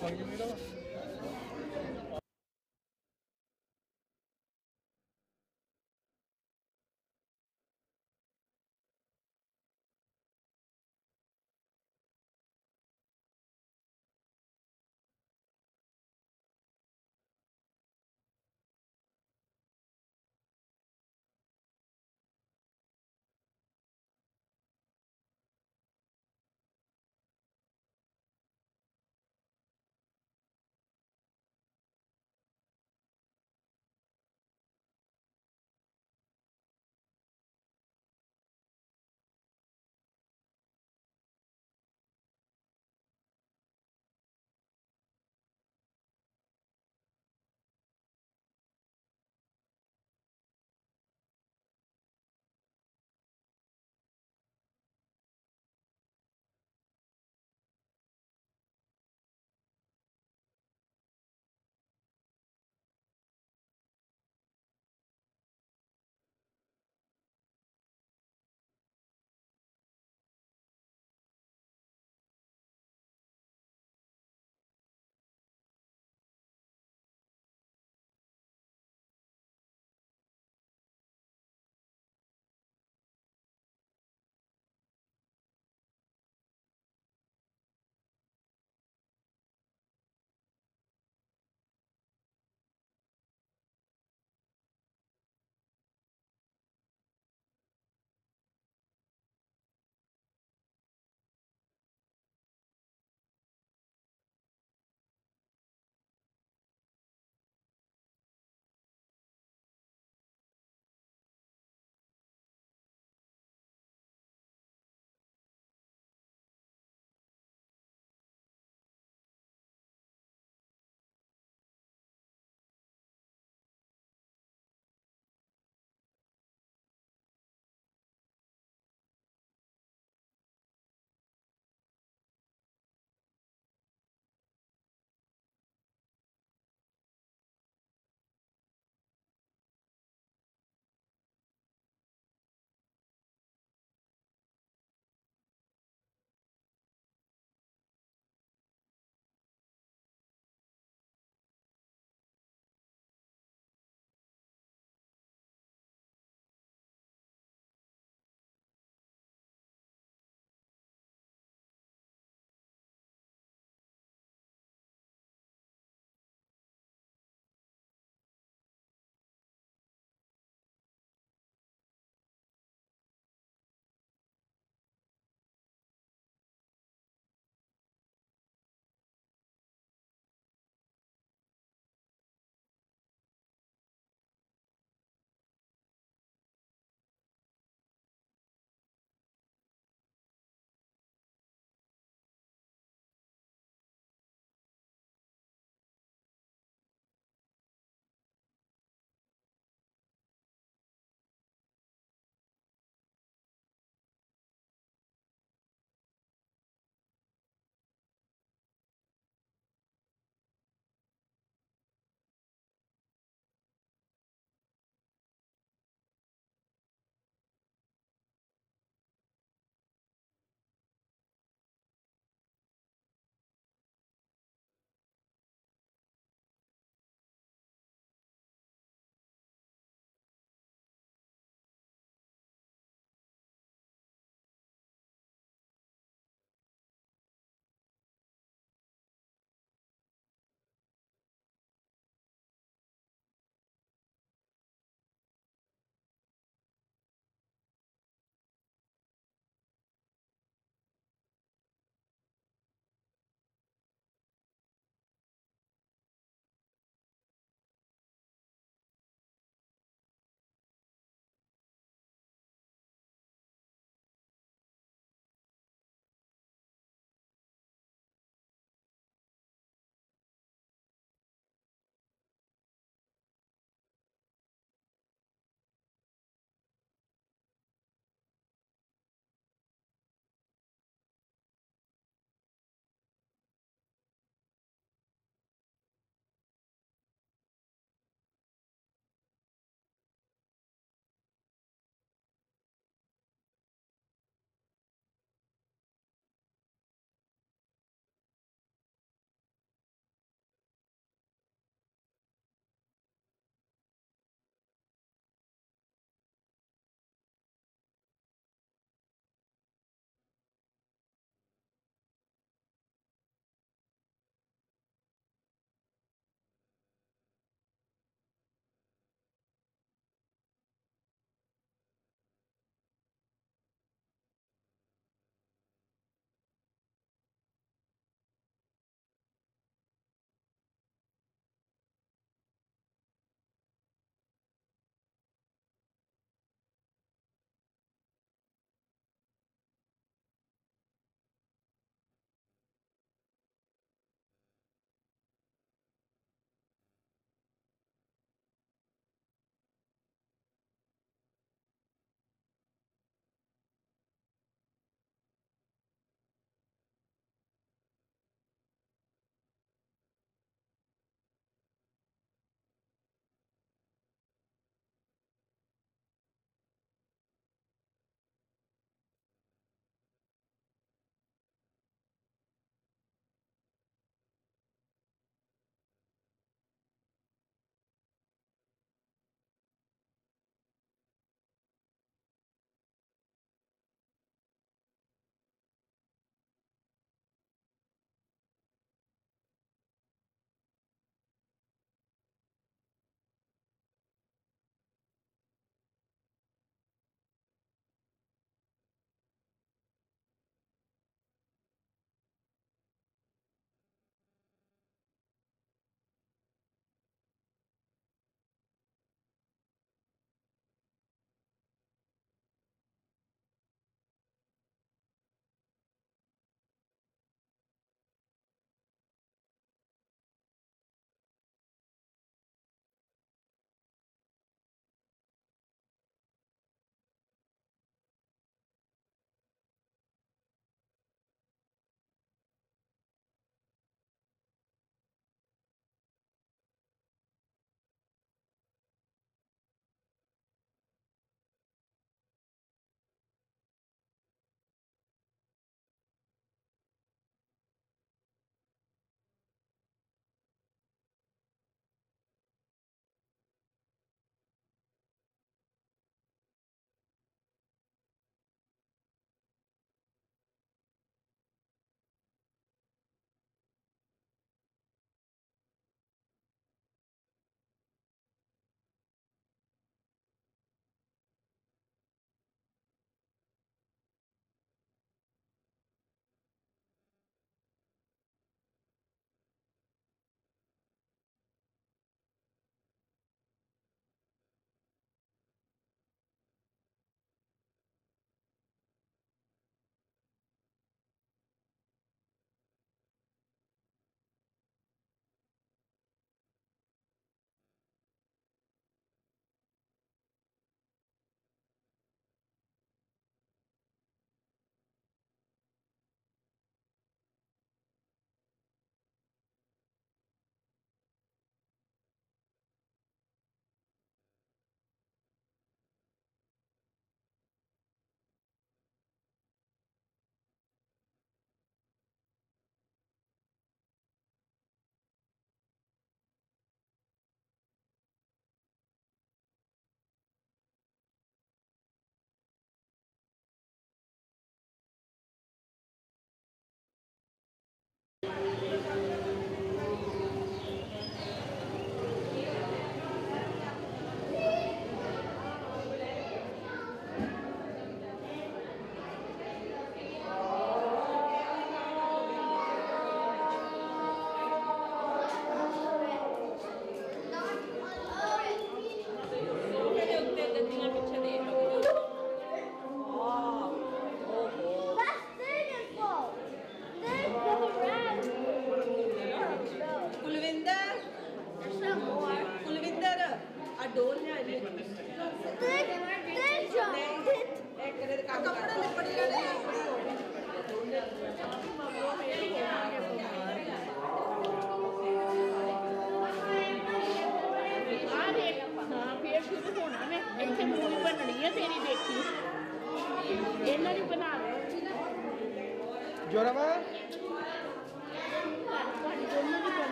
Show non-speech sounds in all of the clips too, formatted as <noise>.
Hangi meyve var?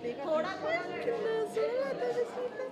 थोड़ा कितना सोला था जिसमें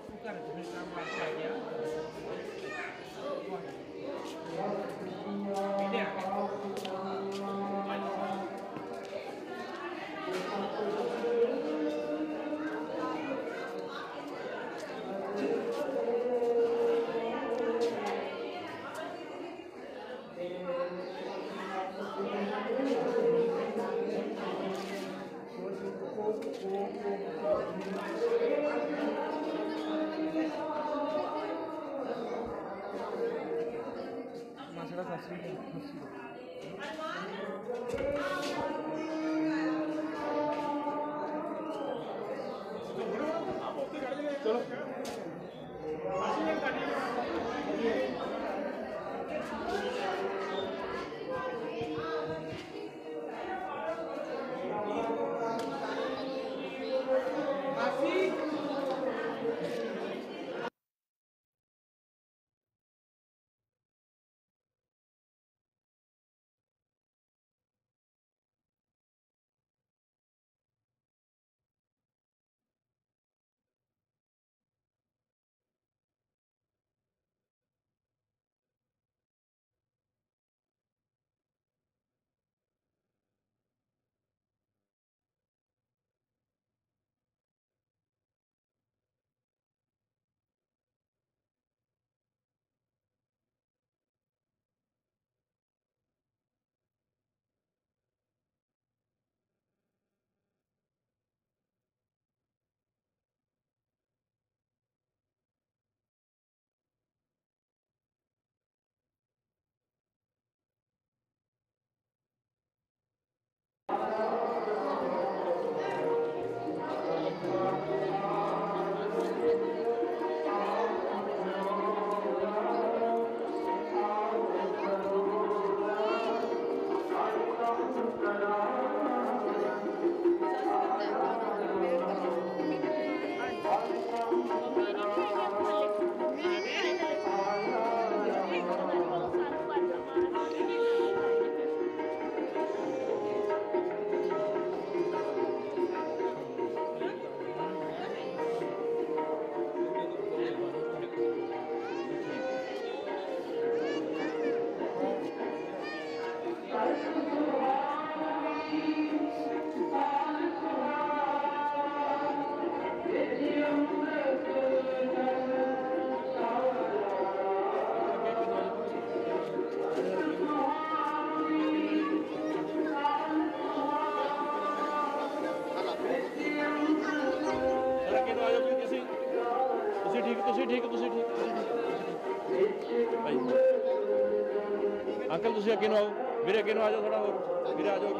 यकीन आओ मेरे यकीन थोड़ा और मेरे आ जाओ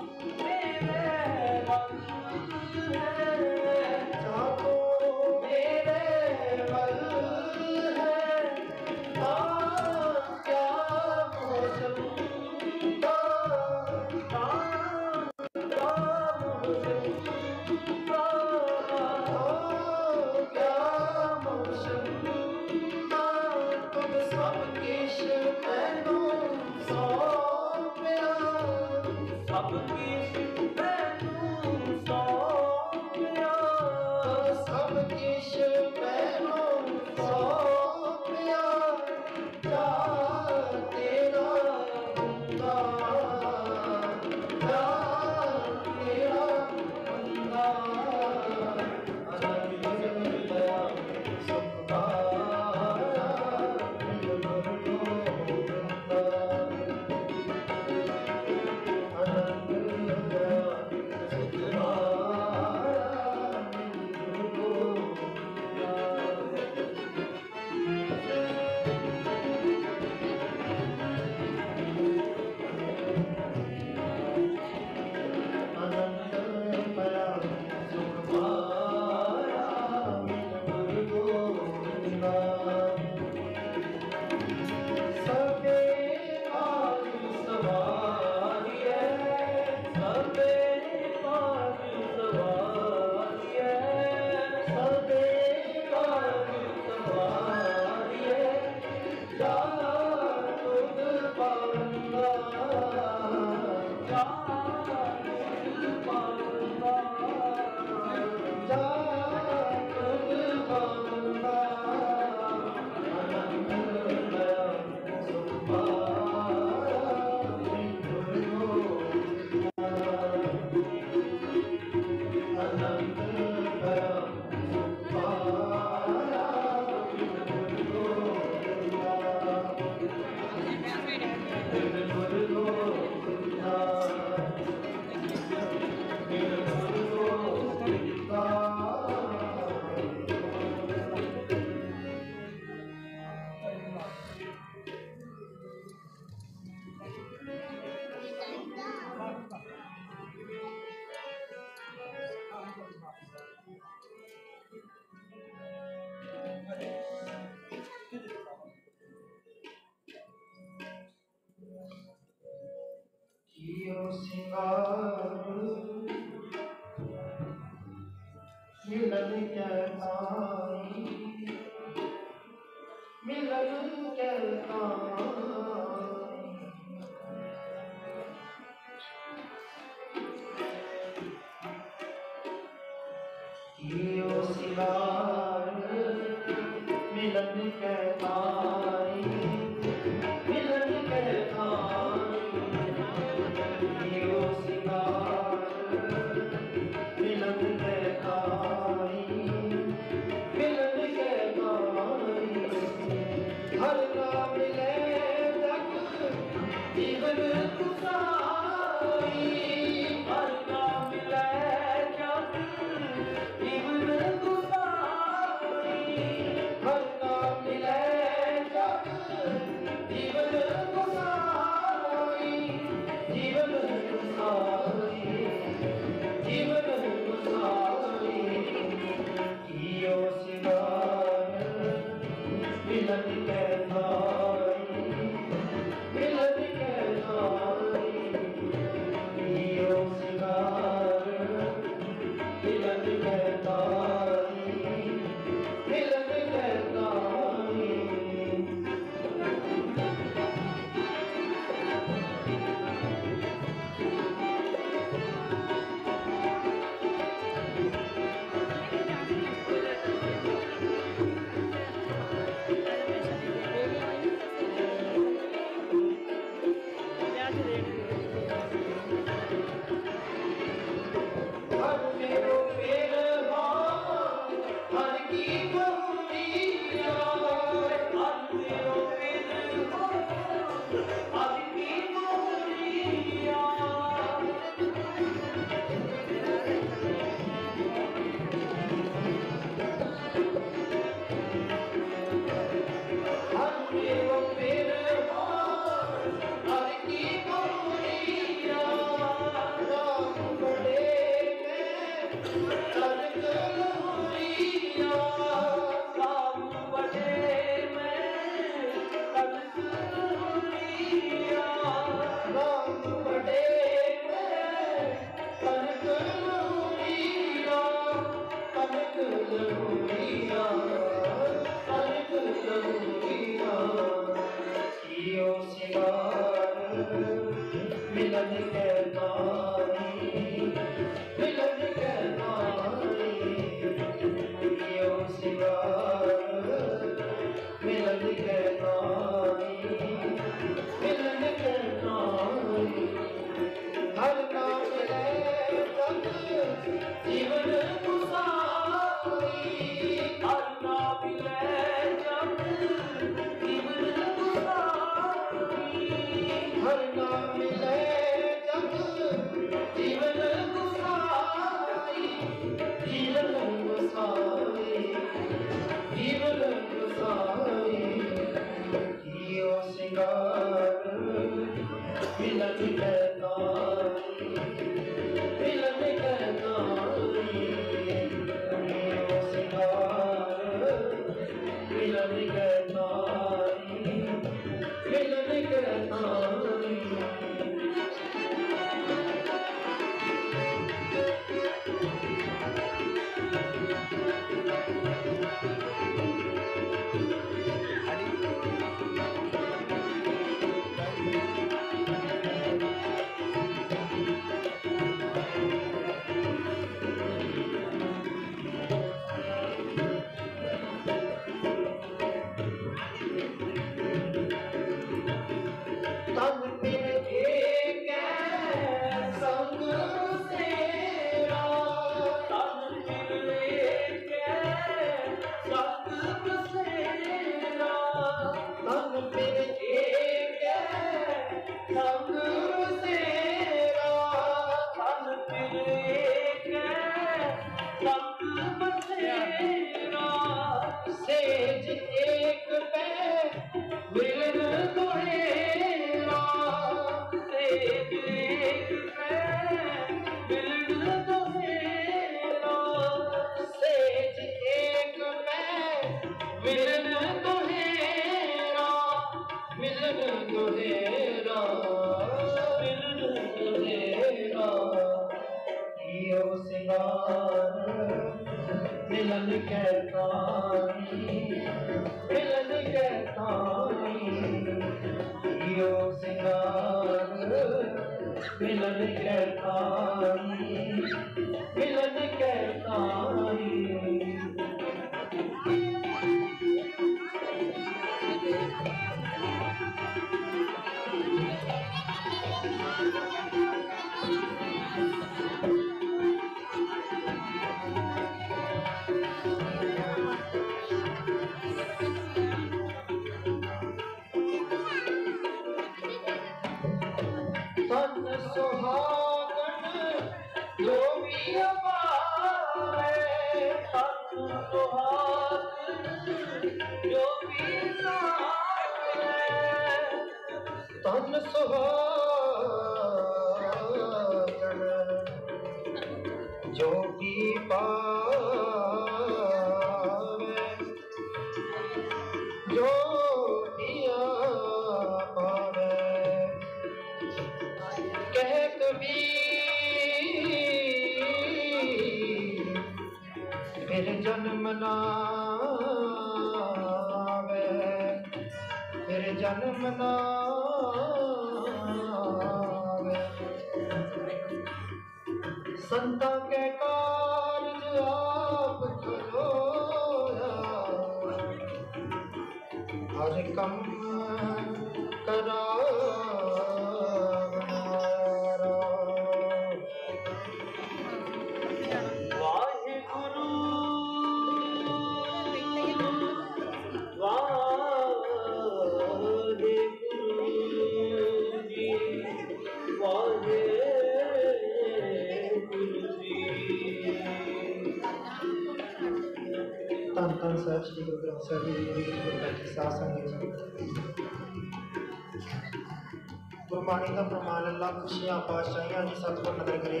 गुरबाणी का प्रमाण अल्लाह खुशियाँ पाशाहियाँ जी सतगुर नगर करे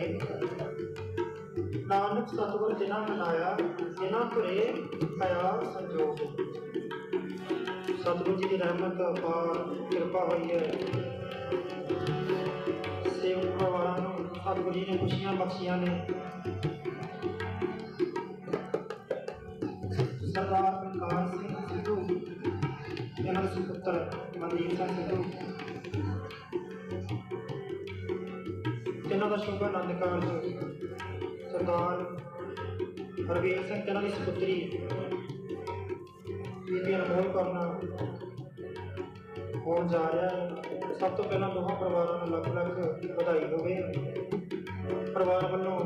नानक सतगुर जिना मिलाया जिना तुरे आया संजोग सतगुर जी की रहमत अपार कृपा हुई है सेवक परिवार सतगुर जी ने खुशियाँ बख्शिया ने। ਸਰਦਾਰ ਪ੍ਰਕਾਸ਼ ਸਿੰਘ ਸਿੱਧੂ, ਇਹਨਾਂ ਦੇ ਮਨਦੀਪ ਸਿੰਘ ਸਿੱਧੂ। ਇਹਨਾਂ ਦਾ ਸ਼ੁਭ ਆਨੰਦ ਕਾਰਜ ਸਰਦਾਰ ਹਰਵੀਰ ਸਿੰਘ ਇਹਨਾਂ ਦੀ ਸੁਪੁੱਤਰੀ ਬੀਬੀ ਅਨਮੋਲ ਕਰਨਾ ਹੋਣ ਜਾ ਰਿਹਾ ਹੈ। ਸਭ ਤੋਂ ਪਹਿਲਾਂ ਦੋਹਾਂ ਪਰਿਵਾਰਾਂ ਨੂੰ ਲੱਖ ਲੱਖ ਵਧਾਈ ਹੋਵੇ। ਪਰਿਵਾਰ ਵੱਲੋਂ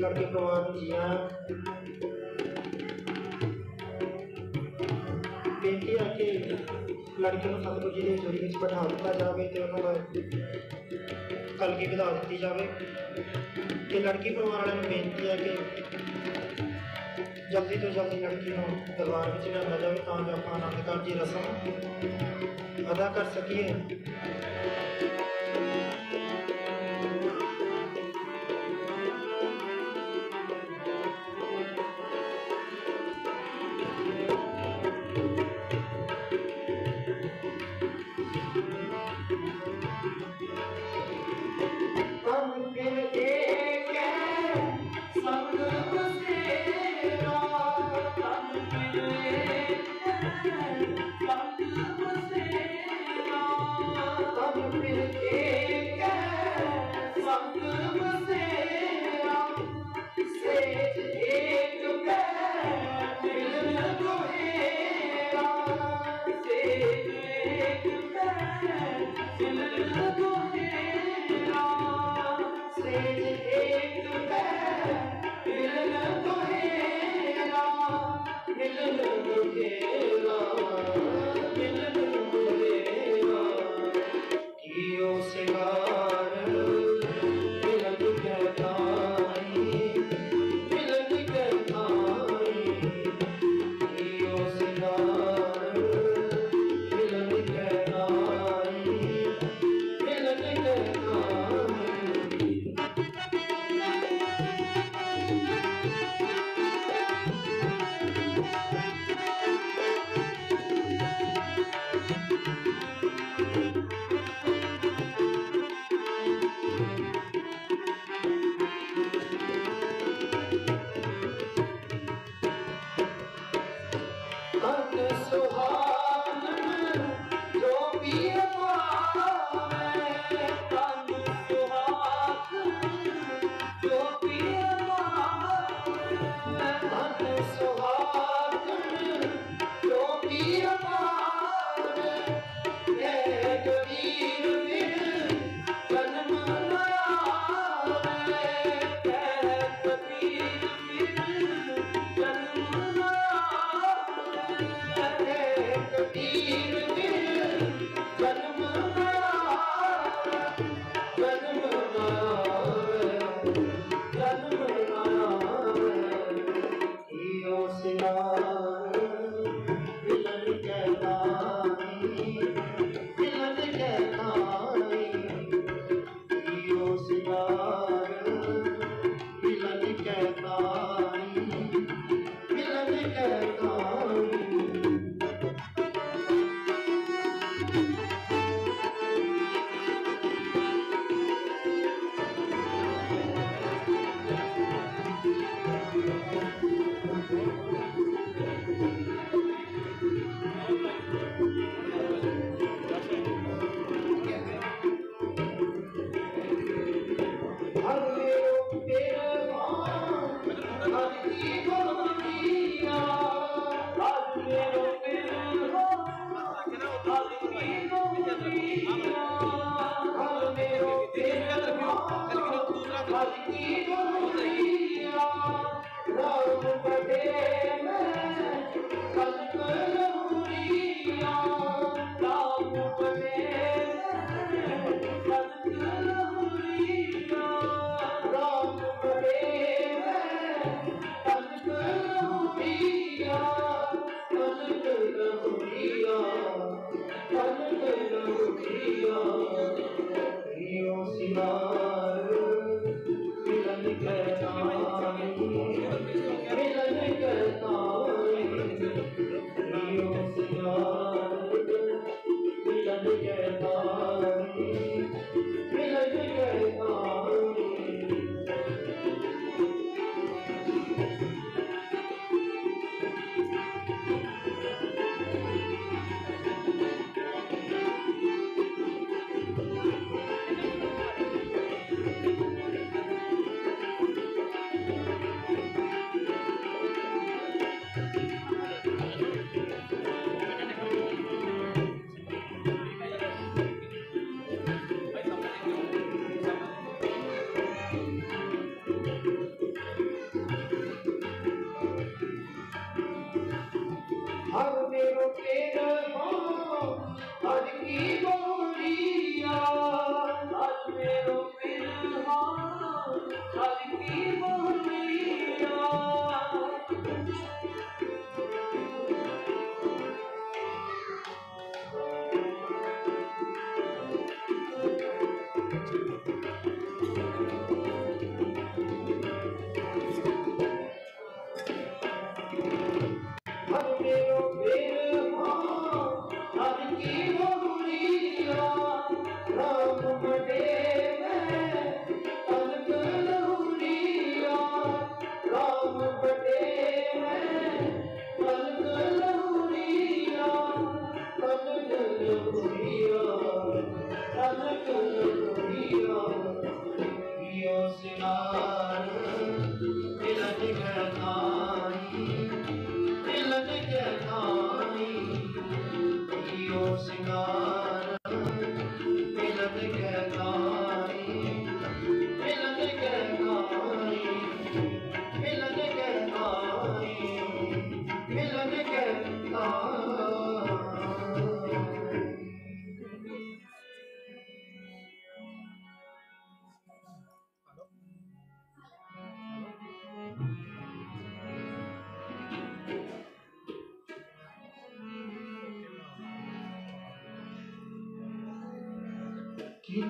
ਲੜਕੇ ਪਰਿਵਾਰ ਨੂੰ ਜੀਆਂ ਬੇਨਤੀ ਹੈ ਕਿ ਲੜਕੇ ਨੂੰ ਸਤਿਗੁਰੂ ਜੀ ਦੀ ਹਜ਼ੂਰੀ ਵਿੱਚ ਬਿਠਾ ਦਿੱਤਾ ਜਾਵੇ ਤੇ ਉਹਨਾਂ ਦਾ ਕਲਗੀ ਵਧਾ ਦਿੱਤੀ ਜਾਵੇ। ਤੇ ਲੜਕੀ ਪਰਿਵਾਰ ਵਾਲਿਆਂ ਨੂੰ ਬੇਨਤੀ ਹੈ ਕਿ ਜਲਦੀ ਤੋਂ ਜਲਦੀ ਲੜਕੀ ਨੂੰ ਦਰਬਾਰ ਵਿੱਚ ਲਿਆਂਦਾ ਜਾਵੇ ਤਾਂ ਜੋ ਆਪਾਂ ਆਨੰਦ ਕਾਰਜ ਦੀ ਰਸਮ ਅਦਾ ਕਰ ਸਕੀਏ।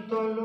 viento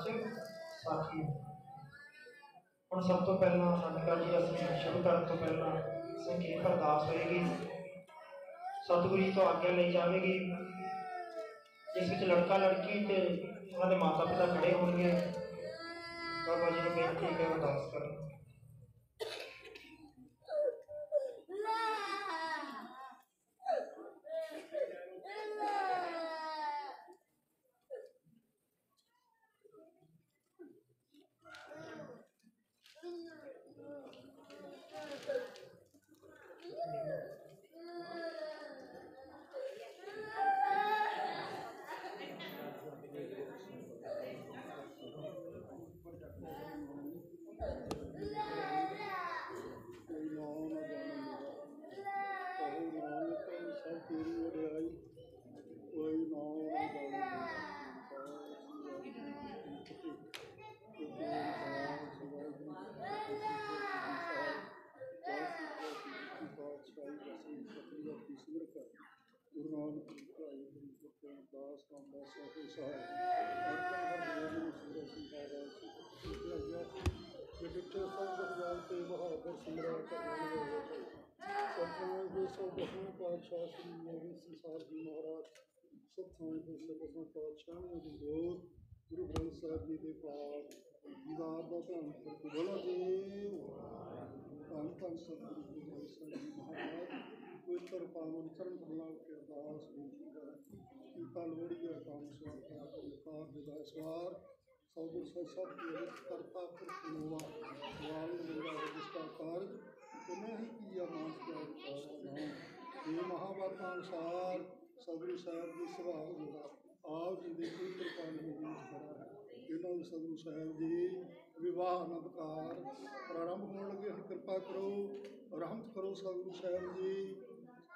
ਸਤਿਗੁਰ ਸੱਚ ਸਾਖੀ ਹੁਣ ਸਭ ਤੋਂ ਪਹਿਲਾਂ ਸੰਗਤਾਂ ਜੀ ਅਸੀਂ ਸ਼ੁਰੂ ਕਰਨ ਤੋਂ ਪਹਿਲਾਂ ਸੰਖੇਪ ਅਰਦਾਸ ਹੋਏਗੀ? ਸਤਿਗੁਰੂ ਜੀ ਤੋਂ ਆਗਿਆ ਲਈ ਜਾਵੇਗੀ। ਜਿਸ ਵਿੱਚ ਲੜਕਾ ਲੜਕੀ ਤੇ ਉਹਨਾਂ ਦੇ ਮਾਤਾ ਪਿਤਾ ਖੜੇ ਹੋਣਗੇ। ਬਾਬਾ ਜੀ ਨੂੰ ਬੇਨਤੀ ਹੈ ਅਰਦਾਸ ਕਰਨ। The pictures of the royal table are the similar to the Sometimes of the Home Padshahs in movies and Sarji Maharaj. Sometimes the service of Padshah with the Lord, Guru Granth Sahib Ji the Pad, Didar da Dhan, Bola Dev, Dhan Dhan Sadhguru Guru Granth Sahib Ji Maharaj. ಪವಿತ್ರ ಪಾವನಕರಣ ಪ್ರಭಾವ के दास विनती कर कृपा लोड़ी और काम स्वार स्वार सौगुण सब कर्ता जिसका कार्य तुम्हें ही किया मांस का ये महाभारतानुसार सदगुरु साहब जी स्वभाव होगा। आप जी की कृपा ने करा जिन्होंने सदगुरु साहब जी। विवाह नवकार प्रारंभ होने लगे कृपा करो रहमत करो सदगुरु साहब जी।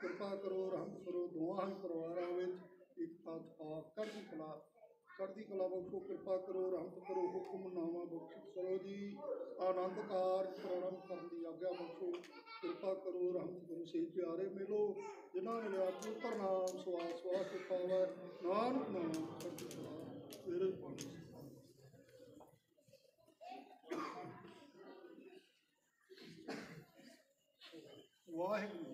ਕਿਰਪਾ ਕਰੋ ਰਹਿਮਤ ਕਰੋ ਸਤਿਗੁਰੂ ਹੀ ਪਰਿਵਾਰਾਂ ਵਿੱਚ ਇਕਤਾ ਥਾ ਕਰਦੀ ਕਲਾ ਕਰਦੀ ਕਲਾ ਬਖਸ਼ੋ, ਕਿਰਪਾ ਕਰੋ ਰਹਿਮਤ ਕਰੋ ਹੁਕਮਨਾਮਾ ਬਖਸ਼। ਕਰੋ ਜੀ, ਆਨੰਦ ਕਾਰਜ ਪ੍ਰਾਰੰਭ ਕਰਨ ਦੀ ਆਗਿਆ ਬਖਸ਼ੋ। ਕਿਰਪਾ ਕਰੋ ਰਹਿਮਤ ਕਰੋ ਸੇ ਪਿਆਰੇ ਮਿਲੋ। ਜਿਨ੍ਹਾਂ ਨੇ ਲਿਆ ਪਵਿੱਤਰ ਨਾਮ ਸਵਾਸ ਸਵਾਸ ਕੀਤਾ ਨਾਨਕ ਨਾਮ ਕਰਦੀ ਕਲਾ ਤੇਰੇ ਪਾਣੀ ਵਾਹਿਗੁਰੂ।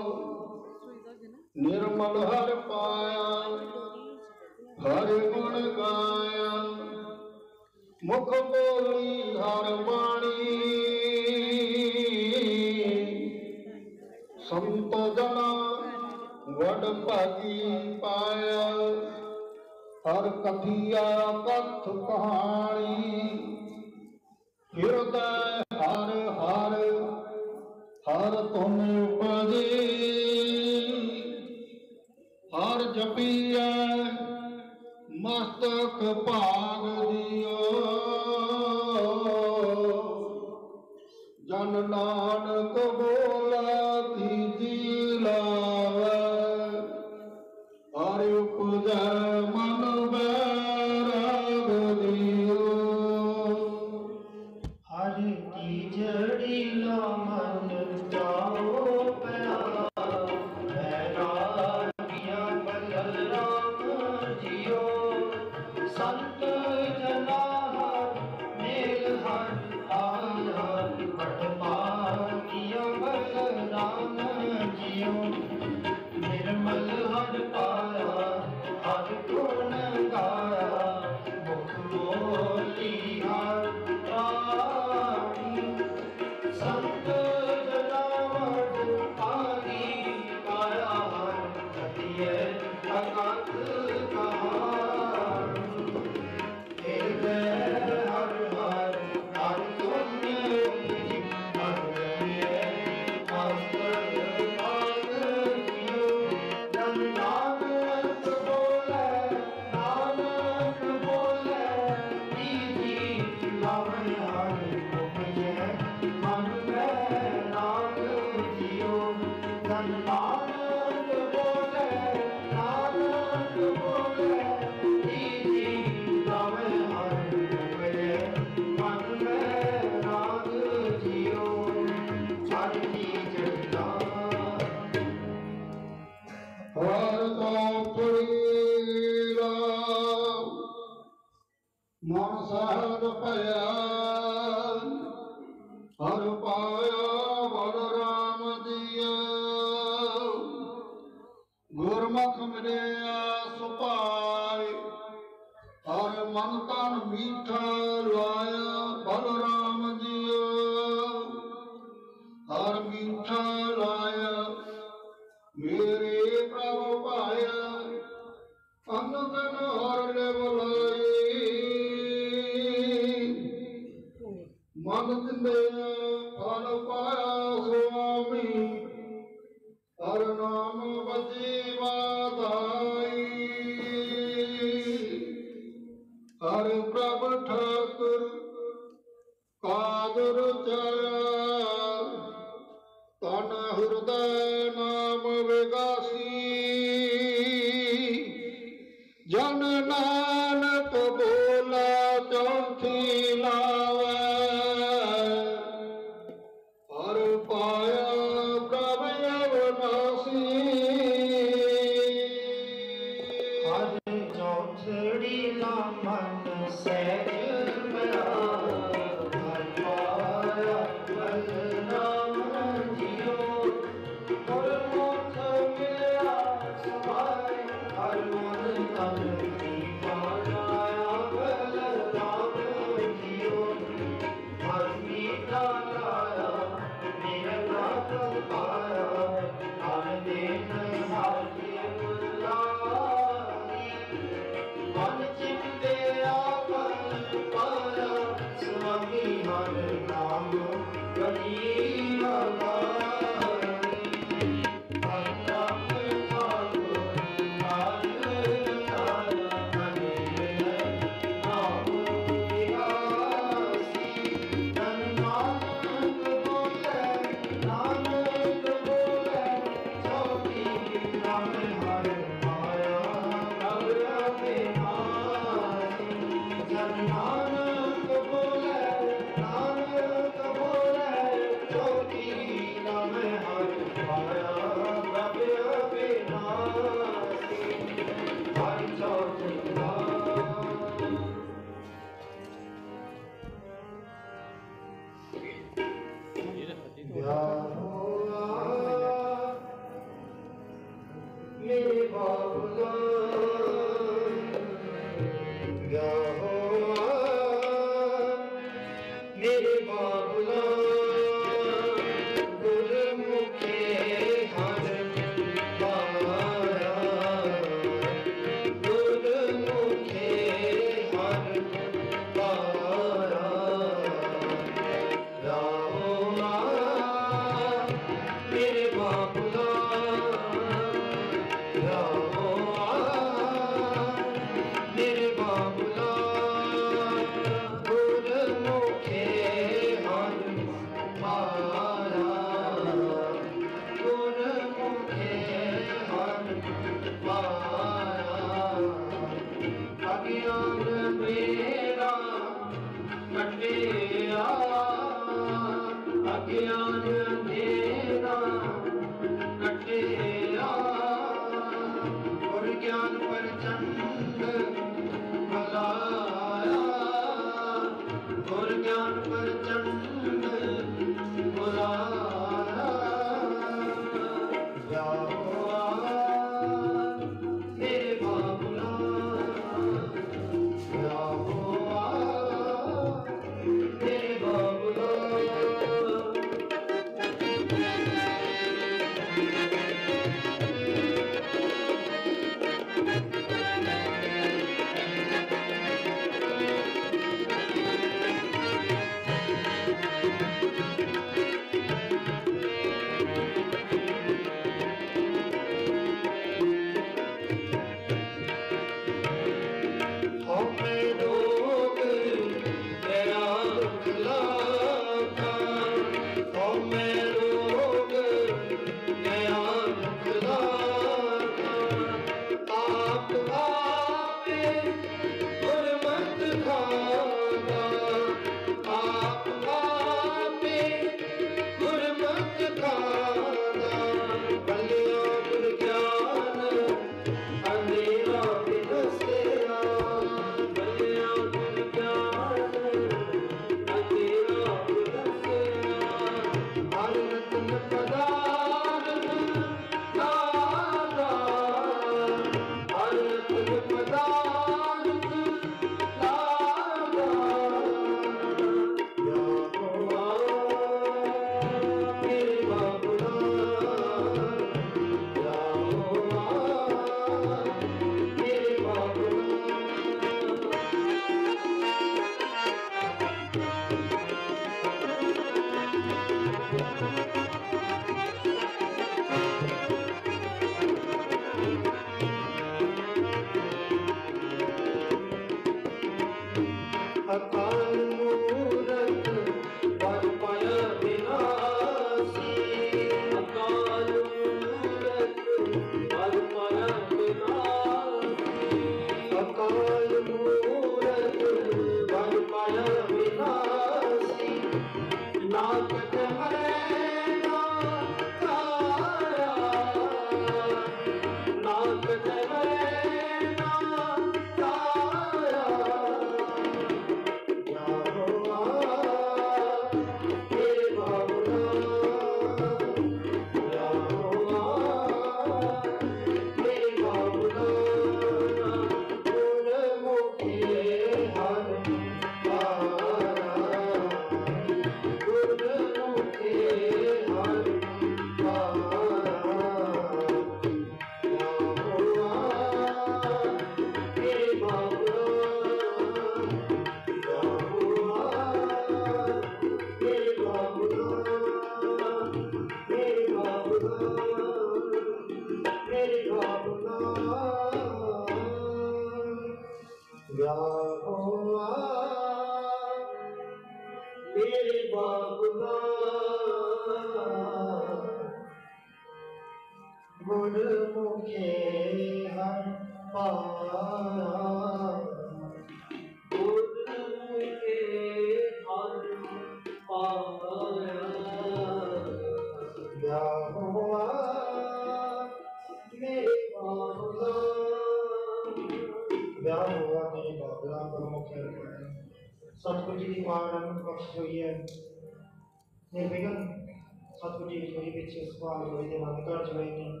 ਵਿੱਚ ਸਵਾਲ ਹੋਏ ਦੇ ਮਨ ਘਰ ਚ ਹੋਏ ਨੇ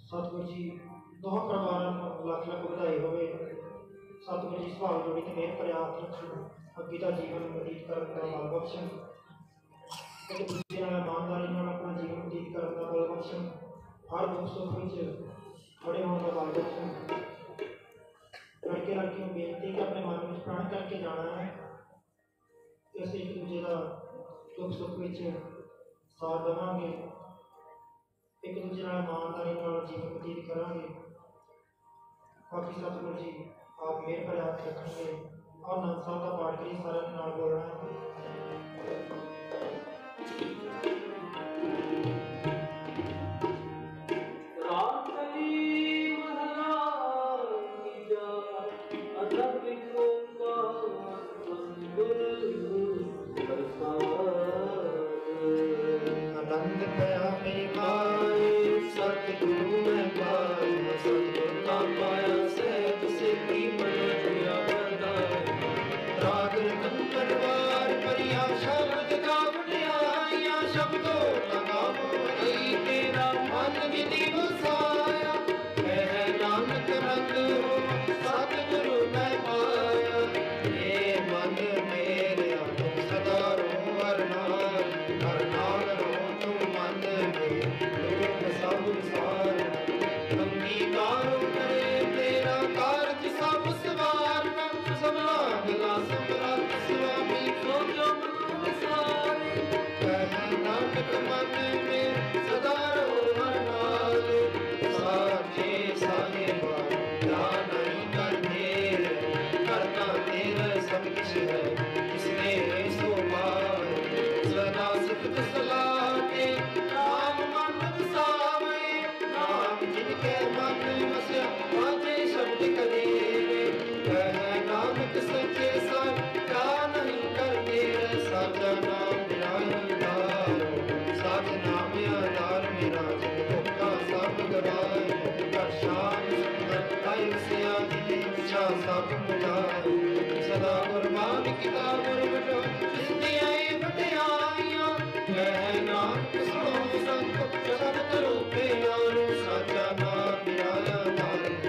ਸਤਿਗੁਰੂ ਜੀ ਦੋਹਾਂ ਪਰਿਵਾਰਾਂ ਨੂੰ ਲੱਖ ਲੱਖ ਵਧਾਈ ਹੋਵੇ ਸਤਿਗੁਰੂ ਜੀ ਸੁਭਾਅ ਜੋੜੀ ਤੇ ਮਿਹਰ ਭਰਿਆ ਹੱਥ ਰੱਖੋ ਅੱਗੇ ਦਾ ਜੀਵਨ ਬਤੀਤ ਕਰਨ ਦਾ ਬਲ ਬਖਸ਼ਣ ਇੱਕ ਦੂਜੇ ਨਾਲ ਇਮਾਨਦਾਰੀ ਨਾਲ ਆਪਣਾ ਜੀਵਨ ਬਤੀਤ ਕਰਨ ਦਾ ਬਲ ਬਖਸ਼ਣ ਹਰ ਦੁੱਖ ਸੁੱਖ ਵਿੱਚ ਖੜੇ ਹੋਣ ਦਾ ਬਲ ਬਖਸ਼ਣ ਲੜਕੇ ਲੜਕੀਆਂ ਨੂੰ ਬੇਨਤੀ ਕਿ ਆਪਣੇ ਮਨ ਵਿੱਚ ਪ੍ਰਣ ਕਰਕੇ ਜਾਣਾ ਹੈ ਕਿ ਅਸੀਂ ਇੱਕ ਦੂਜੇ ਦਾ ਦੁੱਖ ਸੁੱਖ ਵਿੱਚ ਸਾਥ ਦੇਵਾਂਗੇ। ਇੱਕ ਦੂਜੇ ਨਾਲ ਇਮਾਨਦਾਰੀ ਨਾਲ ਜੀਵਨ ਬਤੀਤ ਕਰਾਂਗੇ। ਬਾਕੀ ਸਤਿਗੁਰੂ ਜੀ, ਆਪ ਮਿਹਰ ਭਰਿਆ ਹੱਥ ਰੱਖਣਗੇ। ਔਰ ਆਨੰਦ ਸਾਹਿਬ ਦਾ ਪਾਠ ਕਰੀ ਸਾਰਿਆਂ ਦੇ ਨਾਲ ਬੋਲਣਾ ਮਿਲਿਆ ਸਭ ਮਿਲਾਈ ਸਦਾ ਗੁਰਬਾਣੀ ਕੀਤਾ ਗੁਰ ਵਟੋ ਜਿੰਦਿਆਂ ਏ ਫਟਿਆਈਆਂ ਜੈ ਨਾਮ ਸੋ ਸੰਤ ਸਤਿ ਰੂਪੇ ਨਾਨੂ ਸਾਚਾ ਨਾਮ ਮਿਲਾਇਆ ਨਾਮ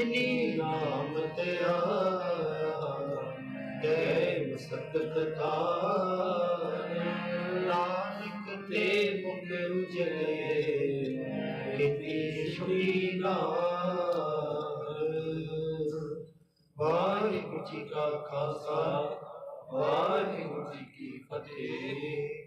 रंजनी राम तेरा। नानक ते मुख उजले वाहिगुरु जी का खासा, वाहिगुरु जी की फतेह।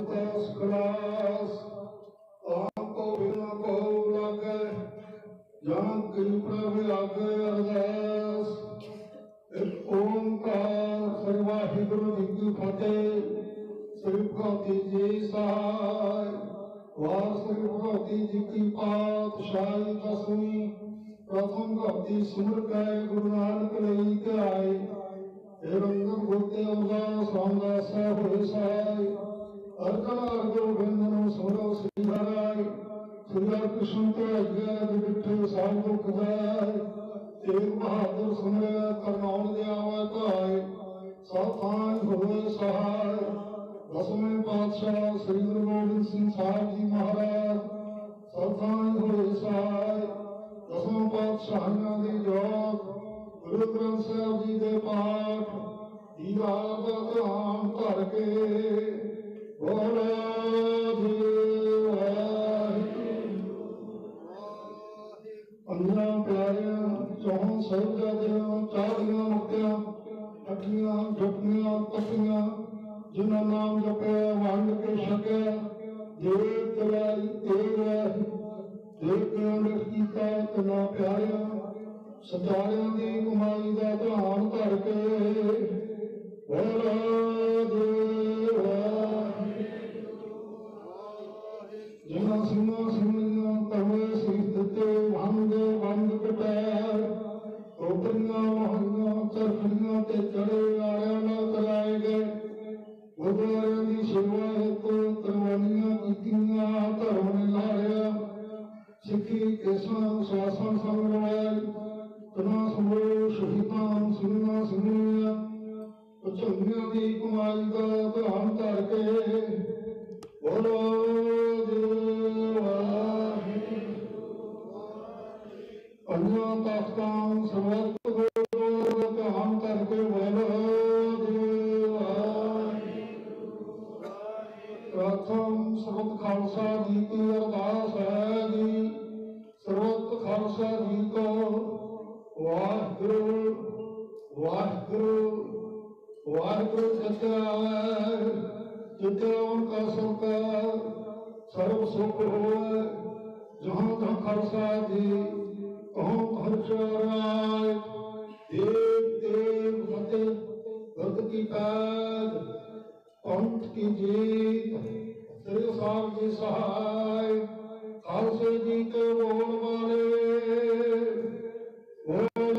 ਦੁੱਖ ਹੰਤਾ ਸਕਲਾਸ ਆਪ ਕੋ ਬਿਨਾ ਕੋ ਲਾਗੇ ਜਾਂ ਕੀ ਪ੍ਰਭ ਆਗੇ ਅਰਦਾਸ ਇੱਕ ਓੰਕਾਰ ਸ੍ਰੀ ਵਾਹਿਗੁਰੂ ਜੀ ਕੀ ਫਤਿਹ ਸ੍ਰੀ ਭਗਤੀ ਜੀ ਸਹਾਇ ਵਾਰ ਸ੍ਰੀ ਭਗਤੀ ਜੀ ਕੀ ਪਾਤਸ਼ਾਹੀ ਦਸਵੀਂ ਪ੍ਰਥਮ ਭਗਤੀ ਸਿਮਰ ਕੈ ਗੁਰੂ ਨਾਨਕ ਲਈ ਧਿਆਏ ਇਹ ਰੰਗਨ ਗੁਰਤੇ ਅਮਦਾ ਸੌਂਦਾ ਸਹਿ ਹੋਏ ਸਾਈ ਅਰਜਨ ਅਰਜਨ ਬਿੰਦ ਨੂੰ ਸੋਰੋ ਸ੍ਰੀ ਹਰਾਈ ਕ੍ਰਿਸ਼ਨ ਤੇ ਅਗੇ ਬਿਠੇ ਸਭ ਦੁਖ ਜਾਏ ਤੇਗ ਬਹਾਦਰ ਸੁਨਿਆ ਕਰਨਾਉਣ ਦੇ ਆਵੇ ਭਾਏ ਸਾਥਾਂ ਹੋਏ ਸਹਾਇ। ਦਸਵੇਂ ਪਾਤਸ਼ਾਹ ਸ੍ਰੀ ਗੁਰੂ ਗੋਬਿੰਦ ਸਿੰਘ ਸਾਹਿਬ ਜੀ ਮਹਾਰਾਜ ਸਾਥਾਂ ਹੋਏ ਸਹਾਇ। ਦਸਵੇਂ ਪਾਤਸ਼ਾਹਾਂ ਦੀ ਜੋਤ, ਗੁਰੂ ਗ੍ਰੰਥ ਸਾਹਿਬ ਜੀ ਦੇ ਪਾਠ। ਦੀਦਾਰ ਦਾ ਧਿਆਨ ਧਰ ਕੇ ਬੋਲੇ ਜੀ ਵਾਹਿਗੁਰੂ ਪੰਜਾਂ ਪਿਆਰਿਆਂ ਚੌਹਾਂ ਸਾਹਿਬਜ਼ਾਦਿਆਂ ਚਾਲੀਆਂ ਮੁਕਤਿਆਂ ਤਪੀਆਂ ਜਿਨ੍ਹਾਂ ਨਾਮ ਜਪਿਆ ਵੰਡ ਕੇ ਛਕਿਆ ਦੇਵ ਚਲਾਈ ਤੇਗ ਦੇਵ ਗਿਆਨ ਕੀਤਾ ਤਨਾ ਪਿਆਰਿਆਂ ਸਤਾਰਿਆਂ ਦੀ ਕਮਾਈ ਦਾ ਧਿਆਨ ਧਰ ਕੇ ਬੋਲੇ ਜਿਨ੍ਹਾਂ श्रृणु श्रृणुन्ना तव श्रीस्तते वांगे वांग कटार रोपन्ना महन्ना चरखन्ना ते चढ़े आया ना चलाए गए ਗੁਰਦੁਆਰਿਆਂ ਦੀ ਸੇਵਾ ਤੋਂ ਕੁਰਬਾਨੀਆਂ ਕੀਤੀਆਂ, ਧਰਮ ਨੇ ਲਾੜਿਆ ਸਿੱਖੀ ਇਸਾਂ ਸਵਾਸਾਂ ਸੰਗਰਾਇਆ ਤਨਾ ਸਮੋ ਸ਼ਹੀਦਾਂ ਸੁਨਨਾ ਸੁਨੀਆਂ ਉਚੰਗਿਆਂ ਦੀ ਕਮਾਈ ਦਾ ਧਰਮ ਧਰ ਕੇ ਬੋਲੋ ਪੰਜਾਂ ਤਖਤਾਂ ਸਰਵਤ ਗੁਰੂ ਧਿਆਨ ਕਰਕੇ ਬੋਲੋ। ਪ੍ਰਥਮ ਸਰਬਤ ਖਾਲਸਾ ਜੀ ਕੀ ਅਰਦਾਸ ਹੈ ਜੀ। ਸਰਬਤ ਖਾਲਸਾ ਜੀ ਕੋ ਵਾਹਿਗੁਰੂ ਵਾਹਿਗੁਰੂ ਵਾਹਿਗੁਰੂ ਸਤਿਆ ਜਿਤੇ ਉਨਕਾ ਸਰਕਾਰ ਸਰਬ ਸੁਖ ਹੋਏ ਜਹਾਂ ਤਹਾਂ ਖਾਲਸਾ ਜੀ अहम हर्षाराय देव देव मते भक्त की काज पंथ की जीत श्री साम जी सहाय। खालसे जी के बोल वाले। बोल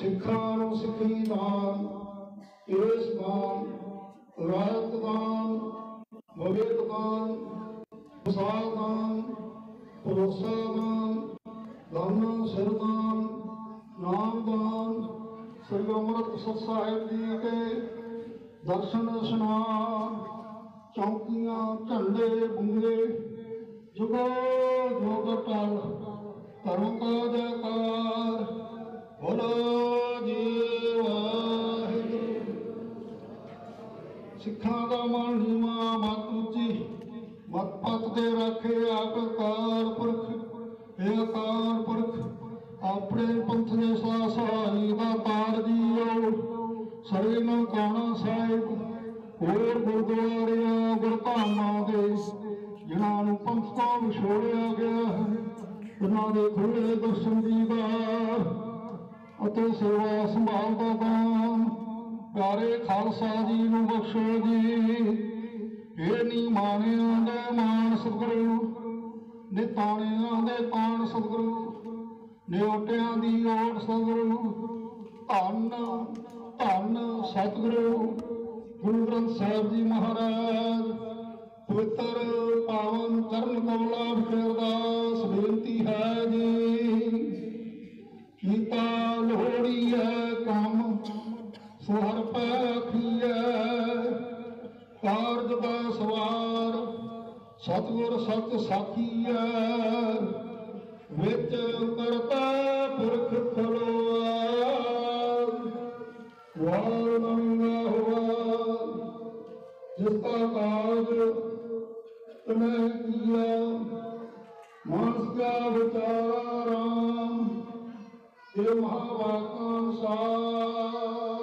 सिखा सिखी दान। केश दान। राजदान। भवेद दान। ਸਾਲਦਾਨ ਭਰੋਸਾਦਾਨ ਦਾਨਾ ਸਿਰਦਾਨ ਨਾਮਦਾਨ, ਸ੍ਰੀ ਅਮਰਤ ਸਤ ਸਾਹਿਬ ਜੀ ਕੇ ਦਰਸ਼ਨ ਸੁਨਾਨ ਚੌਕੀਆਂ, ਝੰਡੇ ਬੁੰਗੇ ਜੁਗੋ ਜੋਗ ਟਾਲ, ਧਰਮ ਕਾ ਜਕਾਰ, ਬੋਲੋ ਜੀ ਵਾਹਿਗੁਰੂ। ਸਿੱਖਾਂ ਦਾ ਮਨ ਹਿਮਾ ਬਾਤ ਉੱਚੀ ਮਤ ਦੇ ਰੱਖੇ ਆਪ ਪੁਰਖ ਇਹ ਅਕਾਰ ਪੁਰਖ, ਆਪਣੇ ਪੰਥ ਦੇ ਸਾ ਸਹਾਈ ਦਾ ਤਾਰ ਜੀਓ ਸਰੇ ਨਨਕਾਣਾ ਸਾਹਿਬ, ਹੋਰ ਗੁਰਦੁਆਰਿਆਂ, ਗੁਰਧਾਮਾਂ ਦੇ ਜਿਨ੍ਹਾਂ ਨੂੰ ਪੰਥ ਤੋਂ ਵਿਛੋੜਿਆ ਗਿਆ ਹੈ, ਉਹਨਾਂ ਦੇ ਖੁੱਲੇ ਦਰਸ਼ਨ ਦੀਦਾਰ ਅਤੇ ਸੇਵਾ ਸੰਭਾਲ ਦਾ ਦਾਨ। ਪਿਆਰੇ ਖਾਲਸਾ ਜੀ ਨੂੰ ਬਖਸ਼ੋ ਜੀ। ਇਹ ਨੀ ਮਾਣਿਆਂ ਦੇ ਮਾਣ ਸਤਿਗੁਰੂ, ਨਿਤਾਣਿਆਂ ਦੇ ਤਾਣ ਸਤਿਗੁਰੂ, ਨਿਉਟਿਆਂ ਦੀ ਓਟ ਸਤਿਗੁਰੂ, ਧੰਨ ਧੰਨ ਸਤਿਗੁਰੂ, ਗੁਰੂ ਗ੍ਰੰਥ ਸਾਹਿਬ ਜੀ ਮਹਾਰਾਜ, ਪਵਿੱਤਰ ਪਾਵਨ ਕਰਨ ਕਮਲਾ ਅਰਦਾਸ ਬੇਨਤੀ ਹੈ ਜੀ। ਕੀਤਾ ਲੋਹੜੀ ਹੈ ਕੰਮ, ਸੁਹਰ ਪਖੀਐ ਕਾਰਜ ਦਾ ਸਵਾਰ, ਸਤਗੁਰ ਸਤ ਸਾਖੀਐ, ਵਿੱਚ ਕਰਤਾ ਪੁਰਖ ਖਲੋਆ ਵਾਲ ਨੰਗਾ ਹੋਆ ਜਿਸ ਦਾ ਕਾਜ ਤਨੇ ਕੀਆ ਮਾਨਸ ਕਾ ਵਿਚਾਰਾ ਰਾਮ ਇਹ ਮਹਾਵਾਕਾਂ ਅਨੁਸਾਰ।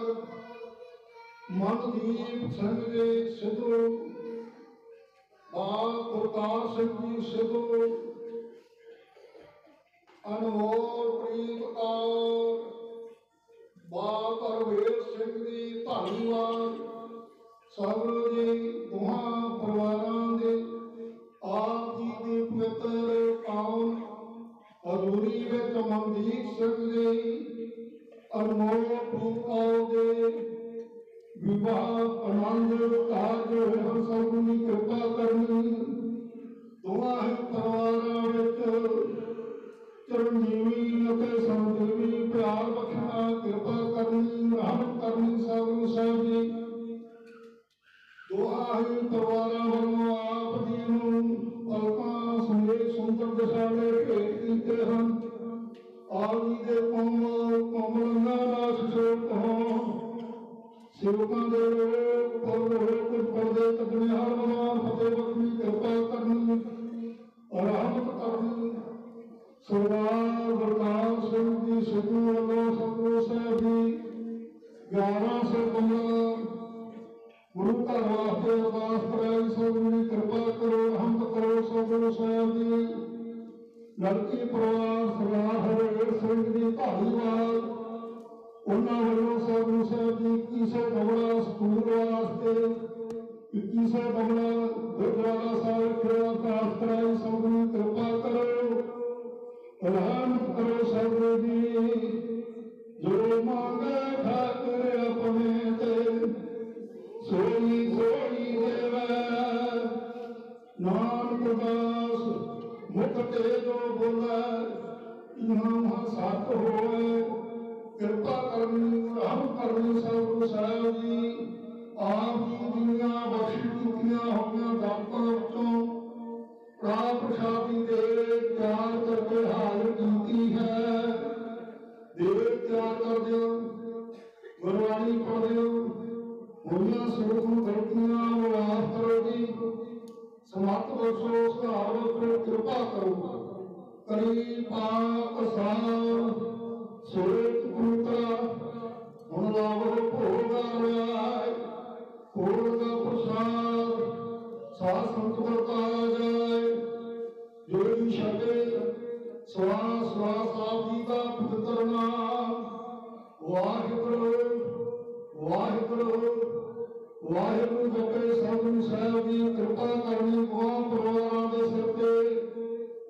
ਮਨ ਦੀਪ ਸੰਗ ਦੇ ਸਿਧੋ ਬਾਲ ਪ੍ਰਕਾਸ਼ ਸਿੰਘ ਜੀ ਸਿਧੋ ਅਨਮੋਲ ਪ੍ਰੀਤ ਕੌਰ ਬਾਲ ਪਰਵੇਸ਼ ਸਿੰਘ ਜੀ ਧੰਨਵਾਦ ਸਭ ਜੀ ਦੋਹਾਂ ਪਰਿਵਾਰਾਂ ਦੇ ਆਪ ਜੀ ਦੀ ਪਵਿੱਤਰ ਪਾਵਨ ਹਜ਼ੂਰੀ ਵਿੱਚ ਮਨਦੀਪ ਸਿੰਘ ਜੀ ਅਨਮੋਲ ਪ੍ਰੀਤ ਕੌਰ ਦੇ ਵਿਵਾਹ ਆਨੰਦ ਕਾਰਜ ਹੋਏ ਹਨ ਸਭ ਦੀ ਕਿਰਪਾ ਕਰਨੀ ਦੋਵਾਂ ਹੀ ਪਰਿਵਾਰਾਂ ਵਿੱਚ ਚਰਨਜੀਵੀ ਅਤੇ ਸੰਜੀਵੀ ਪਿਆਰ ਬਖਸ਼ਣਾ ਕਿਰਪਾ ਕਰਨੀ ਰਹਿਮਤ ਕਰਨੀ ਸਭ ਨੂੰ ਸਹਿਬ ਜੀ ਦੋਹਾਂ ਹੀ ਪਰਿਵਾਰਾਂ ਵੱਲੋਂ ਆਪ ਜੀ ਨੂੰ ਪਲਕਾਂ ਸਮੇਤ ਸੁੰਦਰ ਦਸ਼ਾਲੇ ਭੇਟ ਕੀਤੇ ਹਨ ਆਪ ਜੀ ਦੇ ਕੋਮਲ ਕੋਮਲੰਗਾ ਦਾ ਸੁਸ਼ੋਭ ਹੋ ਸੇਵਕਾਂ ਦੇ ਪਰਦੇ ਹੋਏ ਕੁਝ ਪਰਦੇ ਕੱਢਣੇ ਹਰ ਭਗਵਾਨ ਫਤਿਹ ਬਖਸ਼ੀ ਕਿਰਪਾ ਕਰਨੀ ਰਹਿਮਤ ਕਰਨੀ ਸਰਦਾਰ ਬਲਕਾਰ ਸਿੰਘ ਜੀ ਸਿੱਧੂ ਵੱਲੋਂ ਸਤਿਗੁਰੂ ਸਾਹਿਬ ਜੀ 1100 ਕਮਲਾ ਗੁਰੂ ਘਰ ਵਾਸਤੇ ਅਰਦਾਸ ਕਰਾਈ ਸਤਿਗੁਰੂ ਦੀ ਕਿਰਪਾ ਕਰੋ ਰਹਿਮਤ ਕਰੋ ਸਤਿਗੁਰੂ ਸਾਹਿਬ ਜੀ ਲੜਕੀ ਪਰਿਵਾਰ ਸਰਦਾਰ ਹਰੇਰ ਸਿੰਘ ਜੀ ਧਾਲੀਵਾਲ ਉਹਨਾਂ ਵੱਲੋਂ ਸਤਿਗੁਰੂ ਸਾਹਿਬ ਜੀ 2100 ਕਮਲਾ ਸਕੂਲ ਵਾਸਤੇ 2100 ਕਮਲਾ ਗੁਰਦੁਆਰਾ ਸਾਹਿਬ ਖੇੜਾ ਅਰਦਾਸ ਕਰਾਈ। ਸਤਿਗੁਰੂ ਕਿਰਪਾ ਕਰੋ। ਰਹਿਮਤ ਕਰੋ ਸਤਿਗੁਰੂ ਜੀ। ਜੋ ਮੰਗੇ ਠਾਕੁਰ ਆਪਣੇ ਤੇ, ਸੋਈ ਸੋਈ ਦੇਵੈ। ਨਾਨਕ ਦਾਸ ਮੁਖ ਤੇ ਜੋ ਬੋਲੇ ਇਹਾਂ ਸਤ ਹੋਏ ਕਿਰਪਾ ਕਰਨੀ ਰਹਿਮ ਕਰਨੀ ਸਤਿਗੁਰੂ ਸਾਹਿਬ ਜੀ ਆਪ ਜੀ ਦੁਨੀਆ ਬਖਸ਼ੀ ਕੀਤੀਆਂ ਹੋਈਆਂ ਦਾਤਾਂ ਵਿੱਚੋਂ ਪ੍ਰਾਪ ਪ੍ਰਸ਼ਾਦੀ ਦੇ ਤਿਆਰ ਕਰਕੇ ਹਾਜ਼ਰ ਕੀਤੀ ਹੈ ਦੇ ਤਿਆਰ ਕਰਦੇ ਹੋ ਗੁਰਬਾਣੀ ਪੜ੍ਹਦੇ ਹੋ ਹੋਈਆਂ ਸਰੂਪ ਨੂੰ ਗਲਤੀਆਂ ਮਾਫ ਕਰੋ ਜੀ ਸਮਤ ਬਖਸ਼ੋ ਸੁਧਾਰ ਬਖਸ਼ੋ ਕਿਰਪਾ ਕਰੋ ਕਰੀ ਪਾਕ ਸਾਰ ਸੋਇਤ ਪੁੱਤਰਾ ਹੁਣ ਲਾਵੋ ਭੋਗਾ ਰਾਇ ਭੋਗ ਦਾ ਪ੍ਰਸਾਦ, ਸਾਧ ਸੰਤ ਵਰਤਾਇਆ ਜਾਏ। ਜੋ ਵੀ ਛਕੇ ਸਵਾਸ ਸਵਾਸ ਦਾ ਪਵਿੱਤਰ ਨਾਮ। ਵਾਹਿਗੁਰੂ ਵਾਹਿਗੁਰੂ ਵਾਹਿਗੁਰੂ ਜਪੇ ਸਭ ਨੂੰ ਸਾਹਿਬ ਦੀ ਕਿਰਪਾ ਕਰਨੀ ਕੋਹਾਂ ਪਰਿਵਾਰਾਂ ਦੇ ਸਿਰ ਤੇ।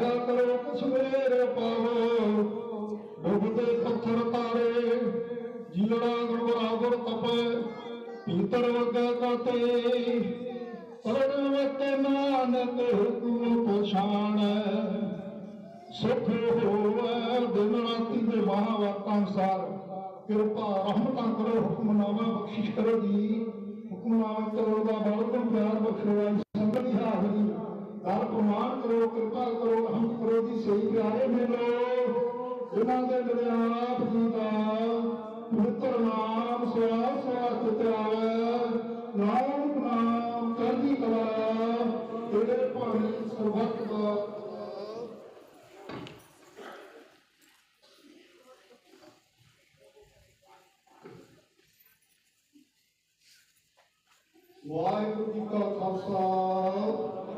दया करो, कुछ मेरे पारो। डूबते पत्थर तारे, जीलड़ा गुड़गुड़ागुड़ तपे पीतर गाते। प्रणवत नानक तू पछाण। सुख होवे, दिन राति के महावाता सार कृपा रहमता करो हुक्मनामा बख्शिश करो जी। हुक्मनामा करो दा बल को प्यार बख्शो, संगत हाजरी ਆਈ ਸੰਗਤ ਕਰੋ, ਕਿਰਪਾ ਕਰੋ ਹਮ ਕਰੋ ਜੀ, ਸਹੀ ਪਿਆਰੇ ਮਿਲੋ। ਜਿਨ੍ਹਾਂ ਦੇ ਮੇਰੇ ਜੀ ਦਾ ਪਵਿੱਤਰ ਨਾਮ ਸਵਾਸ ਸਵਾਸ ਚਿਤਰਾਵੇ ਨਾਮ ਨਾਮ ਚੜ੍ਹਦੀ ਕਲਾ, ਤੇਰੇ ਭਾਣੇ ਸਰਬੱਤ ਦਾ। ਵਾਹਿਗੁਰੂ ਜੀ ਕਾ Khalsa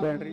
Bueno,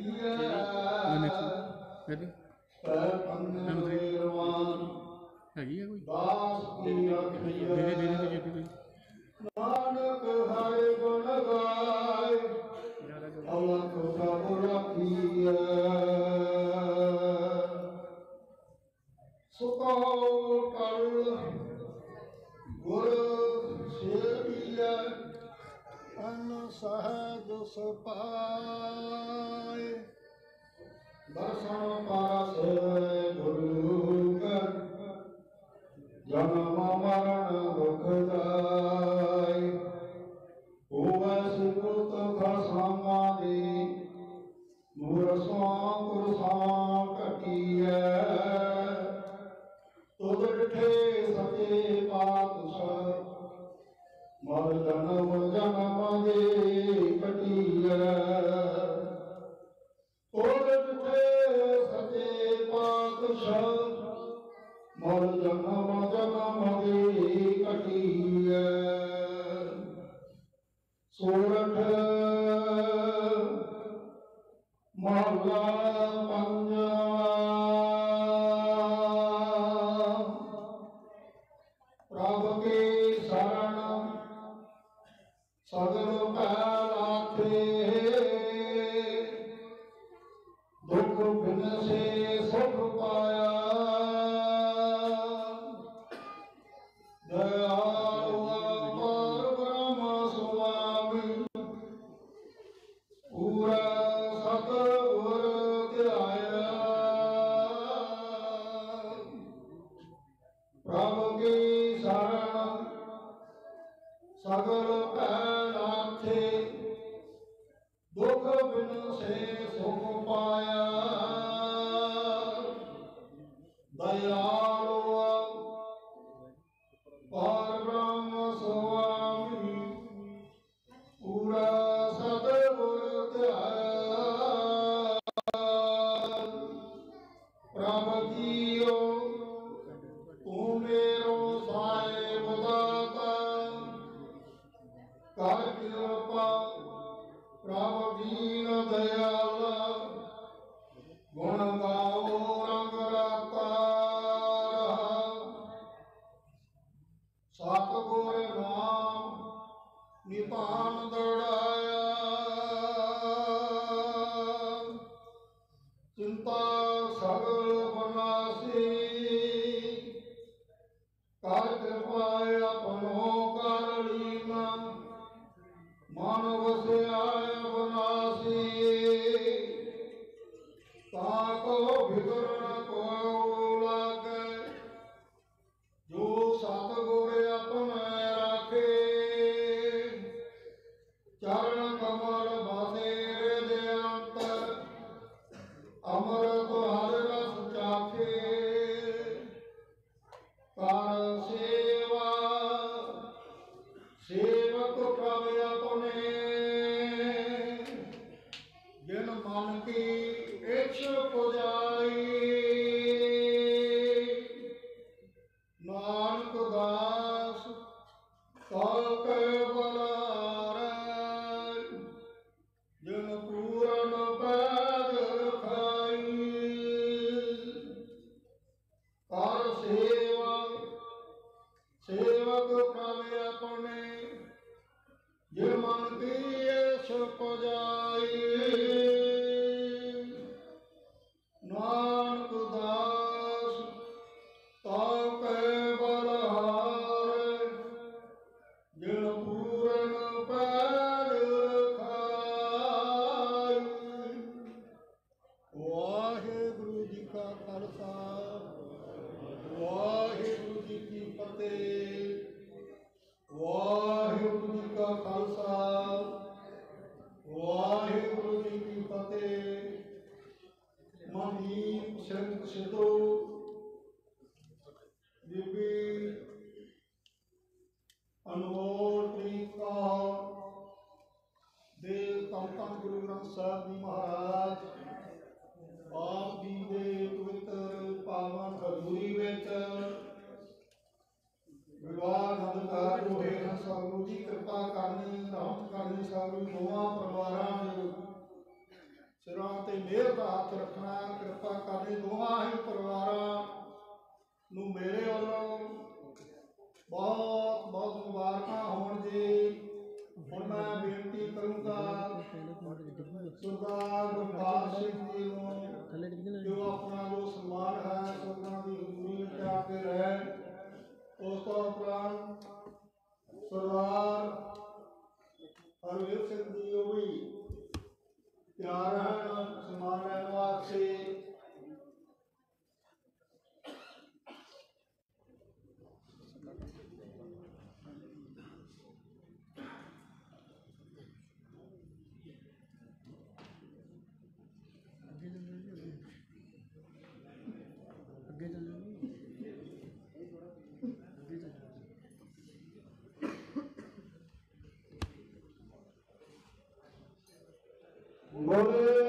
More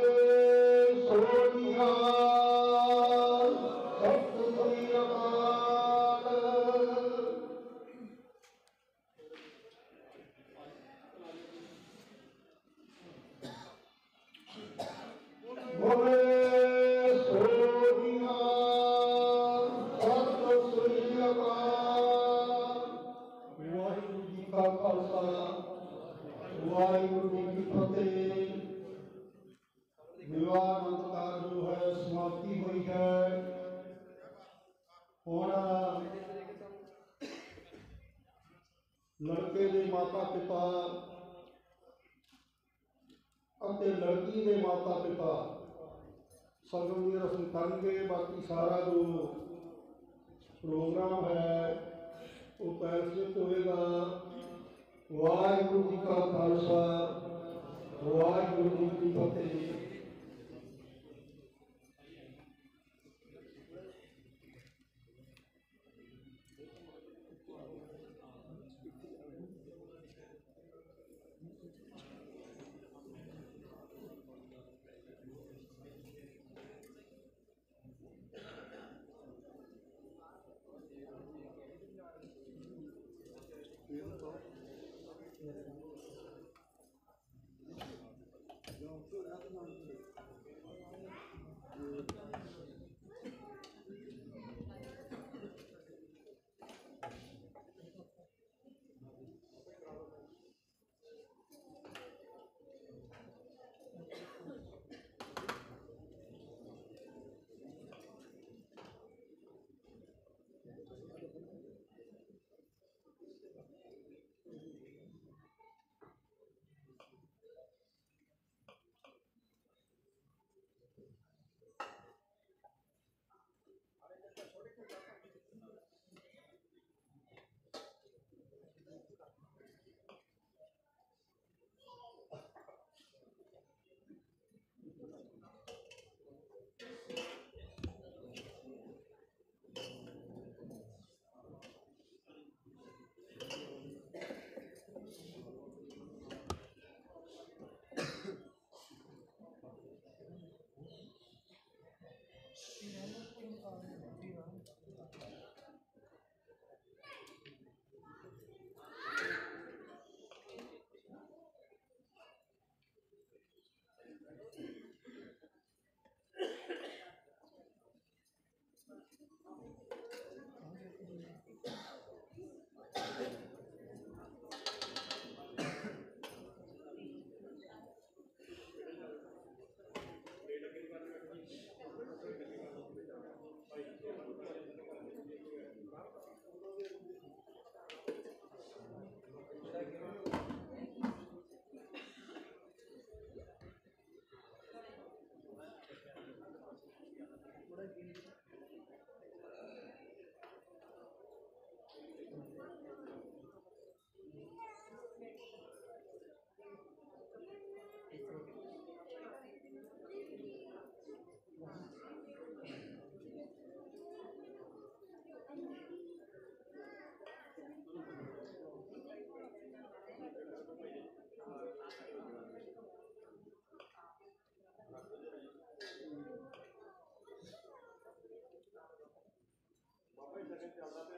gente hablar de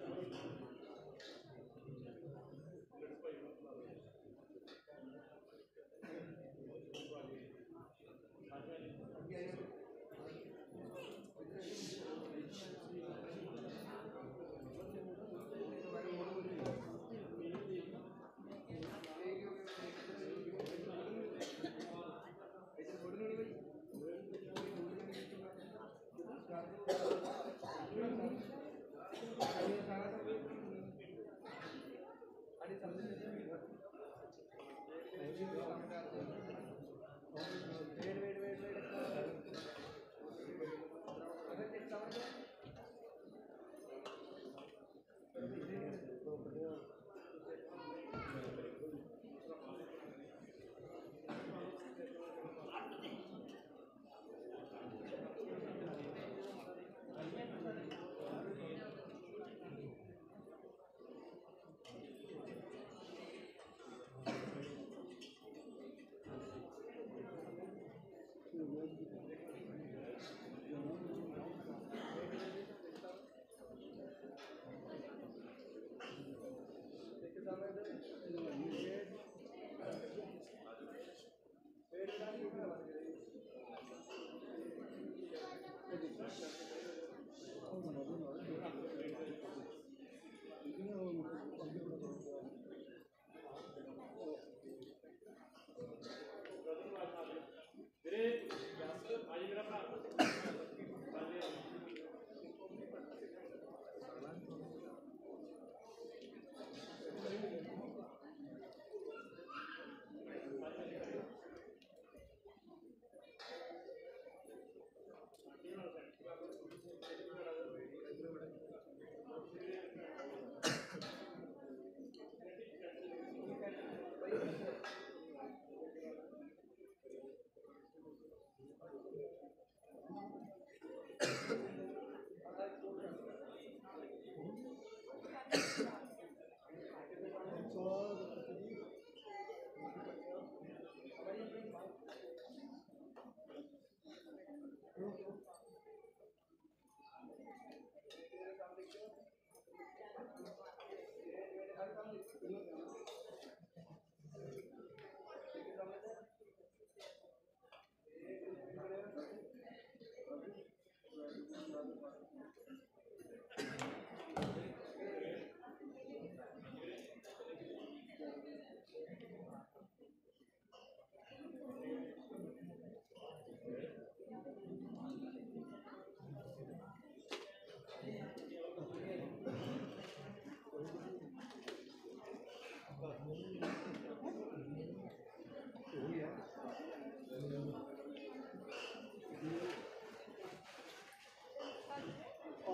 వేరు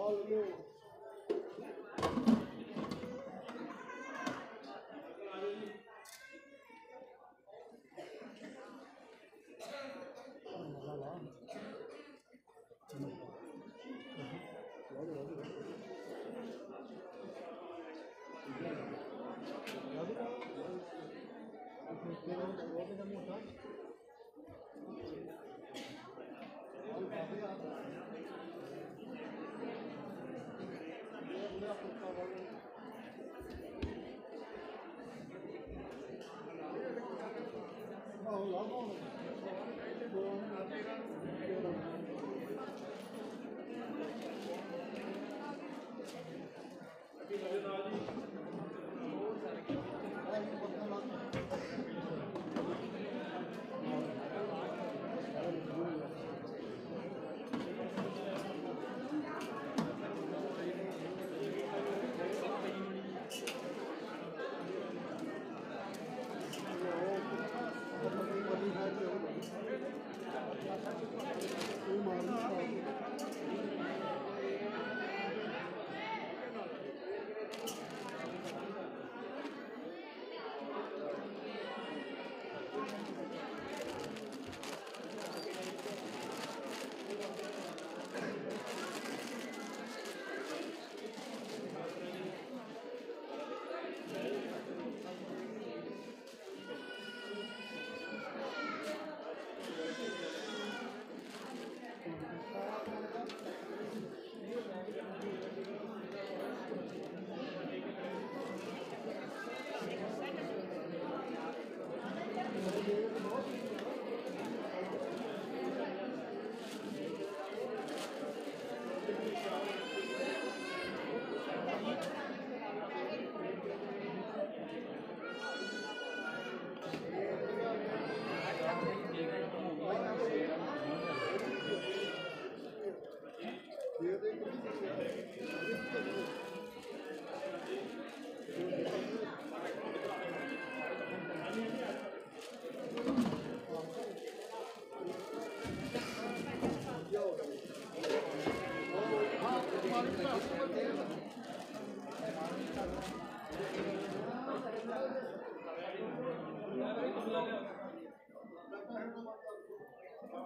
all new.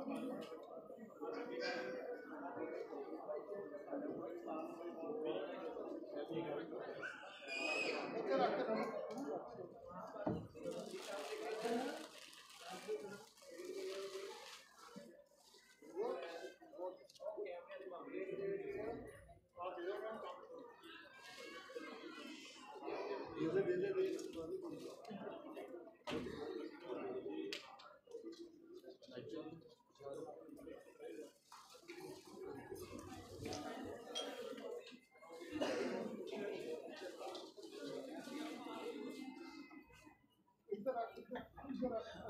Gracias.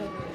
go.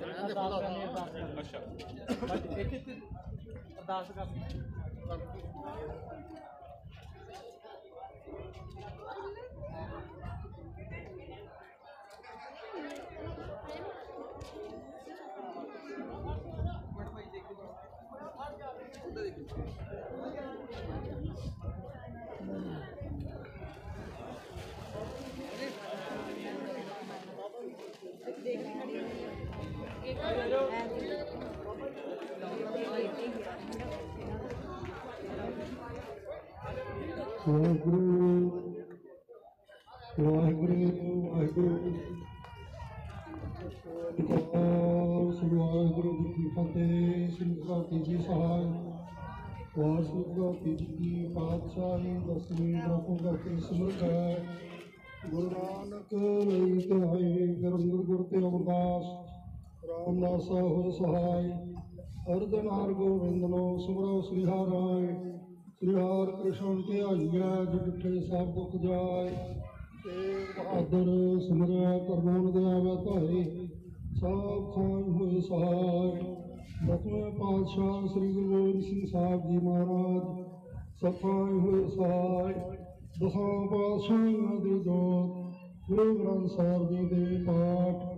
ਰਹਿਣ ਦੇ ਖੁੱਲਾ ਤਾਂ ਅੱਛਾ। ਬਸ ਇੱਕ ਇੱਕ ਅਰਦਾਸ ਕਰਨੀ ਦੇਖੀ ਖੜੀ ਵਾਹਿਗੁਰੂ ਵਾਹਿਗੁਰੂ ਵਾਹਿਗੁਰੂ ਕਾਰ ਸ੍ਰੀ ਵਾਹਿਗੁਰੂ ਜੀ ਕੀ ਫਤਿਹ ਸ੍ਰੀ ਗੁਰੂ ਜੀ ਸਹਾਇ ਵਾਹਿਗੁਰੂ ਜੀ ਕੀ ਪਾਤਸ਼ਾਹੀ ਦਸਵੀਂ ਗੁਰੂ ਕਰਕੇ ਸਿਮਰਤ ਹੈ ਗੁਰੂ ਨਾਨਕ ਲਈ ਧਿਆਏ ਕਰਮ ਗੁਰ ਤੇ ਅਮਰਦਾਸ ਰਾਮਦਾਸ ਹੋ ਸਹਾਇ, ਅਰਜਨ ਹਰ ਗੋਬਿੰਦ ਨੋ ਸਿਮਰੋ ਸ੍ਰੀ ਹਰਿ ਸ੍ਰੀ ਹਰਿ ਕ੍ਰਿਸ਼ਨ ਤੇ ਆਈਐ ਜਿਠੇ ਸਭ ਦੁਖ ਜਾਏ। ਤੇ ਬਹਾਦਰ ਸਿਮਰਿਆ ਕਰਮੋਨ ਦੇ ਆਵੇ ਧਾਰੇ ਸਭ ਖਾਨ ਹੋਏ ਸਹਾਇ। ਦਸਵੇਂ ਪਾਤਸ਼ਾਹ ਸ੍ਰੀ ਗੁਰੂ ਗੋਬਿੰਦ ਸਿੰਘ ਸਾਹਿਬ ਜੀ ਮਹਾਰਾਜ ਸਫ਼ਾਈ ਹੋਏ ਸਹਾਇ। ਦਸਾਂ ਪਾਤਸ਼ਾਹਾਂ ਦੀ ਜੋਤ, ਗੁਰੂ ਗ੍ਰੰਥ ਸਾਹਿਬ ਜੀ ਦੇ ਪਾਠ।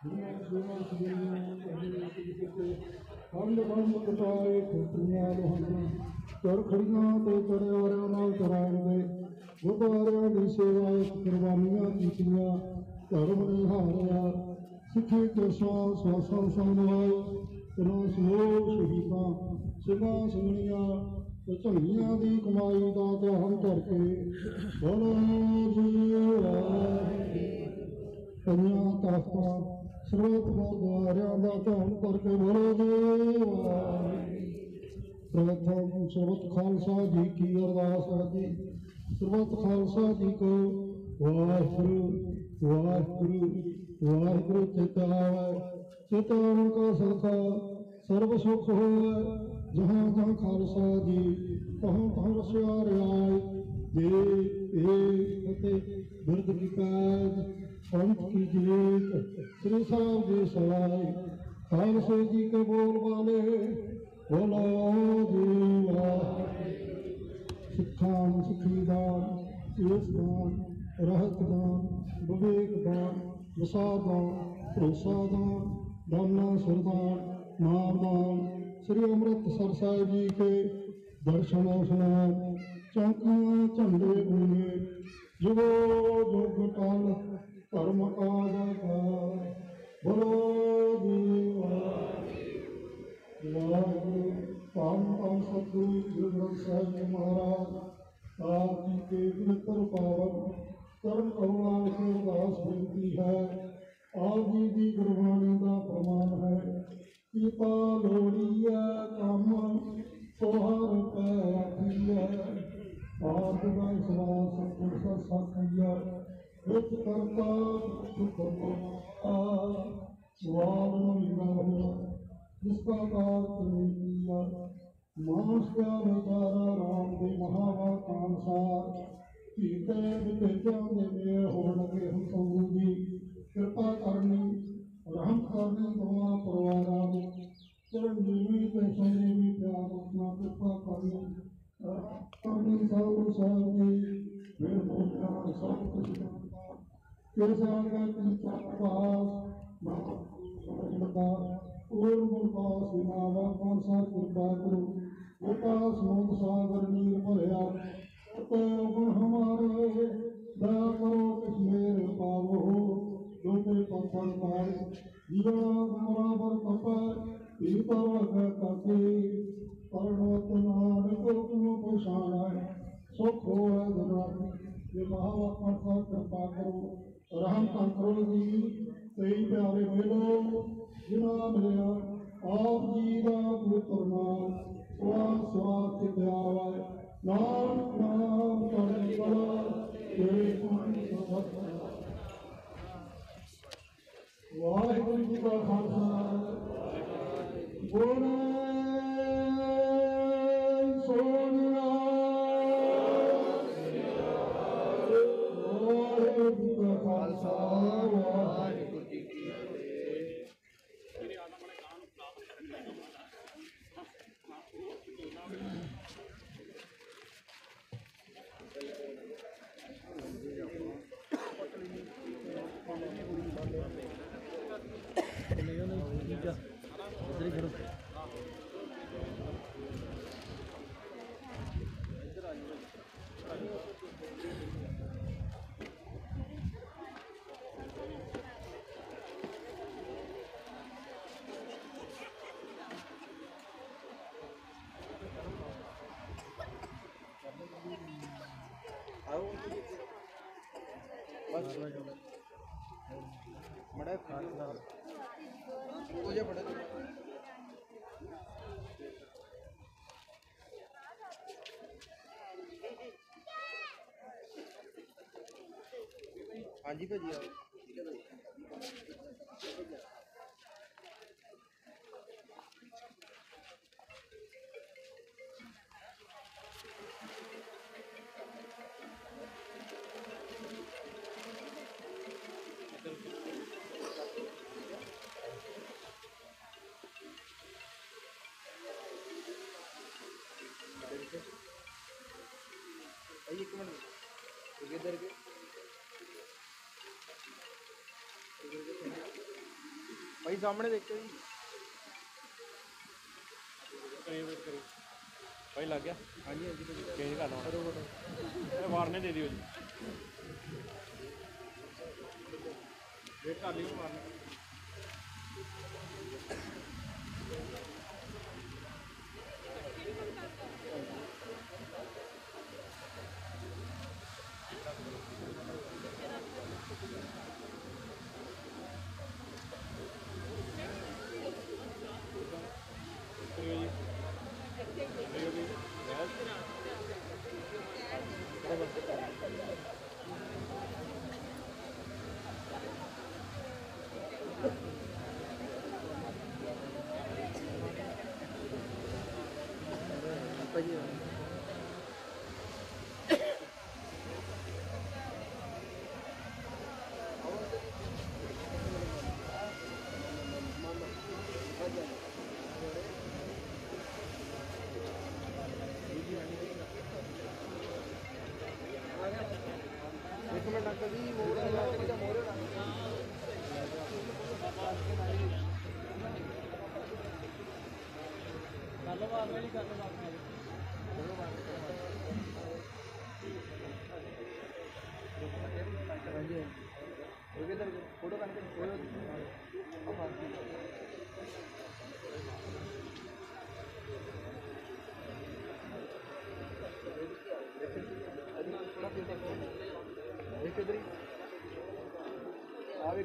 ਦਾ ਜਹਰ ਕਰਕੇ ਬੋਲੋ ਕਟਾਏ ਖੁੱਤੀਆਂ ਲੋਹਾਂ ਚੜ ਖੜੀਆਂ ਤੇ ਚੜਿਆਰਿਆਂ ਨਾਲ ਕਰਾਣ ਦੇ ਗੁਰਦੁਆਰਿਆਂ ਦੀ ਸੇਵਾ ਕੁਰਬਾਨੀਆਂ ਕੀਤੀਆਂ ਧਰਮ ਨਿਹਾਰਿਆ ਸਿੱਖੇ ਕੇਸਾਂ ਸਵਾਸਾਂ ਸੰਭਾਈ ਤਨੋਂ ਸਮੂਹ ਸ਼ਹੀਦਾਂ ਸਿੰਘਾਂ ਸਿੰਘਣੀਆਂ ਤੇ ਝੰਡੀਆਂ ਦੀ ਕਮਾਈ ਦਾ ਧਿਆਨ ਕਰਕੇ ਬੋਲੋ ਜੀ ਵਾਹਿਗੁਰੂ ਪੰਜਾਂ ਤਖਤਾਂ ਸਰਬਤ ਗੁਰਦੁਆਰਿਆਂ ਦਾ ਧਿਆਨ ਕਰਕੇ ਬੋਲੋ ਜੀ। ਪ੍ਰਥਮ ਸਰਬਤ ਖਾਲਸਾ ਜੀ ਕੀ ਅਰਦਾਸ ਹੈ ਜੀ। ਸਰਬਤ ਖਾਲਸਾ ਜੀ ਕੋ ਵਾਹਿਗੁਰੂ ਵਾਹਿਗੁਰੂ ਵਾਹਿਗੁਰੂ ਚਿਤਾਵੈ ਚਿਤਾਵਨ ਕਾ ਸਦਕਾ ਸਰਬ ਸੁਖ ਹੋਵੇ ਜਹਾਂ ਜਹਾਂ ਖਾਲਸਾ ਜੀ, ਤਹਾਂ ਤਹਾਂ ਰਸਿਆ ਰਿਆਇ ਜੇ ਏ ਅਤੇ ਬਿਰਦ ਕੀ ਕਾਜ ਪੰਥ ਕੀ ਜੀਤ ਸ੍ਰੀ ਸਾਹਿਬ ਜੀ ਸਲਾਈ ਖਾਲਸੇ ਜੀ ਕੇ ਬੋਲ ਬਾਲੇ ਬੋਲੋ ਜੀ ਵਾਹਿਗੁਰੂ ਸਿੱਖਾਂ ਸਿੱਖੀ ਦਾਨ ਇਸ ਦਾਨ ਰਹਿਤ ਦਾਨ ਵਿਵੇਕ ਦਾਨ ਵਿਸਾਰ ਦਾਨ ਭਰੋਸਾ ਦਾਨ ਦਾਨਾ ਸਰਦਾਨ ਨਾਮ ਦਾਨ ਸ੍ਰੀ ਅੰਮ੍ਰਿਤਸਰ ਸਾਹਿਬ ਜੀ ਕੇ ਦਰਸ਼ਨ ਸੁਨਾਨ ਚੌਂਕੀਆਂ, ਝੰਡੇ ਗੁਨੇ ਜੁਗੋ ਜੁਗ ਕਾਲ कर्म का बोलो राम राम सतगुरु गुरु ग्रंथ साहिब जी के पवित्र पावन कर्म करुणा से दास विनती है आप जी की गुरबाणी का प्रमाण है पिता लोड़िया काम सोहर पैरा आप का इस्लाम सतगुरु का साथ With your love, to come Swarnavindana, Vispakartaniya, Namaskara Ram De Mahavakansa, पीते विदेशों ने मेरे होने के हम सबों की कृपा करनी रहम करनी दुआ परवाराम चरण देवी के संदेवी प्यार अपना कृपा करनी करनी सब सब की मेरे बहुत सब कुछ सागर नीर भरया ते गुण हमारे दया करो किस मेर पावो लोटे पत्थर पार जीवना बराबर कपा पीता वह करते पर्वत नार को तुम है सुख हो है धरा ये महावा पांसा कृपा करो रहम कंट्रोल कई प्यारे मिलो जिना मिलया आप जी का पुत्रना स्वाद स्वाद के प्यार नाम नाम करने वाला तेरे कौन समझ वाहेगुरु जी का खालसा। बोले, सोने ਹਾਂਜੀ ਭਾਜੀ ਆ ਭਾਈ ਇੱਕ ਮਿੰਟ ਇਧਰ ਭਾਈ ਸਾਹਮਣੇ ਦੇਖੋ ਜੀ। ਕਰੀ ਵੇਟ ਕਰੀ ਭਾਈ ਲੱਗ ਗਿਆ? ਹਾਂਜੀ ਹਾਂਜੀ ਚੇਂਜ ਕਰਨਾ ਹੁਣ। ਇਹ ਵਾਰਨੇ ਦੇ ਦਿਓ ਜੀ। ਵੇਟ ਕਰ ਲਿਓ ਵਾਰਨੇ।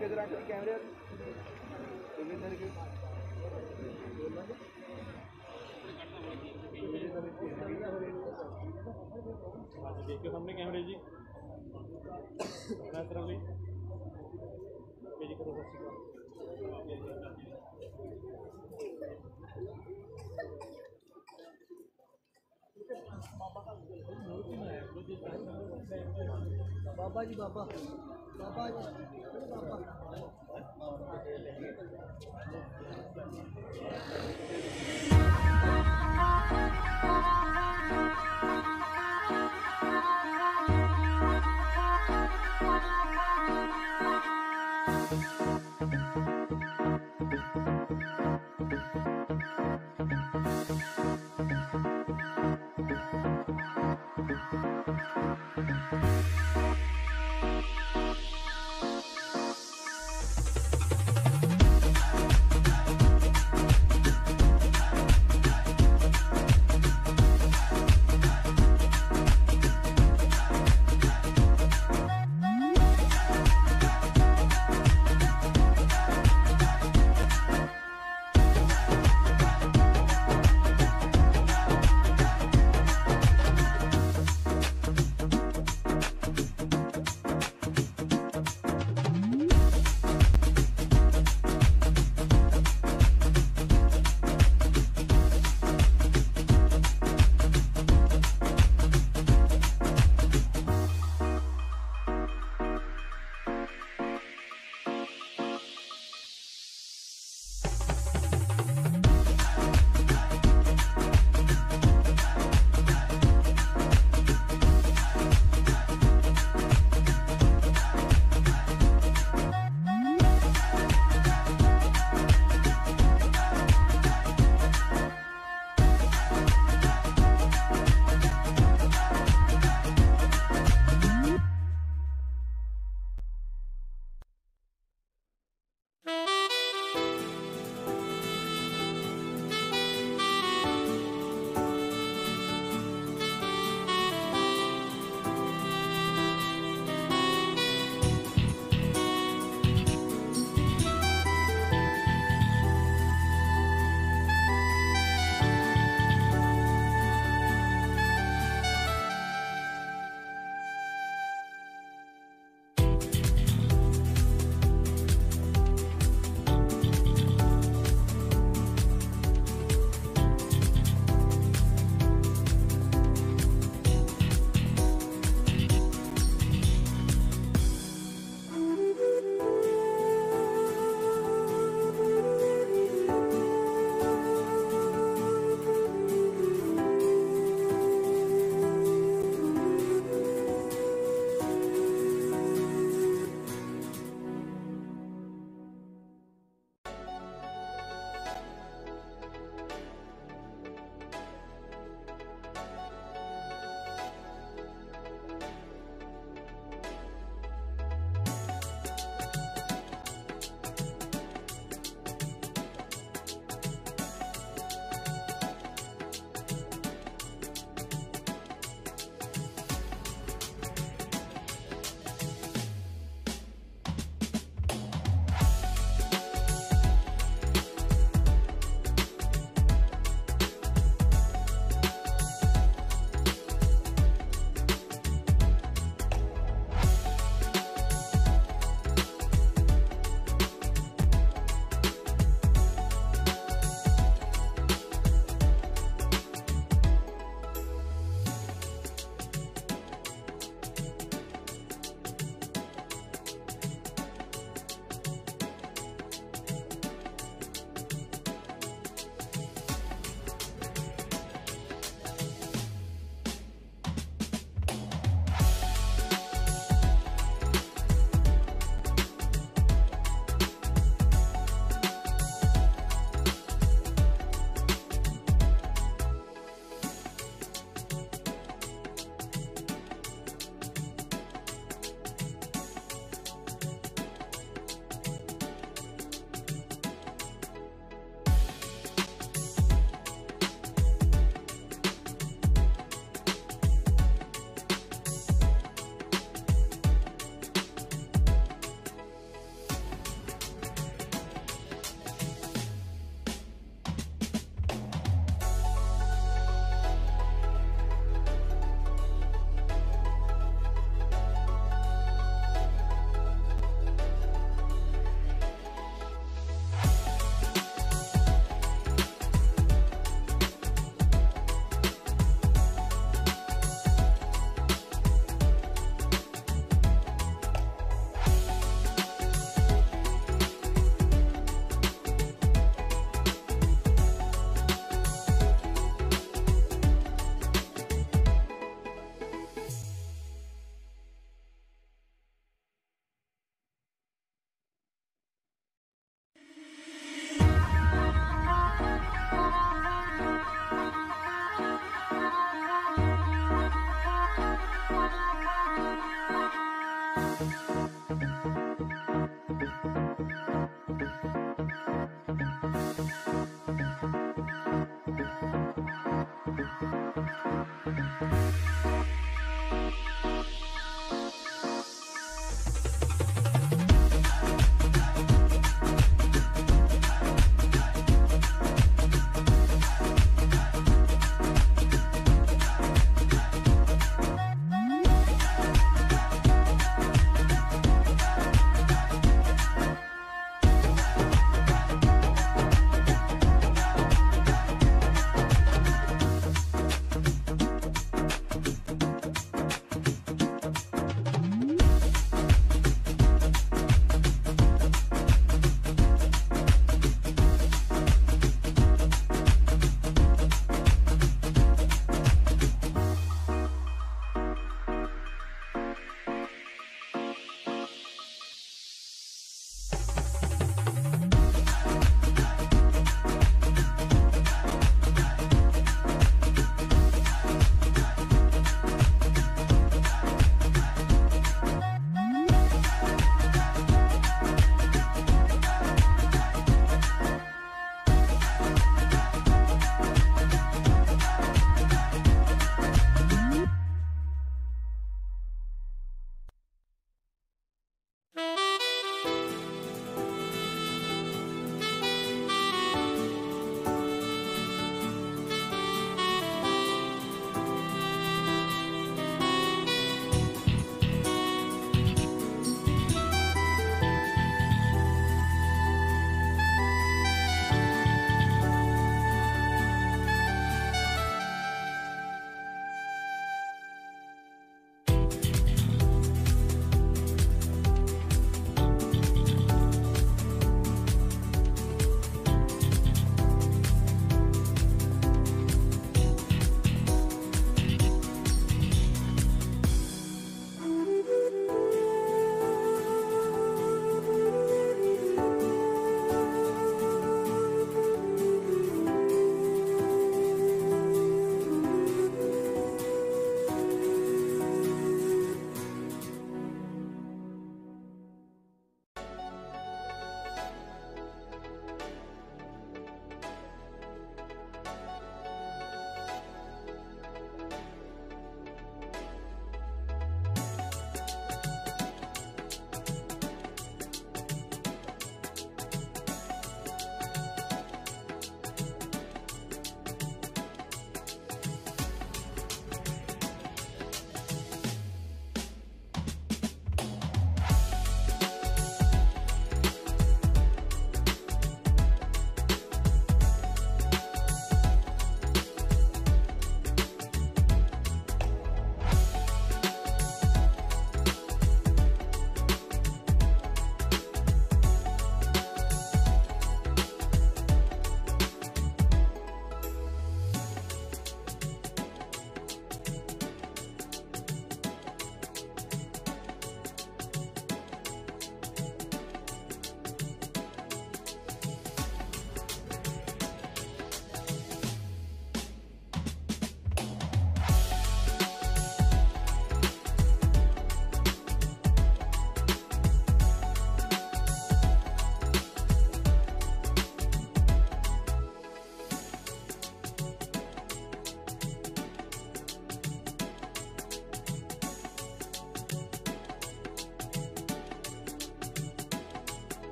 इसके जरा कैमरे देखिए सामने कैमरे जी। <coughs> तरफ़ बाबा जी बाबा बाबा जी बाबा बाबा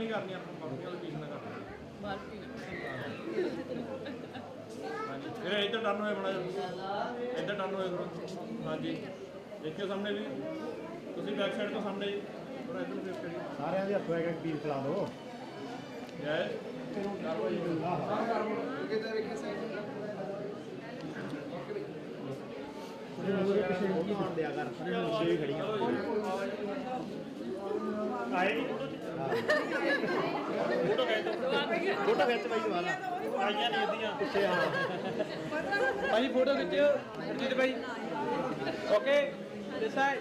ਨਹੀਂ ਕਰਨੀਆਂ ਆਪਾਂ ਬਾਕੀ ਵਾਲੀ ਪੀਸ ਨਾ ਕਰਨੀ ਹਾਂਜੀ। ਫਿਰ ਇੱਧਰ ਟਰਨ ਹੋਏ ਬਣਾ ਇੱਧਰ ਟਰਨ ਹੋਏ ਕਰੋ ਹਾਂਜੀ। ਦੇਖਿਓ ਸਾਹਮਣੇ ਵੀ। ਤੁਸੀਂ ਬੈਕ ਸਾਈਡ ਤੋਂ ਸਾਹਮਣੇ ਜੀ। ਥੋੜਾ ਇੱਧਰ ਫੇਸ ਕਰਿਓ ਸਾਰਿਆਂ ਦੇ ਹੱਥੋਂ ਇੱਕ ਪੀਸ ਖਿਲਾ ਦਿਓ। ਜੈ। ਉਹਦੇ ਪਿੱਛੇ ਕੀ ਹੋਣ ਦਿਆ ਕਰ ਪਿੱਛੇ ਖੜੀ ਆਏ ਫੋਟੋ ਫੋਟੋ ਖਿੱਚ ਬਾਈ ਦੁਬਾਰਾ। ਆਈਆਂ ਨਹੀਂ ਇਹਦੀਆਂ। ਪਿੱਛੇ ਹਾਂ ਭਾਈ photo ਖਿੱਚਿਓ Ranjit Bhai okay this side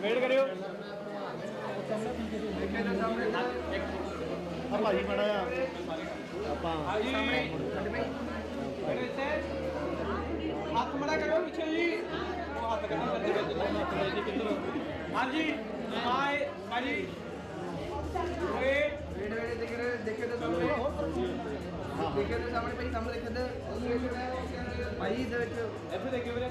wait ਕਰਿਓ। ਆ ਮੜਾ ਆ ਆਪਾਂ ਹੱਥ ਮੜਾ ਕਰੋ ਪਿੱਛੇ ਜੀ। ਉਹ ਹੱਥ ਕਰੋ ਸੱਜੇ ਵਿੱਚ ਹਾਂਜੀ। my money. Wait. Wait, wait, देखे रहे देखे तो सामने देखे तो सामने भाई सामने देखे तो भाई इधर ऐसे देखे मेरे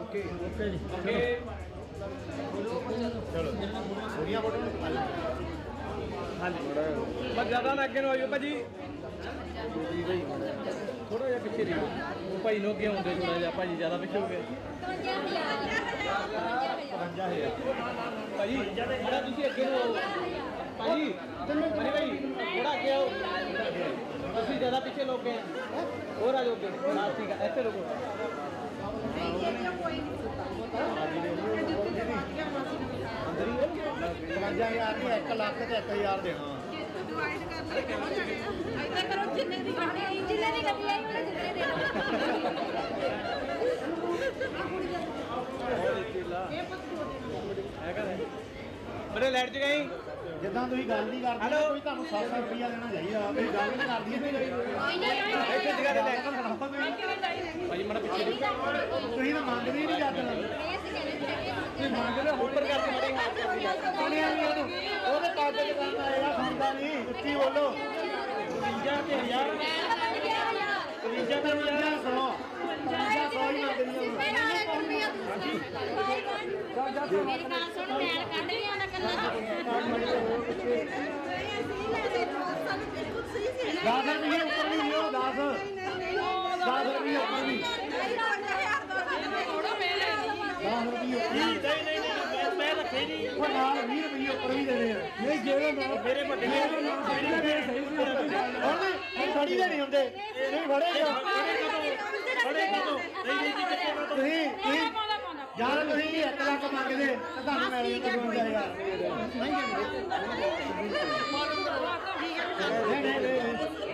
ओके ओके ओके ਚਲੋ ਸੋਨੀਆ ਬੋਟਲ ਹਾਂਜੀ ਬਸ ਜ਼ਿਆਦਾ ਨਾ ਅੱਗੇ ਨੂੰ ਆਇਓ ਭਾਜੀ ਜੀ ਭਾਈ ਥੋੜਾ ਜਿਹਾ ਪਿੱਛੇ ਰਹੋ ਉਹ ਭਾਈ ਨੂੰ ਅੱਗੇ ਆਉਂਦੇ ਥੋੜਾ ਜਿਹਾ ਭਾਜੀ ਜ਼ਿਆਦਾ ਪਿੱਛੇ ਹੋ ਗਏ 55000 ਭਾਜੀ ਜਿਹੜਾ ਤੁਸੀਂ ਅੱਗੇ ਨੂੰ ਆਓ ਭਾਜੀ ਮਨੀ ਭਾਈ ਥੋੜਾ ਅੱਗੇ ਆਓ ਤੁਸੀਂ ਜ਼ਿਆਦਾ ਪਿੱਛੇ ਲੋਕ ਗਏ ਹੋਰ ਆ ਜਾਓ ਅੱਗੇ ਹਾਂ ਠੀਕ ਹੈ ਇੱਥੇ ਰੁਕੋ ਅੰਦਰ ਹੀ 55000 ਨਹੀਂ 1 ਲੱਖ ਤੇ 1000 ਦੇਣਾ ਡਿਵਾਈਡ ਕਰ ਲੈ ਐਦਾਂ ਕਰੋ ਜਿੰਨੇ ਦੀ ਗੱਡੀ ਆਈ ਜਿੰਨੇ ਦੀ ਗੱਡੀ ਆਈ ਉਹਨੇ ਜਿੰਨੇ ਮੇਰੇ ਲਾਈਟ ਚ ਗਈ ਜਿੱਦਾਂ ਤੁਸੀਂ ਗੱਲ ਨਹੀਂ ਕਰਦੇ ਨਾ, ਕੋਈ ਤੁਹਾਨੂੰ 700 ਰੁਪਇਆ ਦੇਣਾ ਚਾਹੀਦਾ ਤੁਸੀਂ ਗੱਲ ਨਹੀਂ ਕਰਦੀ ਇੱਥੇ। ਜਗ੍ਹਾ ਤੇ ਲੈ ਭਾਜੀ ਮੜਾ ਪਿੱਛੇ ਤੁਸੀਂ ਤਾਂ ਮੰਗਦੇ ਹੀ ਨਹੀਂ ਜਾਂਦੇ ਤੁਸੀਂ ਮੰਗਦੇ ਹੋ ਉੱਪਰ ਕਰਕੇ ਮੜੇ ਸੁਣਿਆ ਨਹੀਂ ਉਹਨੂੰ। ਉਹਦੇ ਕਾਗਜ਼ ਕਰਨ ਆਏਗਾ ਸੁਣਦਾ ਨਹੀਂ। ਉੱਚੀ ਬੋਲੋ। 50 ਤੇ 1000 50 ਤੇ 50 ਸੌ 50 ਸੌ ਹੀ ਮੰਗਦੀਆਂ ਮੇਰੀ ਗੱਲ ਸੁਣ ਮੈਲ ਕੱਢ ਲਿਆ ਨਾ ਕੱਲਾ ਸਾਨੂੰ ਬਿਲਕੁਲ ਸਹੀ ਸੀ 10 ਰੁਪਏ ਉੱਪਰ ਵੀ ਲਿਓ 10 10 ਰੁਪਏ ਉੱਪਰ ਵੀ 10 ਰੁਪਏ ਉੱਪਰ ਨਹੀਂ ਨਹੀਂ ਨਹੀਂ ਮੈਂ ਰੱਖੇ ਜੀ ਉਹ ਨਾਲ 20 ਰੁਪਏ ਉੱਪਰ ਵੀ ਦੇਣੇ ਆ। ਨਹੀਂ ਜਿਹੜੇ ਨਾਲ ਮੇਰੇ ਵੱਡੇ ਨੇ ਹੁਣ ਹੁਣ ਫੜੀ ਦੇ ਨਹੀਂ ਹੁੰਦੇ। ਨਹੀਂ ਫੜੇ ਬੜੇ ਕਦੋਂ? ਨਹੀਂ ਨਹੀਂ ਜੀ ਤੁਸੀਂ ਤੁਸੀਂ ਯਾਰ ਤੁਸੀਂ 1 ਲੱਖ ਮੰਗਦੇ ਤਾਂ ਤੁਹਾਨੂੰ ਮੈਂ ਵੀ ਦਵਾਂਗਾ ਯਾਰ। ਨਹੀਂ ਨਹੀਂ ਨਹੀਂ।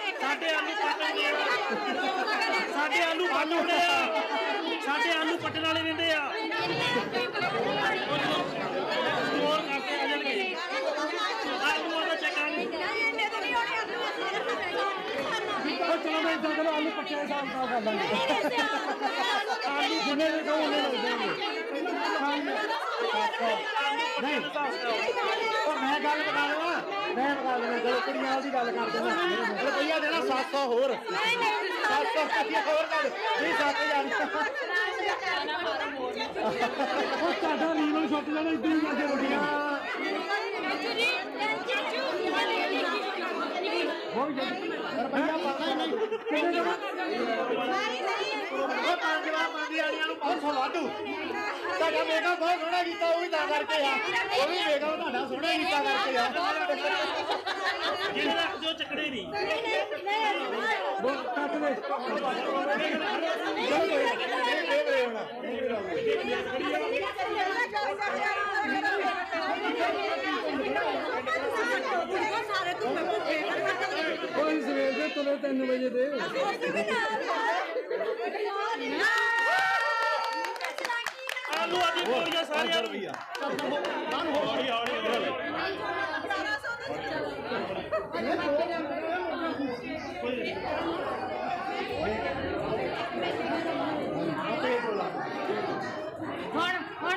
ਸਾਡੇ ਆਲੂ ਪੱਟਣ ਸਾਡੇ ਆਲੂ ਪੱਟਣ ਆ। ਸਾਡੇ ਆਲੂ ਪੱਟਣ ਵਾਲੇ ਰਹਿੰਦੇ ਆ? ਉਹ ਚਲੋ ਮੈਂ ਇਦਾਂ ਕਰੋ ਆਲੂ ਪੱਕੇ ਹਿਸਾਬ ਨਾਲ ਕਰ ਲਾਂਗੇ ਆਲੂ ਜਿੰਨੇ ਦੇ ਕਹੋ ਉਹਨੇ ਲੱਗ ਜਾਣਗੇ ਨਹੀਂ ਉਹ ਮੈਂ ਗੱਲ ਬਣਾ ਲਵਾਂ ਮੈਂ ਬਣਾ ਲਵਾਂ ਚਲੋ ਕੁੜੀਆਂ ਦੀ ਗੱਲ ਕਰਦੇ ਨਾ ਰੁਪਈਆ ਦੇਣਾ 700 ਹੋਰ 700 ਰੁਪਈਆ ਹੋਰ ਕਰ ਨਹੀਂ 7000 ਉਹ ਤੁਹਾਡਾ ਲੀਵਰ ਛੁੱਟ ਜਾਣਾ ਇਦਾਂ ਹੀ ਕਰਦੇ ਰੋਟੀਆਂ ਰੁਪਈਆ ਪਾਣਾ ਹੀ ਨਹੀਂ ਕਿੰਨੇ ਜਣਾ ਮਾਰੀ ਨਹੀਂ ਉਹ ਪੰਜ ਵਾਰ ਪੰਜ ਆੜੀਆਂ ਨੂੰ 500 ਲਾਟੂ ਤੁਹਾਡਾ ਮੇਗਾ ਬਹੁਤ ਸੋਹਣਾ ਕੀਤਾ ਉਹ ਵੀ ਤਾਂ ਕਰਕੇ ਆ ਉਹ ਵੀ ਮੇਗਾ ਤੁਹਾਡਾ ਸੋਹਣਾ ਕੀਤਾ ਕਰਕੇ ਆ ਜਿਹਨੇ ਰੱਖ ਦਿਓ ਚੱਕਣੇ ਨਹੀਂ ਨਹੀਂ ਨਹੀਂ ਬੋਲ ਕੱਟ ਦੇ ਸਾਰੇ ਧੁੱਪੇ ਭੁੱਖੇ ਕੋਈ ਸਵੇਰ ਦੇ ਤੁਲੇ 3 ਵਜੇ ਦੇ ਆਲੂ ਆਲੂ ਆਦੀ ਗੋਲੀਆਂ ਸਾਰੀਆਂ ਨੂੰ ਹੌਲੀ ਹੌਲੀ ਹੌਲੀ ਹੁਣ ਹੁਣ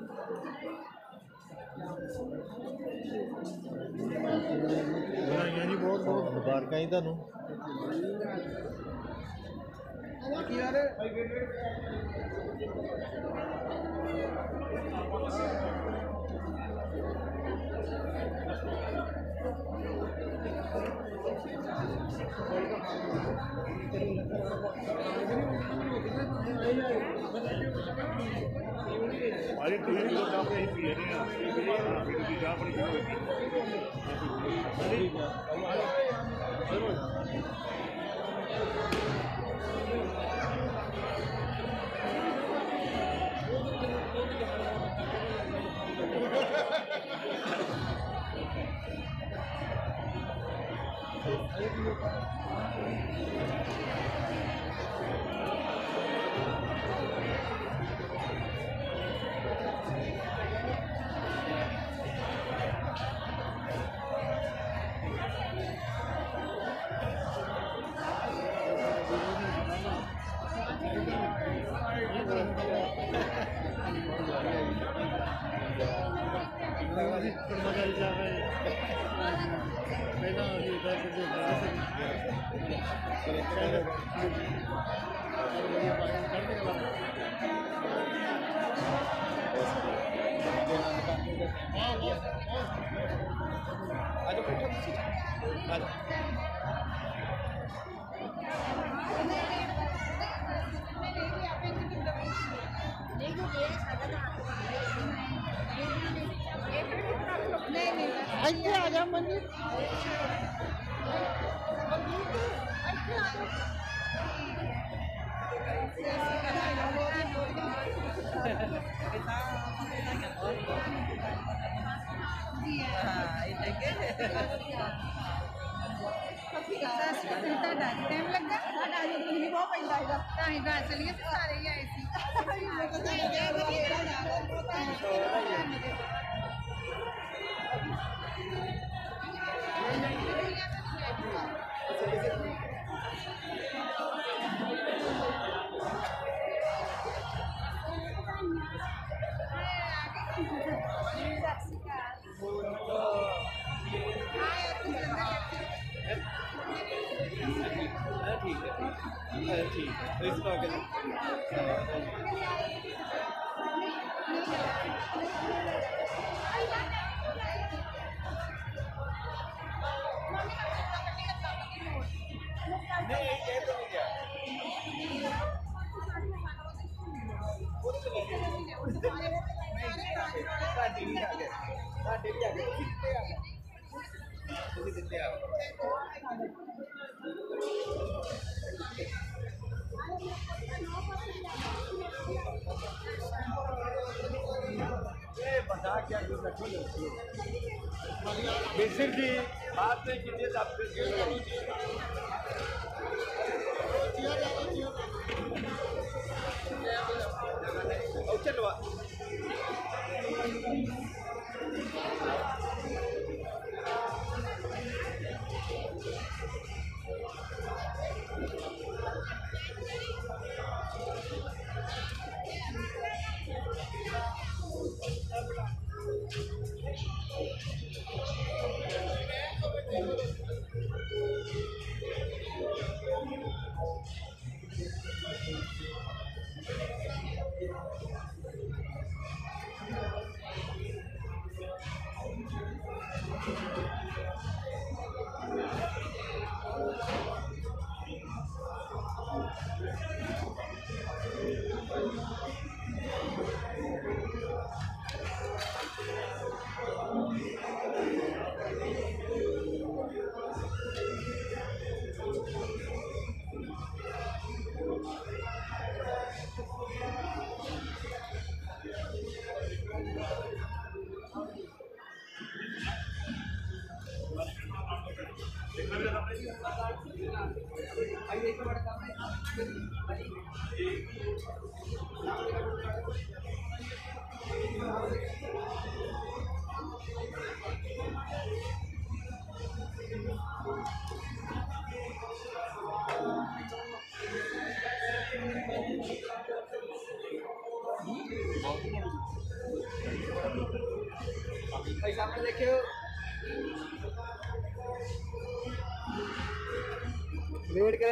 ਵਧਾਈਆਂ ਜੀ ਬਹੁਤ ਬਹੁਤ ਮੁਬਾਰਕਾਂ ਜੀ ਤੁਹਾਨੂੰ। ਕੀ ਯਾਰ अरे तुम्हें तो काम नहीं किया रे अभी तो जा पर क्यों अरे चलो।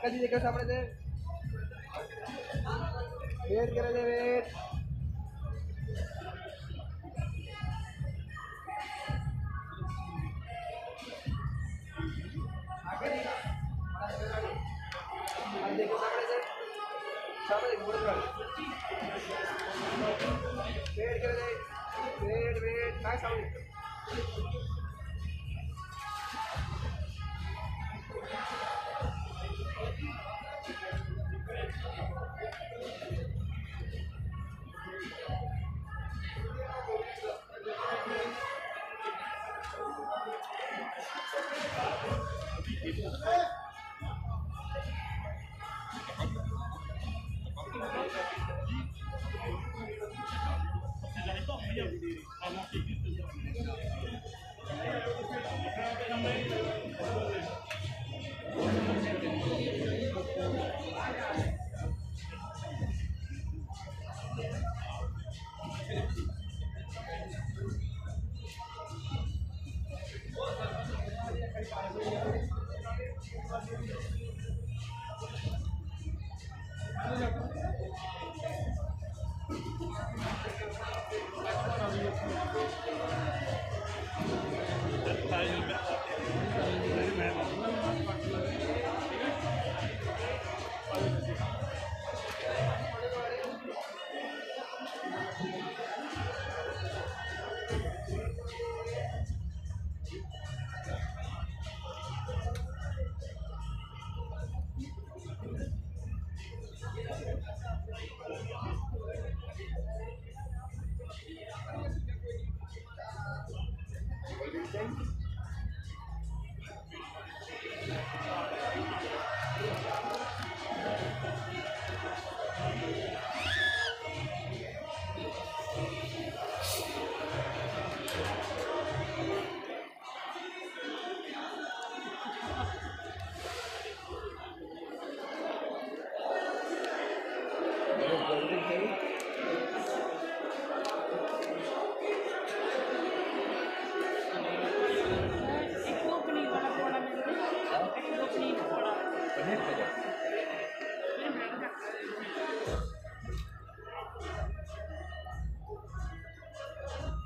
અક્કાજી દેખાશ આપણે તે વેટ કરે છે વેટ વેટ કરે છે વેટ વેટ કાંઈ સાંભળ્યું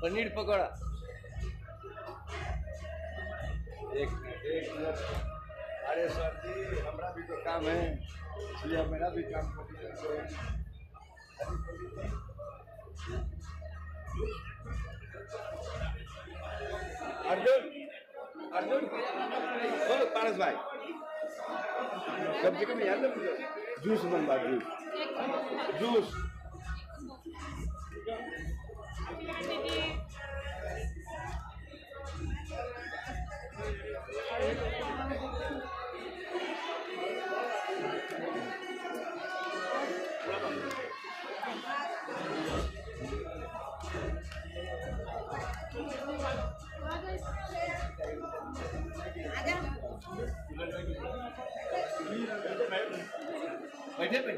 पनीर पकौड़ा। एक एक अरे सर जी, हमारा भी तो काम है। इसलिए मेरा भी काम अर्जुन अर्जुन ओ पारस भाई। कम से कम याद जूस बनवा जूस जूस।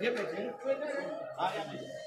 在北京，来呀。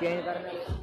चेंज करने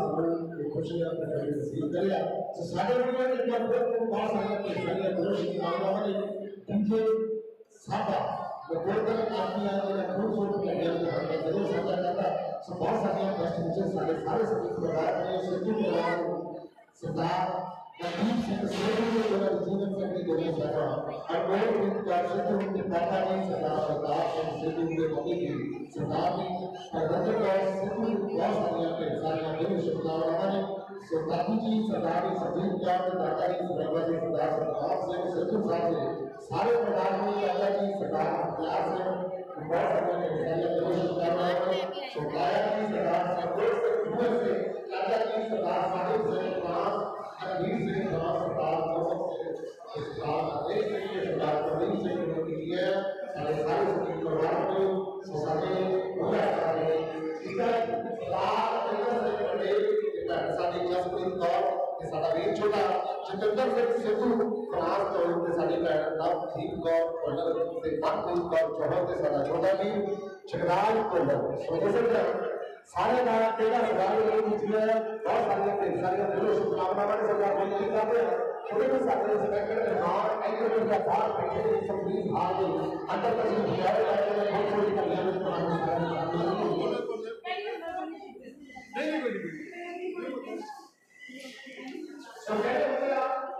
आपण घोषणे केल्या तर साधारणपणे डॉक्टर बाळासाहेब आंबेडकर भविष्य आव्हाने तुमचे सापा कोणत्या आपल्याला खूप सोडून ज़रूर साजरा करता सो बहुत सारे प्रश्न सारे सारे सभी प्रकार के सभी प्रकार सरदार जगदीप सिंह सोनी को मेरा जीवन से भी देना चाहता और बहुत दिन का क्षेत्र उनके पापा ने सरदार प्रताप सिंह सिद्धू के मम्मी की सरदार ने प्रबंधक और सिद्धू बहुत सारे के सारे मेरे शुभकामनाएँ ने सरदार जी सरदार ने सजीव का दादा जी सरदार जी सरदार प्रताप सिंह सिद्धू साहब ने सारे प्रधान ने दादा जी सरदार प्रताप सिंह बहुत सारे के सारे मेरे शुभकामनाएँ ने सरदार जी सरदार से दूर से दादा जी सरदार साहब से प्रणाम कहीं से सरकार को सरकार एक तरीके सरकार को नहीं से करने के सारे सारे सभी परिवार को सोसाने होना चाहिए इधर लाल तरीके से करने इधर सारे जस कोई तौर के साथ भी छोटा जितेंद्र सिंह सिद्धू प्रहार तौर के साथ का नाम थीम को और से बात कोई तौर छोटा के साथ छोटा भी जगदान को सोने से सारे भारत के बारह तेरह के लोग निकले और सारे के हिस्सा के दोनों शुभकामना बड़े सरकार को निकल जाते हैं। उन्हें भी साथ में सेक्टर में एक एग्रीमेंट का भाग बैठे थे सब प्लीज़ आ गए अंदर तक ये जाए जाए मैं बहुत थोड़ी कर लिया मैं तुम्हारा नहीं नहीं नहीं नहीं।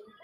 Obrigado.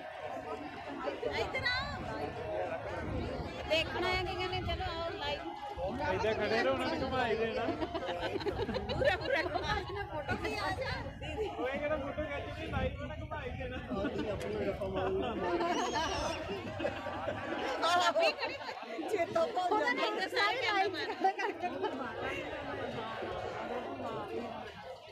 ਦੇਖਣਾ ਹੈ ਕਿ ਕਹਿੰਦੇ ਚਲੋ ਆਓ ਲਾਈਵ ਇੱਥੇ ਖੜੇ ਰਹੋ ਉਹਨਾਂ ਨੂੰ ਘੁਮਾਈ ਦੇਣਾ ਪੂਰਾ ਪੂਰਾ ਅੱਜ ਨਾ ਫੋਟੋ ਵੀ ਆ ਜਾ ਓਏ ਕਿਹੜਾ ਫੋਟੋ ਖਿੱਚਦੀ ਲਾਈਟ ਨਾ। ਘੁਮਾਈ ਦੇਣਾ ਆਹ ਵੀ ਕਰੀ ਚੇਤੋ ਕੋ ਉਹਨੇ ਇੱਕ ਸਾਰੇ ਲਾਈਵ ਕਰਕੇ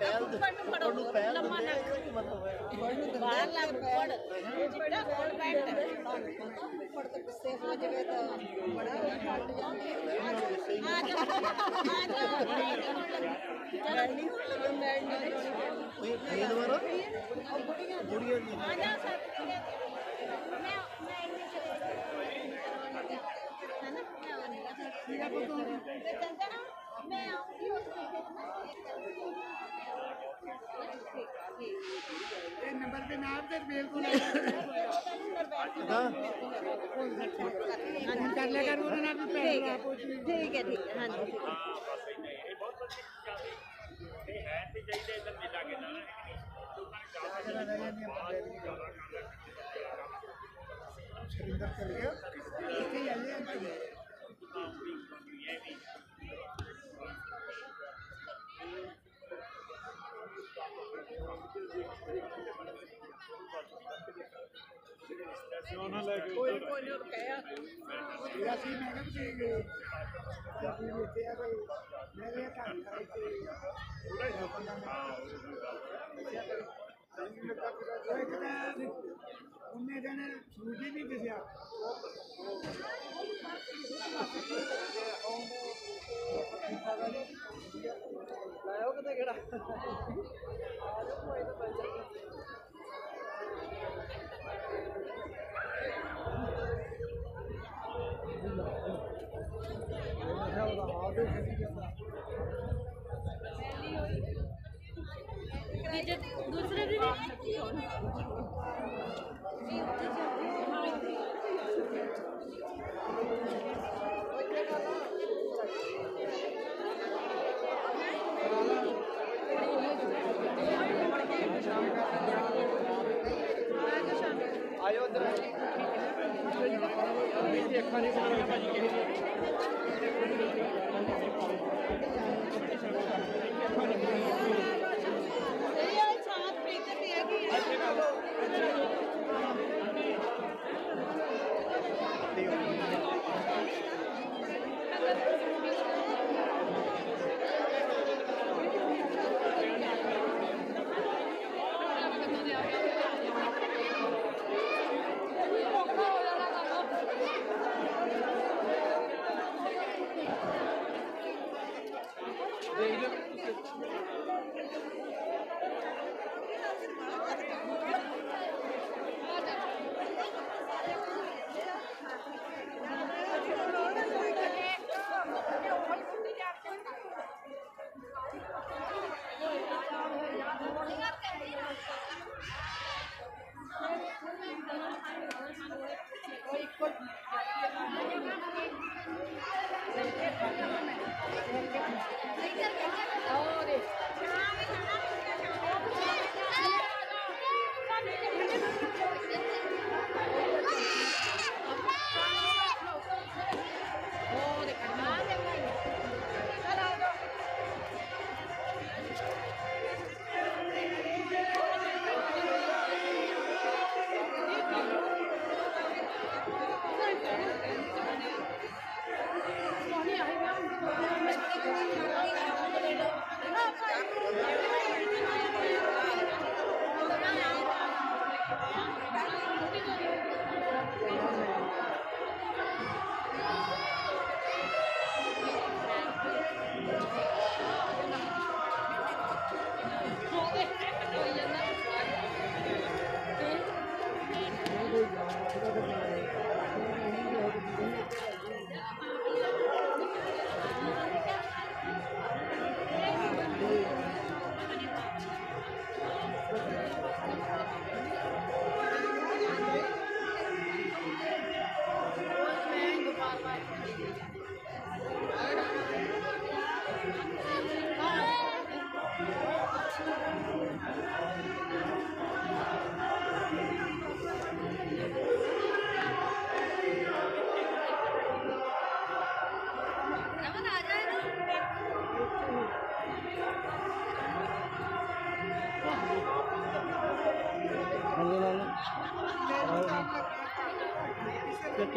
ਹੁਣ ਅੱਜ ਨੇ ਫੋਟੋ ਖਿੱਚ ਕੇ ਪਾ ਦੇਣੀ ਵਿੱਚ ਸਟੇਟਸ ਵਿੱਚ ਦੋ ਵੀ ਆਈ ਤਾਂ ਮਰਦਾ ਤੇ ਕੋਲ ਬੈਠੇ ਨੇ ਨਾ ਆਪੇ ਹੀ ਇਹਦੇ ਅੰਦਰ ਪੱਪੜ ਵੱਲ ਨੂੰ ਜਦੋਂ ਆਏ ਹਾਂਜੀ ਇਹ ਲਾਈਨ ਪਹਿਲ ਪੱਪੜ ਨੂੰ ਪਹਿਲ ਲੰਮਾ ਨਾ ਬਾਹਰ ਲੱਗ ਪੜ ਜਿਹੜਾ ਕੋਲ ਬੈਠ ਪੱਪੜ ਤੇ ਗੁੱਸੇ ਹੋ ਜਾਵੇ ਤਾਂ ਬੜਾ ਫਟ ਜਾਂਦੇ ਆ ਜਾ ਆ ਜਾ ਨਹੀਂ ਹੁਣ ਲੱਗ ਮੈਂ ਨਹੀਂ ਕੋਈ ਫੇਰ ਵਾਰਾ ਬੁੜੀਆਂ ਬੁੜੀਆਂ ਆ ਜਾ ਸਰ ਮੈਂ ਮੈਂ ਇੰਨੇ ਚਲੇ ਹੈ ਨਾ ਮੈਂ ਆਉਂਗੀ ਮੇਰਾ ਬਤੋਂ ਤੇ ਚੰਗਾ ਮੈਂ ਆਉਂਗੀ ਉਸ ਇਹ ਨੰਬਰ ਦੇ ਨਾਮ ਤੇ ਮੇਲ ਕੋਲ ਹਾਂ ਕਰ ਲਿਆ ਕਰ ਉਹਦੇ ਨਾਲ ਵੀ ਠੀਕ ਹੈ ਠੀਕ ਹੈ ਠੀਕ ਹੈ ਹਾਂਜੀ ਸ਼ਰਿੰਦਰ ਚਲ ਗਿਆ ਇੱਥੇ ਹੀ ਆਏ ਆ ਪੈਸੇ ਉਹਨਾਂ ਲੈ ਕੇ ਕੋਈ ਕੋਈ ਉਹ ਕਹਿਆ। ਮੇਰਾ ਸੀ ਮੈਡਮ ਜੀ ਜੀ ਇੱਥੇ ਆ ਗਏ ਮੈਂ ਇਹ ਕੰਮ ਕਰੀ ਸੀ ਪੂਰਾ ਹੀ ਬੰਦਾ ਮੈਂ ਉਹਨੇ ਜਣੇ ਸੂਜੀ ਵੀ ਦਿਸਿਆ। ਲਾਇਓ ਕਿਤੇ ਕਿਹੜਾ। ਆ ਜਾਓ ਕੋਈ ਤਾਂ ਪੰਚਾਇਤ one.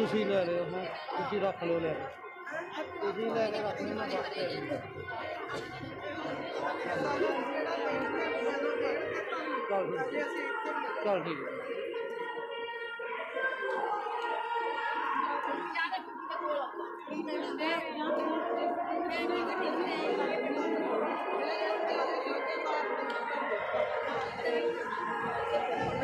ਤੁਸੀਂ ਲੈ ਲਿਓ ਹਾਂ ਤੁਸੀਂ ਰੱਖ ਲਓ ਲੈ ਕੇ ਤੁਸੀਂ ਲੈ ਕੇ ਰੱਖ ਲੈਣਾ ਚਲ ਠੀਕ ਚਲ ਠੀਕ ਹੈ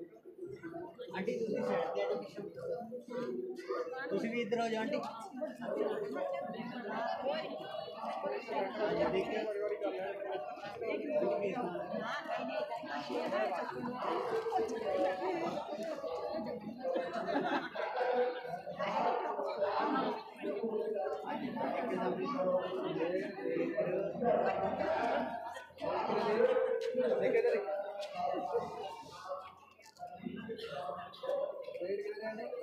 ਆਂਟੀ ਤੁਸੀਂ ਸਾਈਡ ਤੇ ਆ ਜਾਓ ਪਿੱਛੇ ਤੁਸੀਂ ਵੀ ਇੱਧਰ ਆ ਜਾਓ ਆਂਟੀ देखिए देखिए ఎక్కడికి వెళ్ళకండి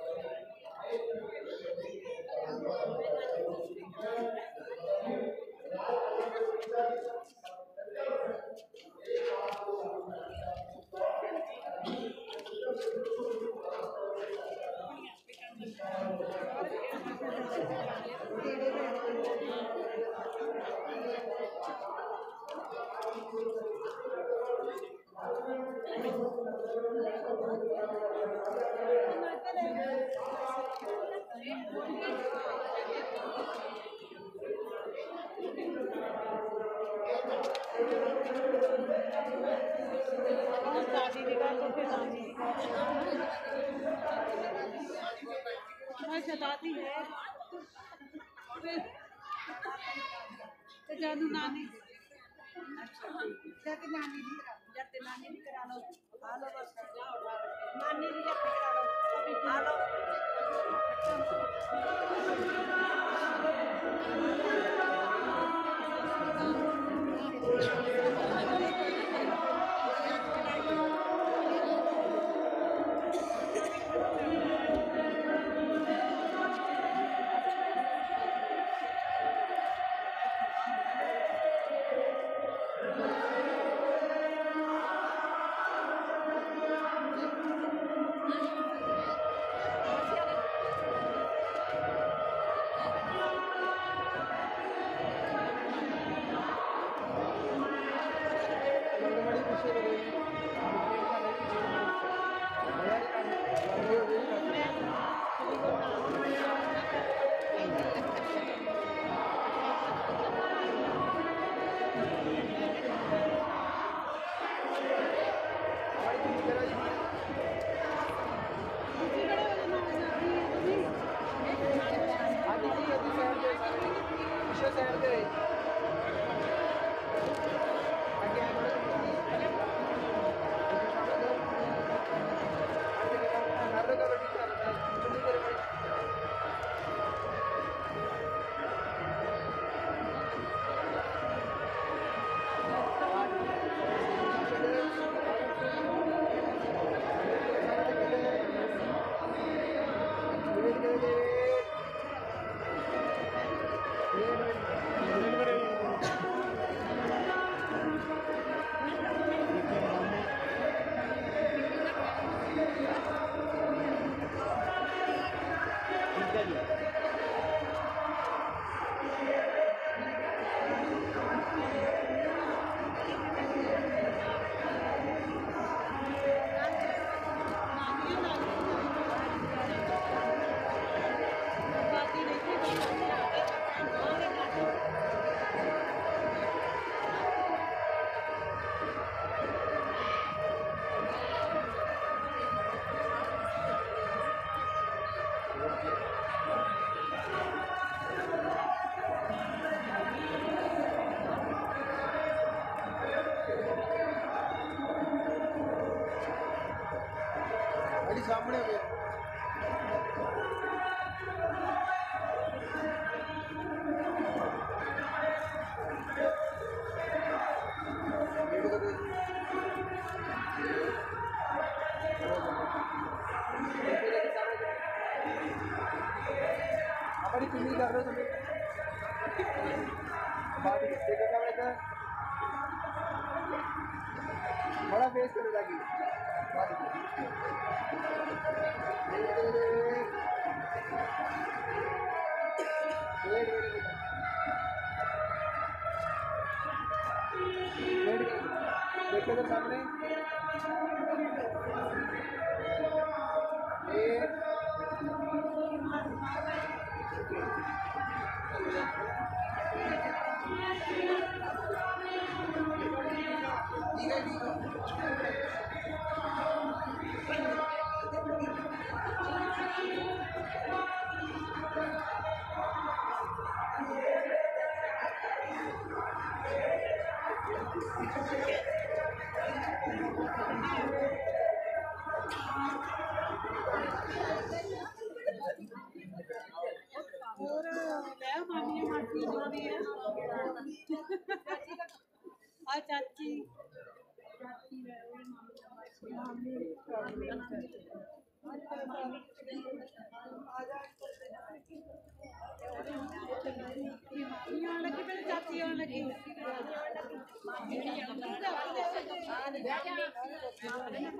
अच्छा। जादू नानी जाते नानी भी करा जाते नानी भी करा लो। हालो बस।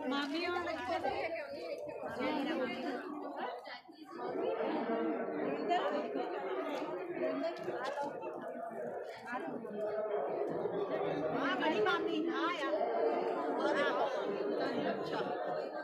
मामी और हाँ बड़ी मामी। हाँ यार। अच्छा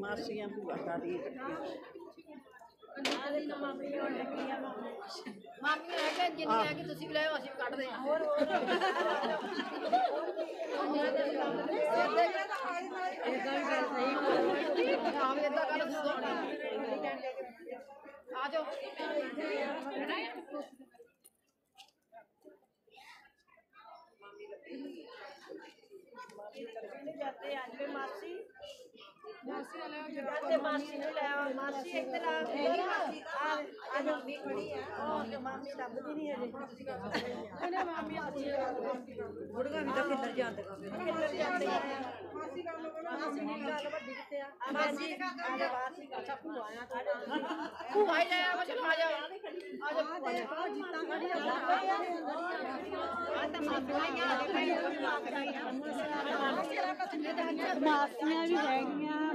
ਮਾਸੀਆਂ ਭੂਆ ਸਾਰੀ ਮਾਮੀ ਨੇ ਕਿਹਾ ਜਿੰਨੀ ਆ ਕਿ ਤੁਸੀਂ ਲੈ ਅਸੀਂ ਵੀ ਕੱਢਦੇ ਹਾਂ ਹੋਰ ਹੋਰ ਇਦਾਂ ਵੀ ਗੱਲ ਸਹੀ ਆਵੇ ਇਦਾਂ ਗੱਲ ਸੁਣਾਉਣੀ जाते हैं आज में मासी। ਜਾਂਦੇ ਮਾਸੀ ਨੂੰ ਲੈ ਆਓ ਮਾਸੀ ਇੱਧਰ ਆ ਮਾਸੀ ਆ ਆ ਮੰਮੀ ਖੜੀ ਆ ਉਹ ਤੇ ਮਾਮੀ ਲੱਭਦੀ ਨਹੀਂ ਹਜੇ। ਉਹਨੇ ਮਾਮੀ ਬੁੜਗਾ ਵੀ ਤਾਂ ਕਿੱਧਰ ਜਾਂਦੇ ਕਿੱਧਰ ਜਾਂਦੇ ਆ ਮਾਸੀ ਗੱਲ ਮਾਸੀ ਦੀ ਗੱਲ ਵੱਡੀ ਕਿੱਥੇ ਆ? ਮਾਸੀ ਆ ਜਾ ਬਾਹਰ ਸੀ ਅੱਛਾ ਭੂਆ ਆ ਭੂਆ ਹੀ ਲੈ ਆਓ ਚਲੋ ਆ ਜਾਓ। ਆ ਜਾਓ ਭੂਆ। ਜਿੱਤਾਂ ਖੜੀ ਆ। ਆ। ਤਾਂ ਮਾਸੀਆਂ ਆ। ਮਾਸੀਆਂ ਵੀ ਹੈਗੀਆਂ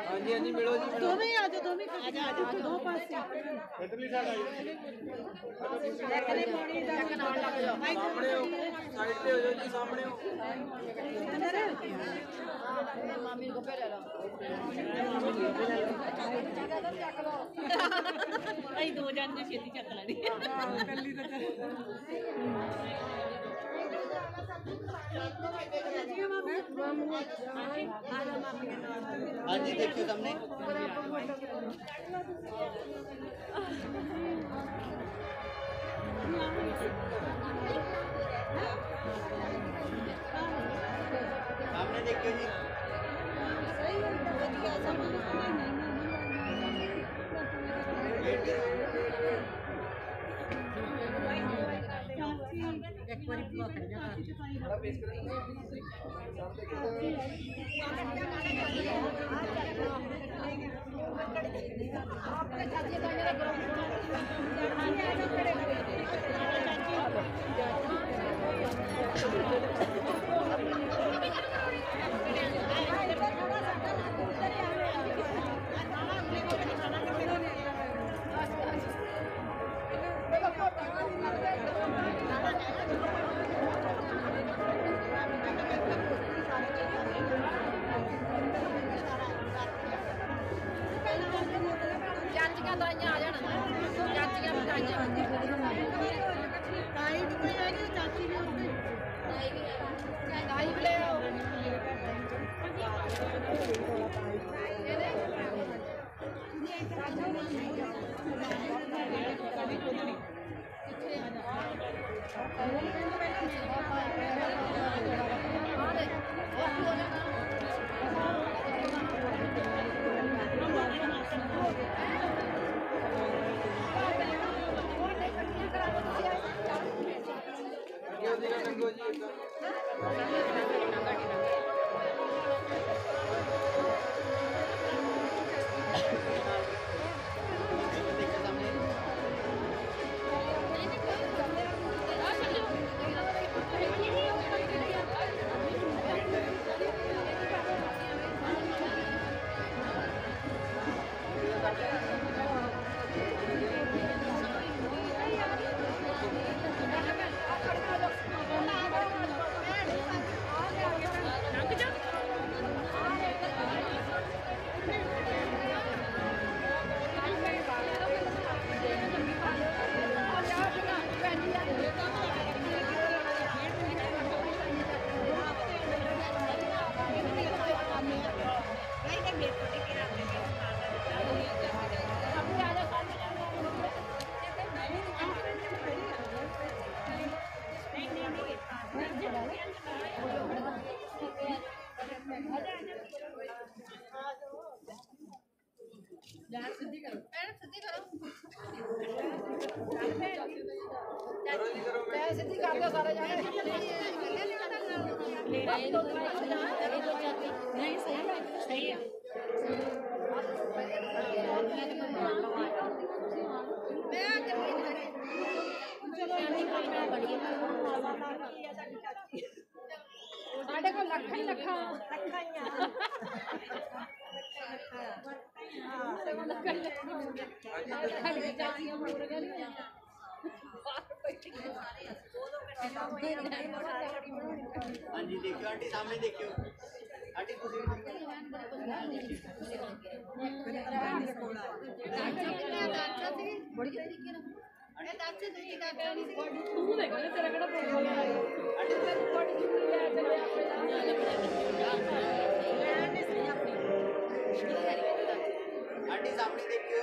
ਹਾਂਜੀ ਹਾਂਜੀ ਮਿਲੋ ਜੀ ਮਿਲੋ। ਦੋਵੇਂ ਆ ਜਾ ਦੋਵੇਂ ਆ ਜਾ ਆ ਜਾ ਦੋ ਪਾਸੇ। ਇਧਰਲੀ ਸਾਈਡ ਆਈ ਸਾਹਮਣੇ ਹੋ ਸਾਈਡ ਤੇ ਹੋ ਜਾਓ ਜੀ ਸਾਹਮਣੇ ਹੋ। ਮਾਮੀ ਨੂੰ ਫੇਰ ਲੈ ਲਓ ਅਸੀਂ ਦੋ ਜਣੇ ਛੇਤੀ ਚੱਕ ਲੈਣੀ। ਕੱਲੀ ਤਾਂ हाँ जी देखिए सामने। सामने देखिए जी। सही तो बढ़िया सामान ਵਾਰੀ ਬਲੌਕ ਕਰ ਜਾ ਆਪਣੇ ਚਾਚੇ ਦਾ ਮੇਰਾ ਬਲੌਕ ਚਾਚੀ ਆ ਜਾ ਕੜੇ ਮੈਂ ਸਿੱਧੀ ਕਰ ਦਿਓ ਸਾਰੇ ਜਾਣੇ ਨਹੀਂ ਸਹੀ ਹੈ ਸਹੀ ਹੈ ਸਾਡੇ ਕੋਲ ਲੱਖਾਂ ਹੀ ਲੱਖਾਂ हाँ जी देखियो आंटी सामने देखियो आंटी दूसरी बड़ी तरीके ना अरे दांचे देखिए दांचे तू देखो ना तेरा कड़ा पड़ गया अरे तेरे बॉडी की ले आ चले आप ले आंटी सामने देखियो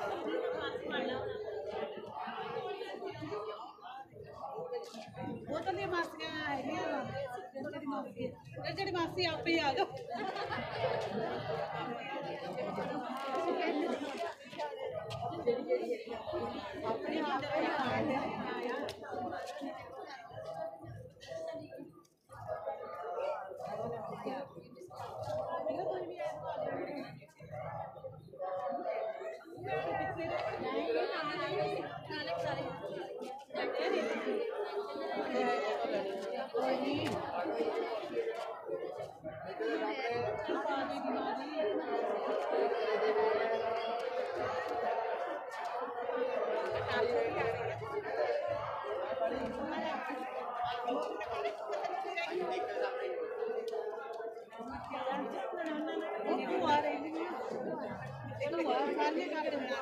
ਜਿਹੜੀ ਮਾਸੀ ਆਪੇ ਆ ਜਾ Thank you.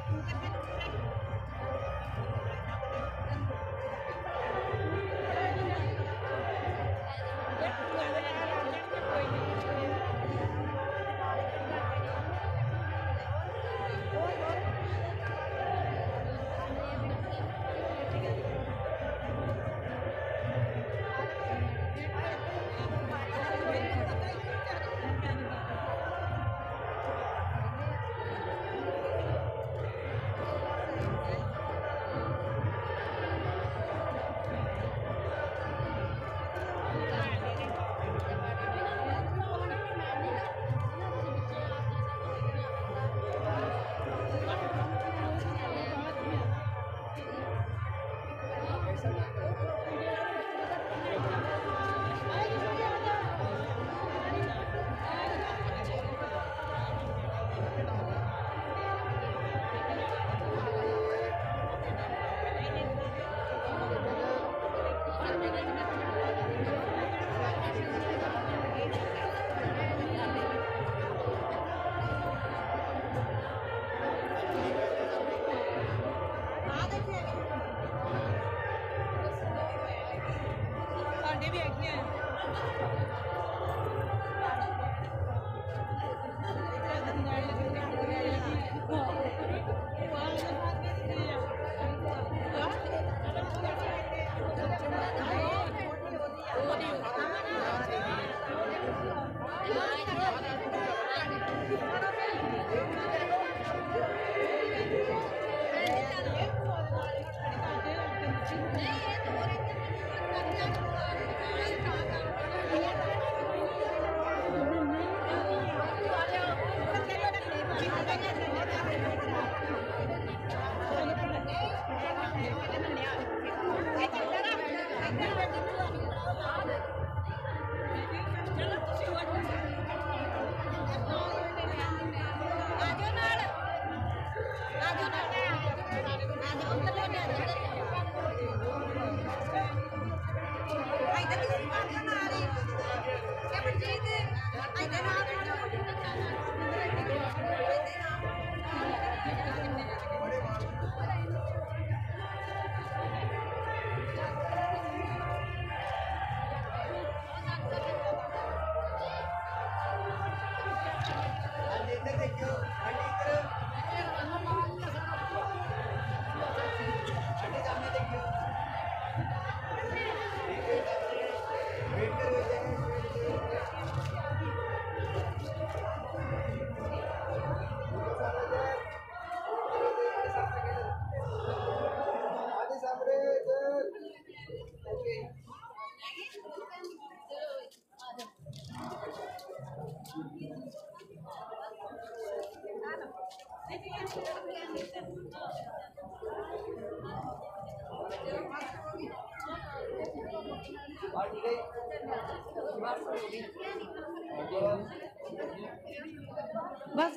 बस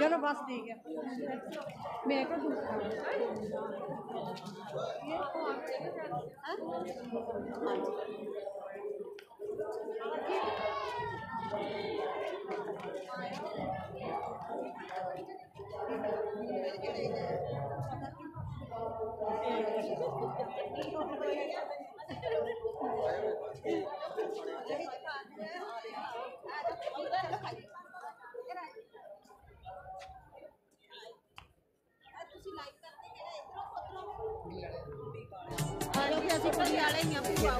चलो बस ठीक है। मैं क्या दूसरा ਅਸੀਂ ਪਟਿਆਲੇ ਹੀ ਆ ਭੂਆ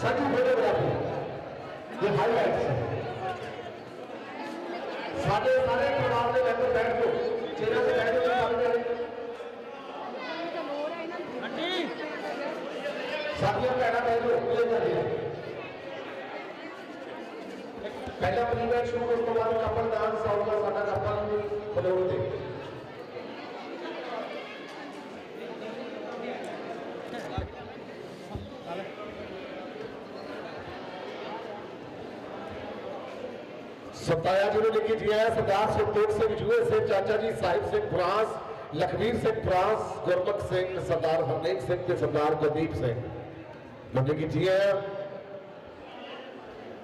सभी फोटोग्राफी ये हाईलाइट्स है। सारे सारे परिवार के मेंबर बैठ। गए चेहरे से बैठ के काम करें साथियों कहना बैठ को ये जाते हैं पहला प्री वेड शूट उसके बाद कपल डांस और सताया जी ने लिखी थी है सरदार सुखदेव सिंह यूएसए चाचा जी साहिब सिंह फ्रांस लखवीर सिंह फ्रांस गुरमुख सिंह सरदार हरनेक सिंह ਤੇ ਸਰਦਾਰ ਗੁਰਦੀਪ ਸਿੰਘ ਮੁੰਡੇ ਕੀ ਜੀ ਹੈ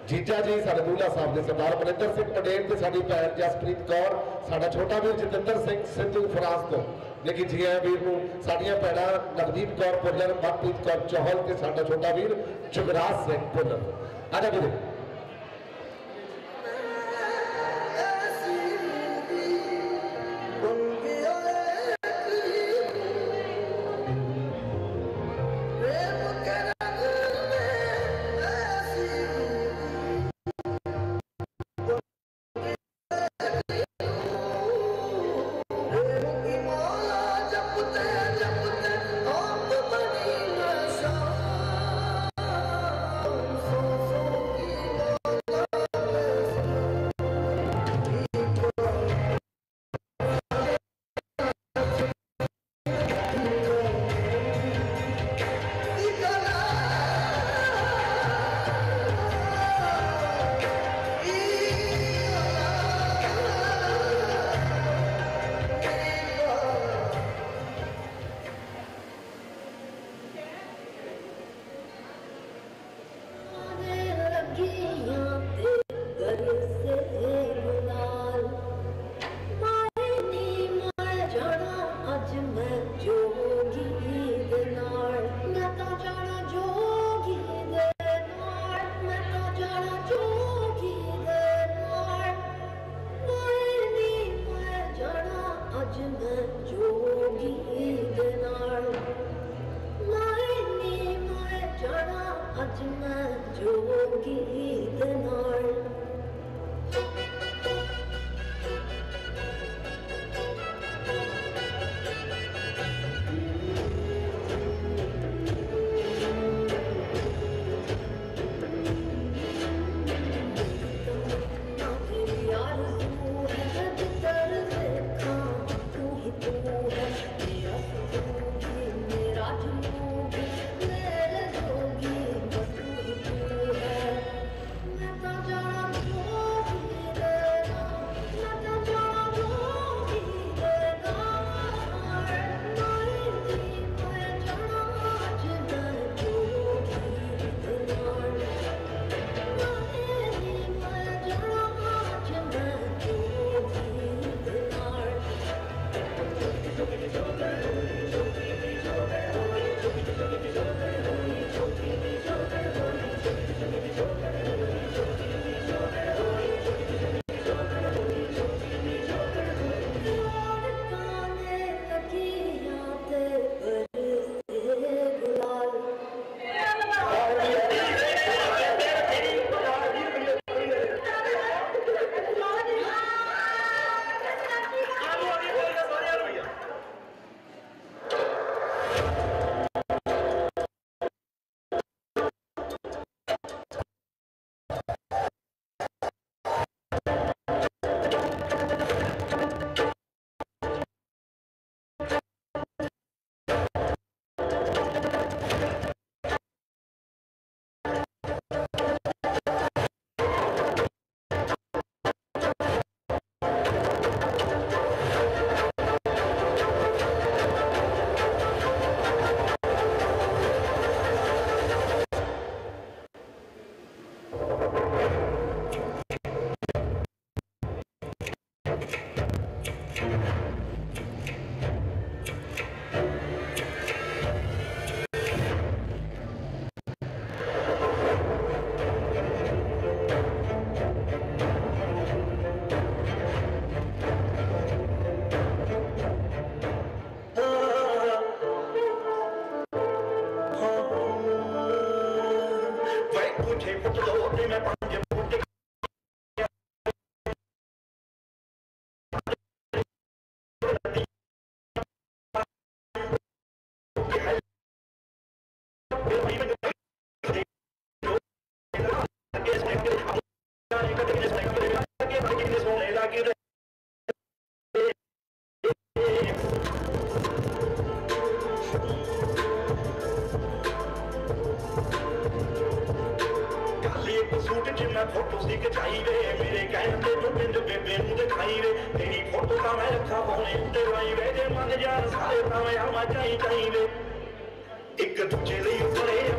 ਜੀਜਾ ਜੀ ਸਾਡੇ ਦੂਲਾ ਸਾਹਿਬ ਦੇ ਸਰਦਾਰ ਮਨਿੰਦਰ ਸਿੰਘ ਪਟੇਲ ਤੇ ਸਾਡੀ ਭੈਣ ਜਸਪ੍ਰੀਤ ਕੌਰ ਸਾਡਾ ਛੋਟਾ ਵੀਰ ਜਤਿੰਦਰ ਸਿੰਘ ਸਿੱਧੂ ਫਰਾਂਸ ਤੋਂ ਲੇਕਿਨ ਜੀ ਹੈ ਵੀਰ ਨੂੰ ਸਾਡੀਆਂ ਭੈਣਾਂ ਨਵਦੀਪ ਕੌਰ ਪੁੱਲਰ ਮਨਪ੍ਰੀਤ ਕੌਰ ਚੌਹਲ ਤੇ ਸਾਡਾ ਛੋਟਾ ਵੀਰ ਜੁਗਰਾਜ ਸਿੰਘ ਪੁੱਲਰ ਆਜਾ ਵੀਰੇ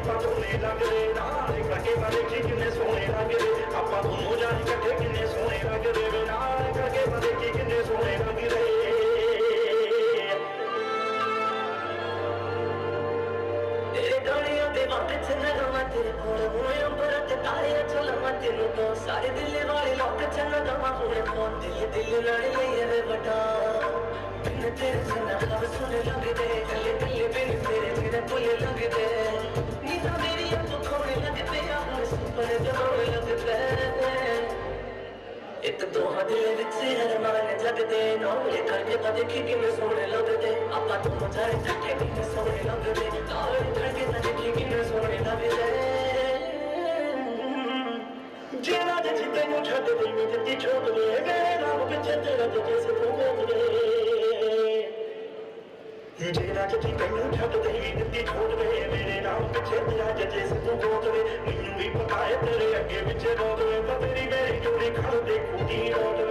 ਆਪਾਂ ਦੋਨੇ ਲੱਗਦੇ ਨਾਲ ਕਰਕੇ ਬਾਰੇ ਕੀ ਕਿੰਨੇ ਸੋਹਣੇ ਲੱਗਦੇ ਆਪਾਂ ਦੋਨੋਂ ਜਾਣ ਇਕੱਠੇ ਕਿੰਨੇ ਸੋਹਣੇ ਲੱਗਦੇ ਵੇ ਨਾਲ ਕਰਕੇ ਬਾਰੇ ਕੀ ਕਿੰਨੇ ਸੋਹਣੇ ਲੱਗਦੇ ਤੇਰੇ ਗਾਣਿਆਂ ਦੇ ਵਕਤ ਚ ਨਗਾਵਾਂ ਤੇਰੇ ਕੋਲ ਹੋਏ ਅੰਬਰ ਤੇ ਤਾਰੇ ਚਲਵਾ ਤੈਨੂੰ ਤੋਂ ਸਾਰੇ ਦਿਲ ਵਾਲੇ ਲੋਕ ਚ ਨਗਾਵਾਂ ਹੋਏ ਫੋਨ ਦਿਲ ਦਿਲ ਨਾਲ ਲਈ ਵੇ ਵਟਾ ਬਿਨ ਤੇਰੇ ਸੁਣਾ ਖਬ ਸੁਣ ਲੱਗਦੇ ਕੱਲੇ ਕੱਲੇ ਬਿਨ ਤੇਰੇ ਜਿਹੜੇ ਪੁੱਲੇ ਲੱਗਦੇ ਤੁਹਾਡੇ ਵਿੱਚ ਹਰਮਾਨ ਜਗਦੇ ਨੌਲੇ ਕਰਕੇ ਤਾਂ ਦੇਖੀ ਕਿਵੇਂ ਸੋਹਣੇ ਲੱਗਦੇ। ਆਪਾਂ ਤੋਂ ਮਜ਼ਾਰੇ ਥੱਕੇ ਕਿਵੇਂ ਸੋਹਣੇ ਲੱਗਦੇ। ਨੌਲੇ ਕਰਕੇ ਤਾਂ ਦੇਖੀ ਕਿਵੇਂ ਸੋਹਣੇ ਲੱਗਦੇ। ਜਿਨ੍ਹਾਂ ਦੇ ਜਿੱਤੇ ਨੂੰ ਛੱਡ ਦੇ ਨਹੀਂ ਦਿੱਤੀ ਛੋਟ ਲੈ ਗਏ ਨਾਮ ਪਿੱਛੇ ਤੇਰਾ ਤੇ ਕਿਸੇ ਤੋਂ ਮੋਤ ਲੈ ਜੇ ਜਿੱਤੇ ਨੂੰ ਛੱਡ ਦੇ ਮੈਂ ਦਿੱਤੀ ਛੋੜ ਵੇ ਮੇਰੇ ਨਾਮ ਪਿੱਛੇ ਤੇਰਾ ਜੇ ਜਿਸ ਤੂੰ ਮੋਦ ਵੇ ਮੈਨੂੰ ਵੀ ਪਤਾ ਹੈ ਤੇਰੇ ਅੱਗੇ ਪਿੱਛੇ ਰੋਦ ਵੇ ਪਰ ਤੇਰੀ ਮੇਰੀ ਜੋੜੀ ਖੜ ਦੇ ਖੂਟੀ ਰੋਦ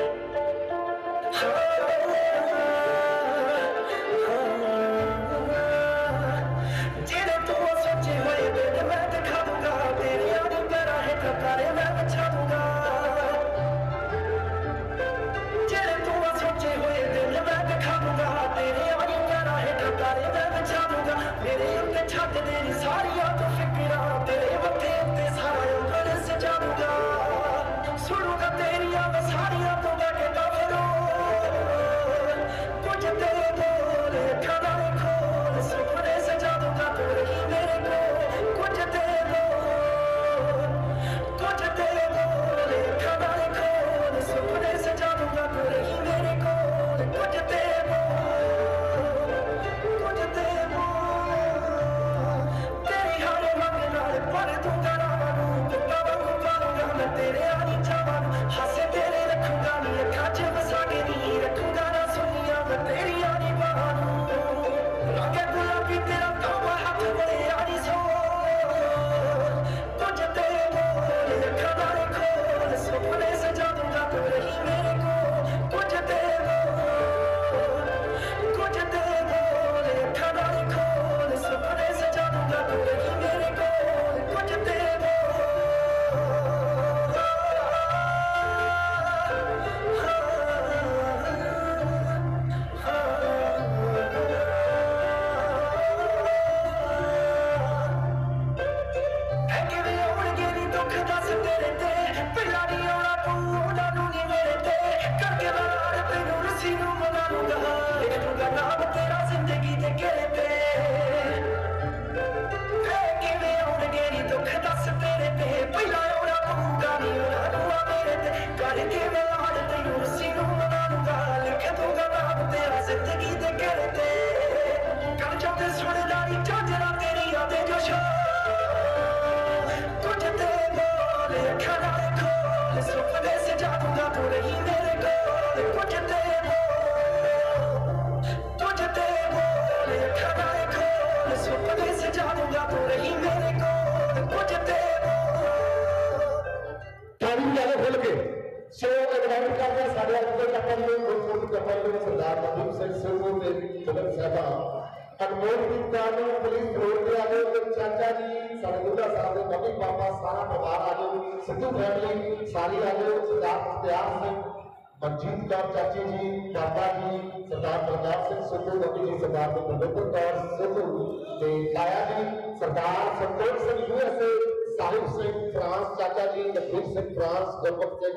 ਸਰਦਾਰ ਸੰਤੋਖ ਸਿੰਘ ਯੂਐਸਏ ਸਾਹਿਬ ਸਿੰਘ ਫਰਾਂਸ ਚਾਚਾ ਜੀ ਲਖਵੀਰ ਸਿੰਘ ਫਰਾਂਸ ਗੁਰਮੁਖ ਸਿੰਘ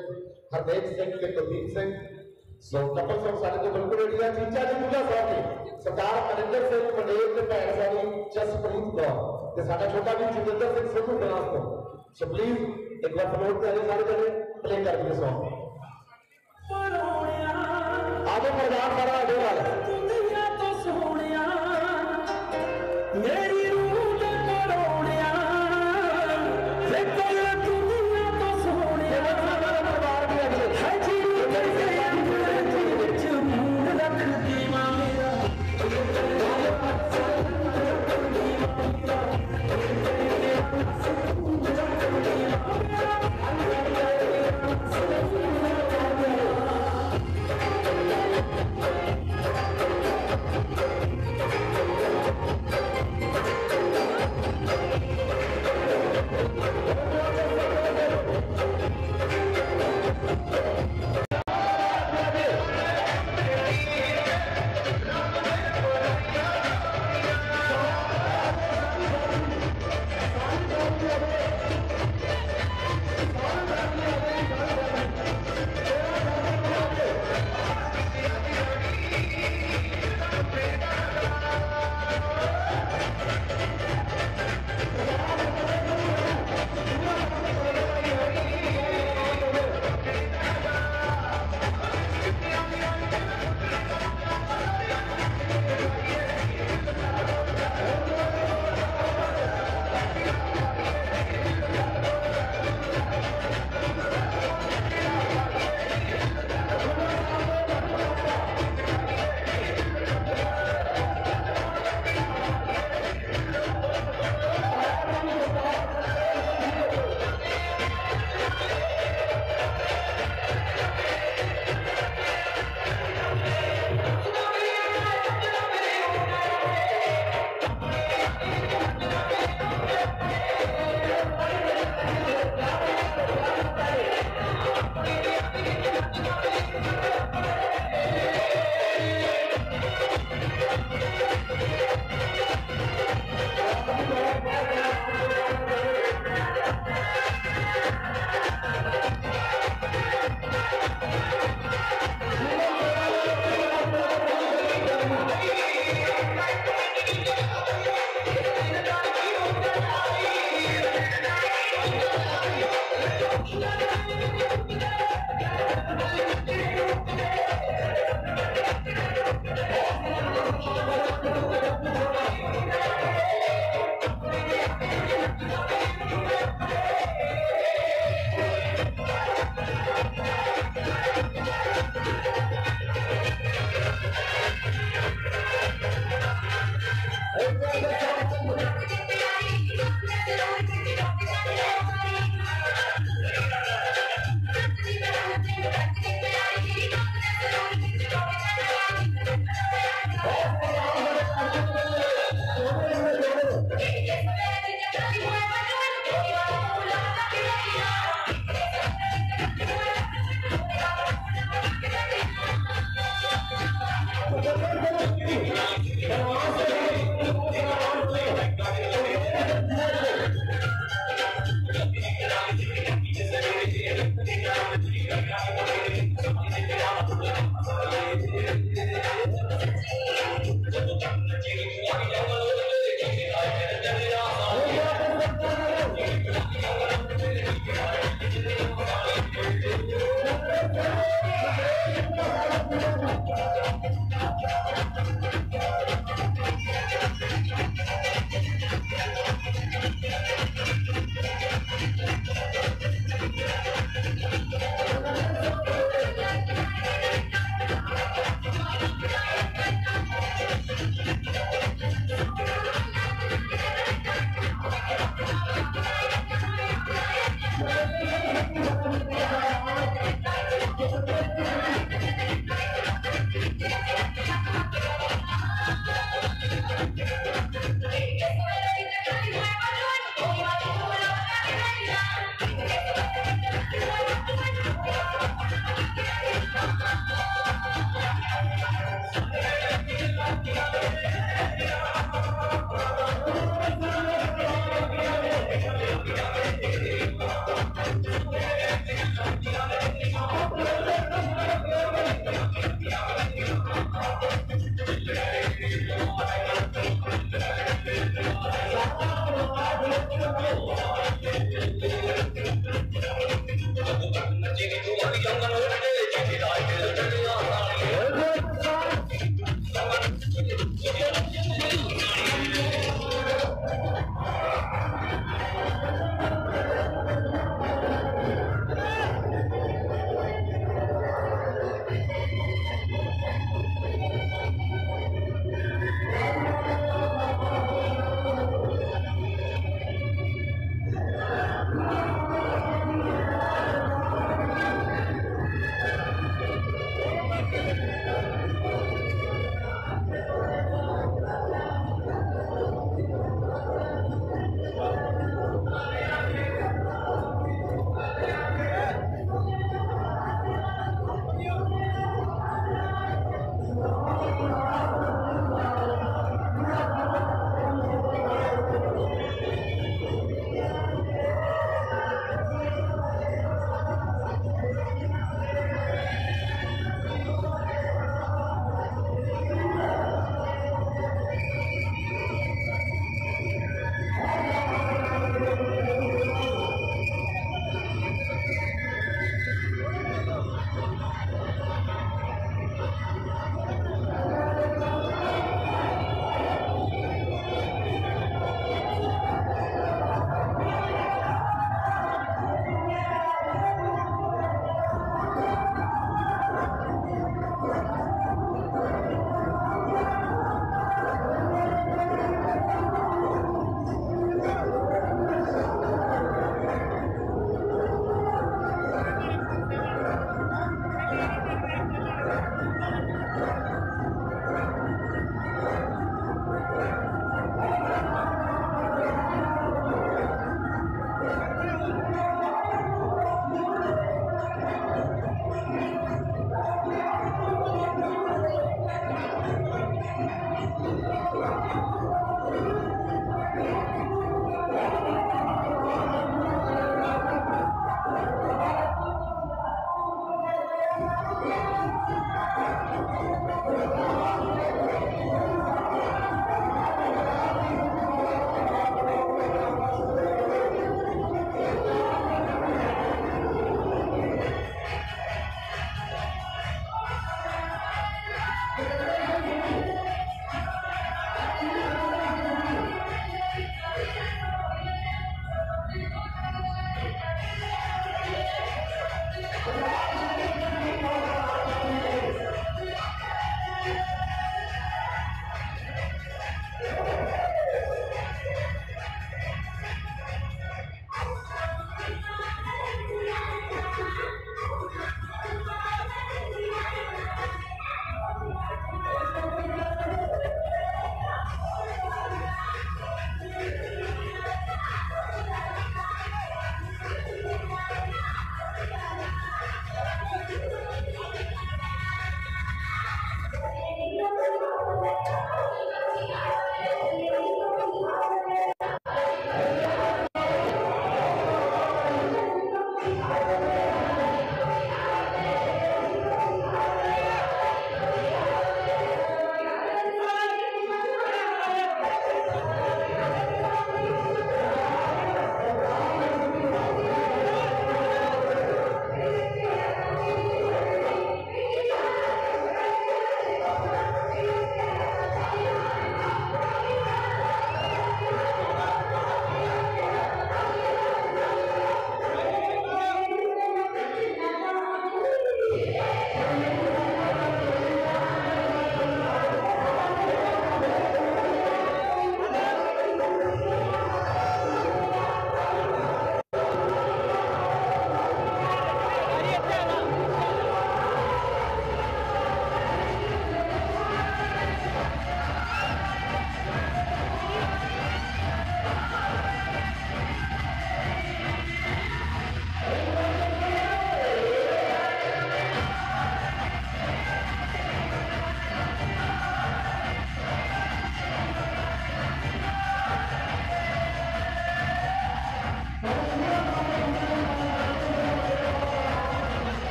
ਹਰਦੇਵ ਸਿੰਘ ਤੇ ਕੁਲਦੀਪ ਸਿੰਘ ਸੋ ਕਪਲ ਸਿੰਘ ਸਾਡੇ ਕੋਲ ਬਿਲਕੁਲ ਰੈਡੀ ਆ ਚੀਚਾ ਜੀ ਪੂਜਾ ਸਾਹਿਬ ਜੀ ਸਰਦਾਰ ਅਰਿੰਦਰ ਸਿੰਘ ਪਟੇਲ ਤੇ ਭੈਣ ਸਾਡੀ ਜਸਪ੍ਰੀਤ ਕੌਰ ਤੇ ਸਾਡਾ ਛੋਟਾ ਵੀ ਜੋਗਿੰਦਰ ਸਿੰਘ ਸਿੱਧੂ ਫਰਾਂਸ ਤੋਂ सो प्लीज एक बार प्रमोट करें सारे जने प्ले कर दिए सॉन्ग आगे प्रधान सारा आगे वाला ਦੁਨੀਆ ਤੋਂ ਸੋਹਣਿਆ ਮੇਰੀ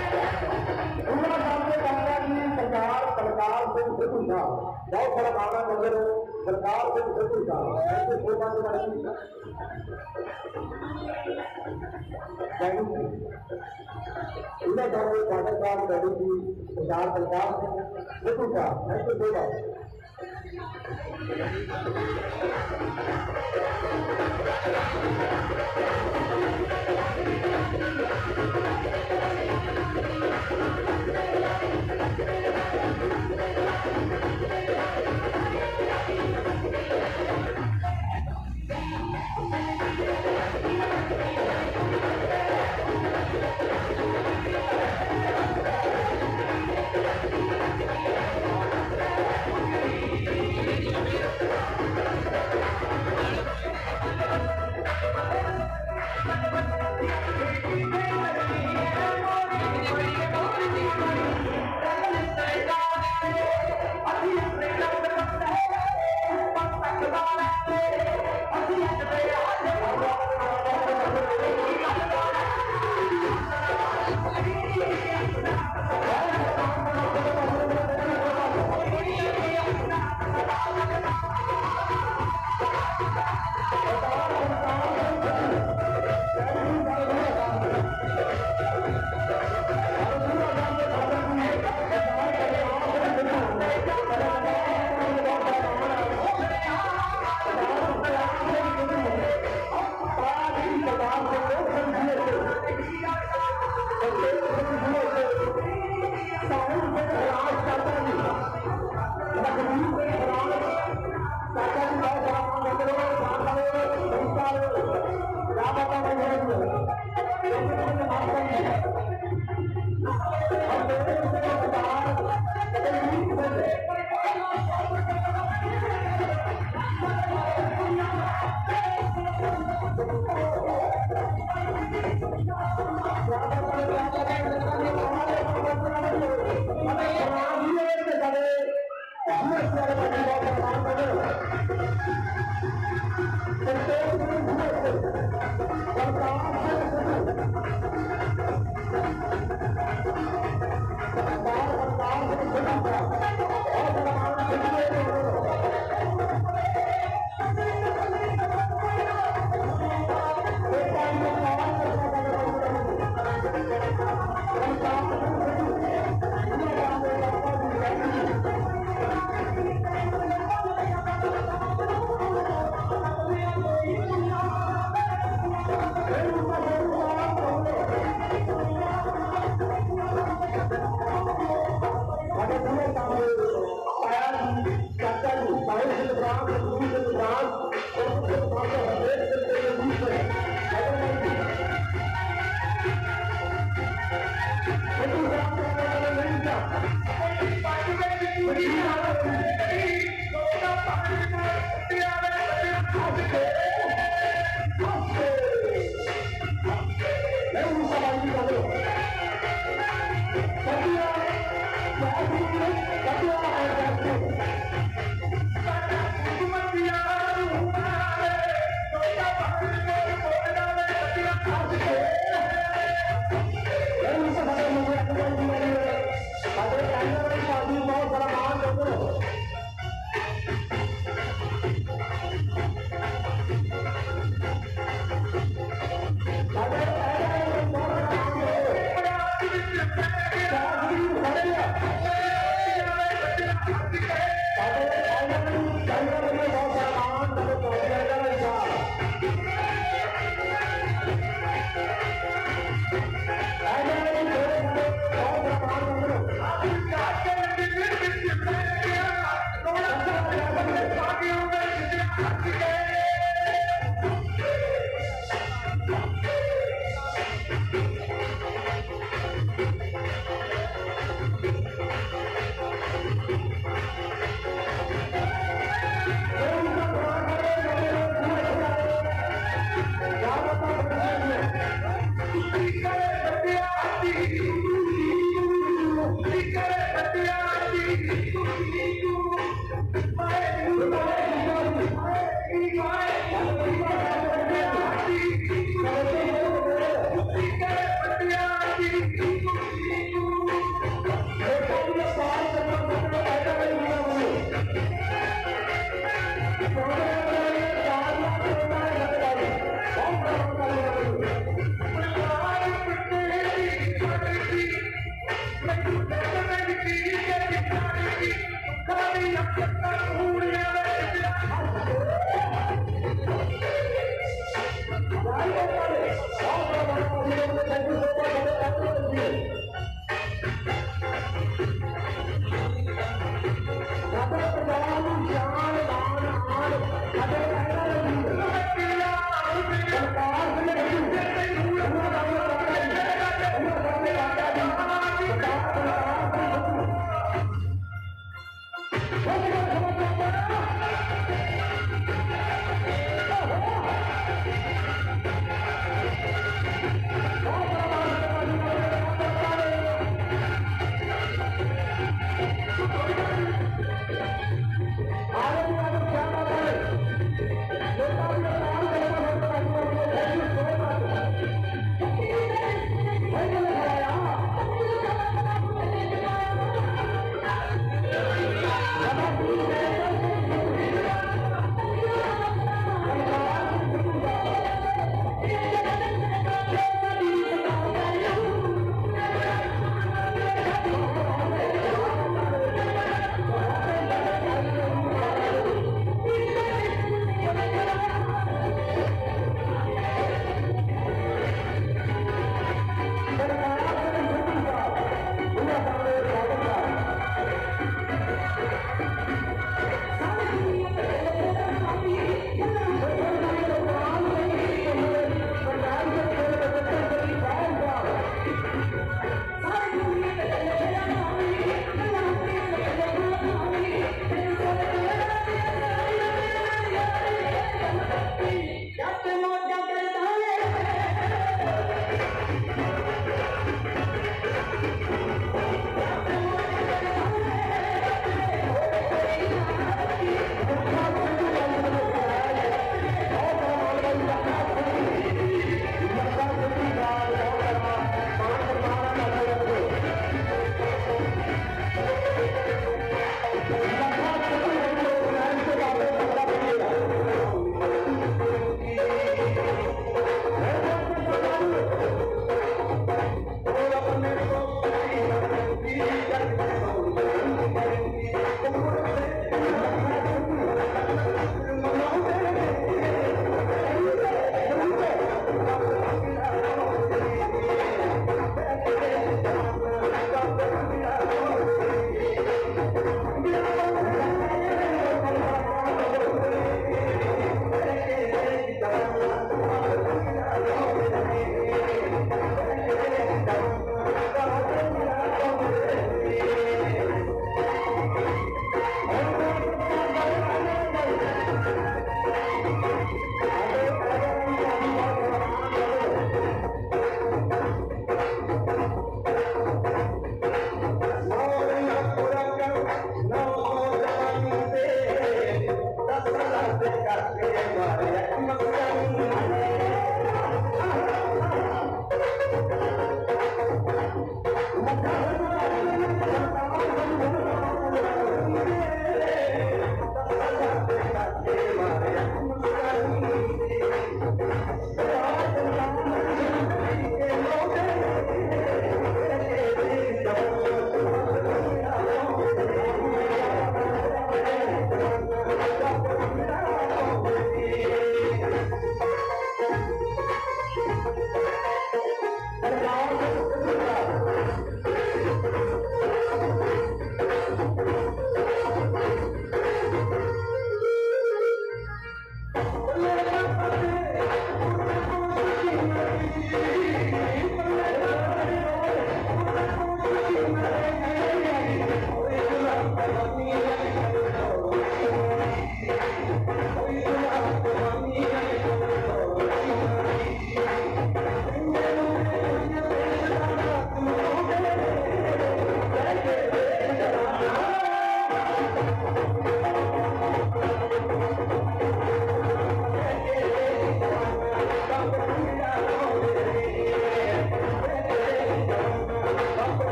पूरा सामने कहता कि सरकार सरकार से उसे पूछा बहुत बड़ा मामला कर रहे हो सरकार से उसे पूछा पूरा सामने पाठक साहब कहते कि सरकार सरकार से पूछा नहीं तो दो बात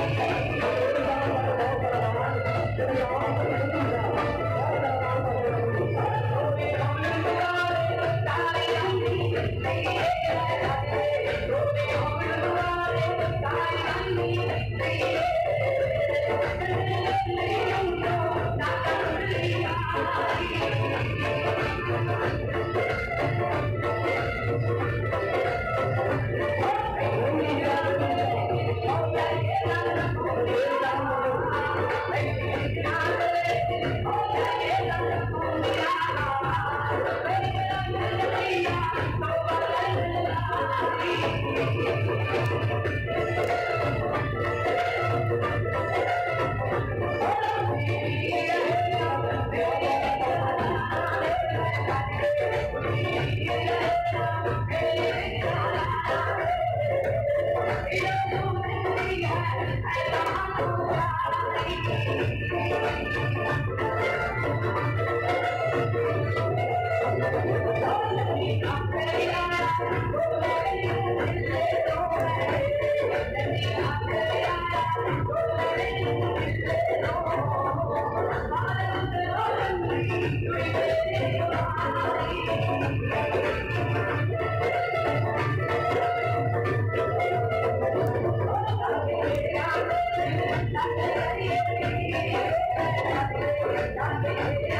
Thank you.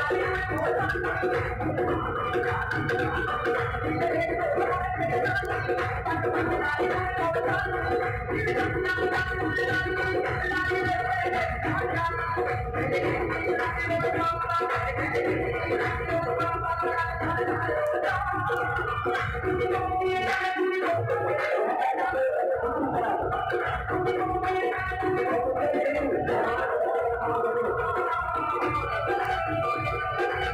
Thank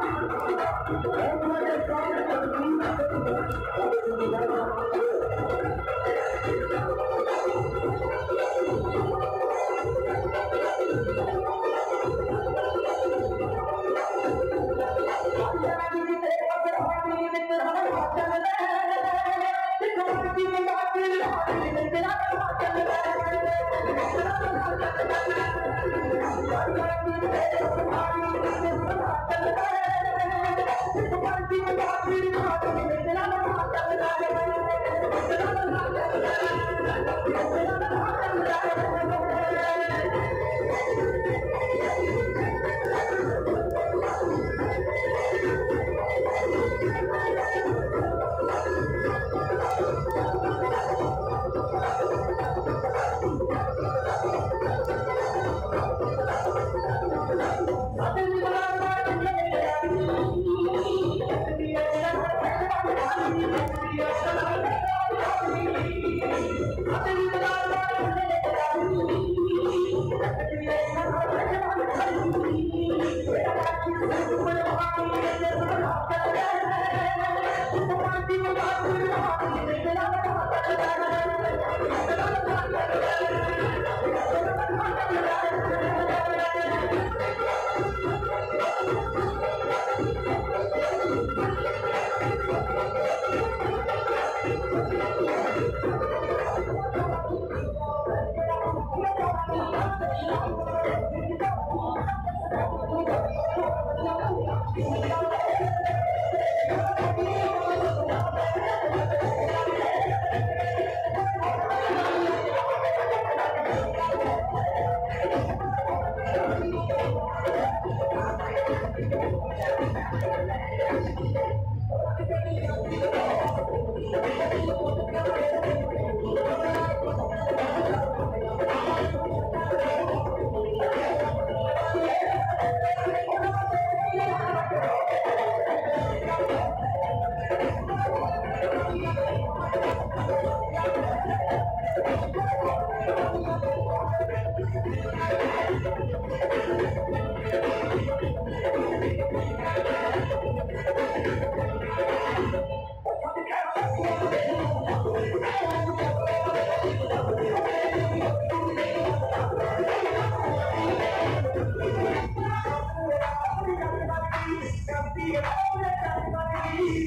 Thank you.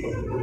people.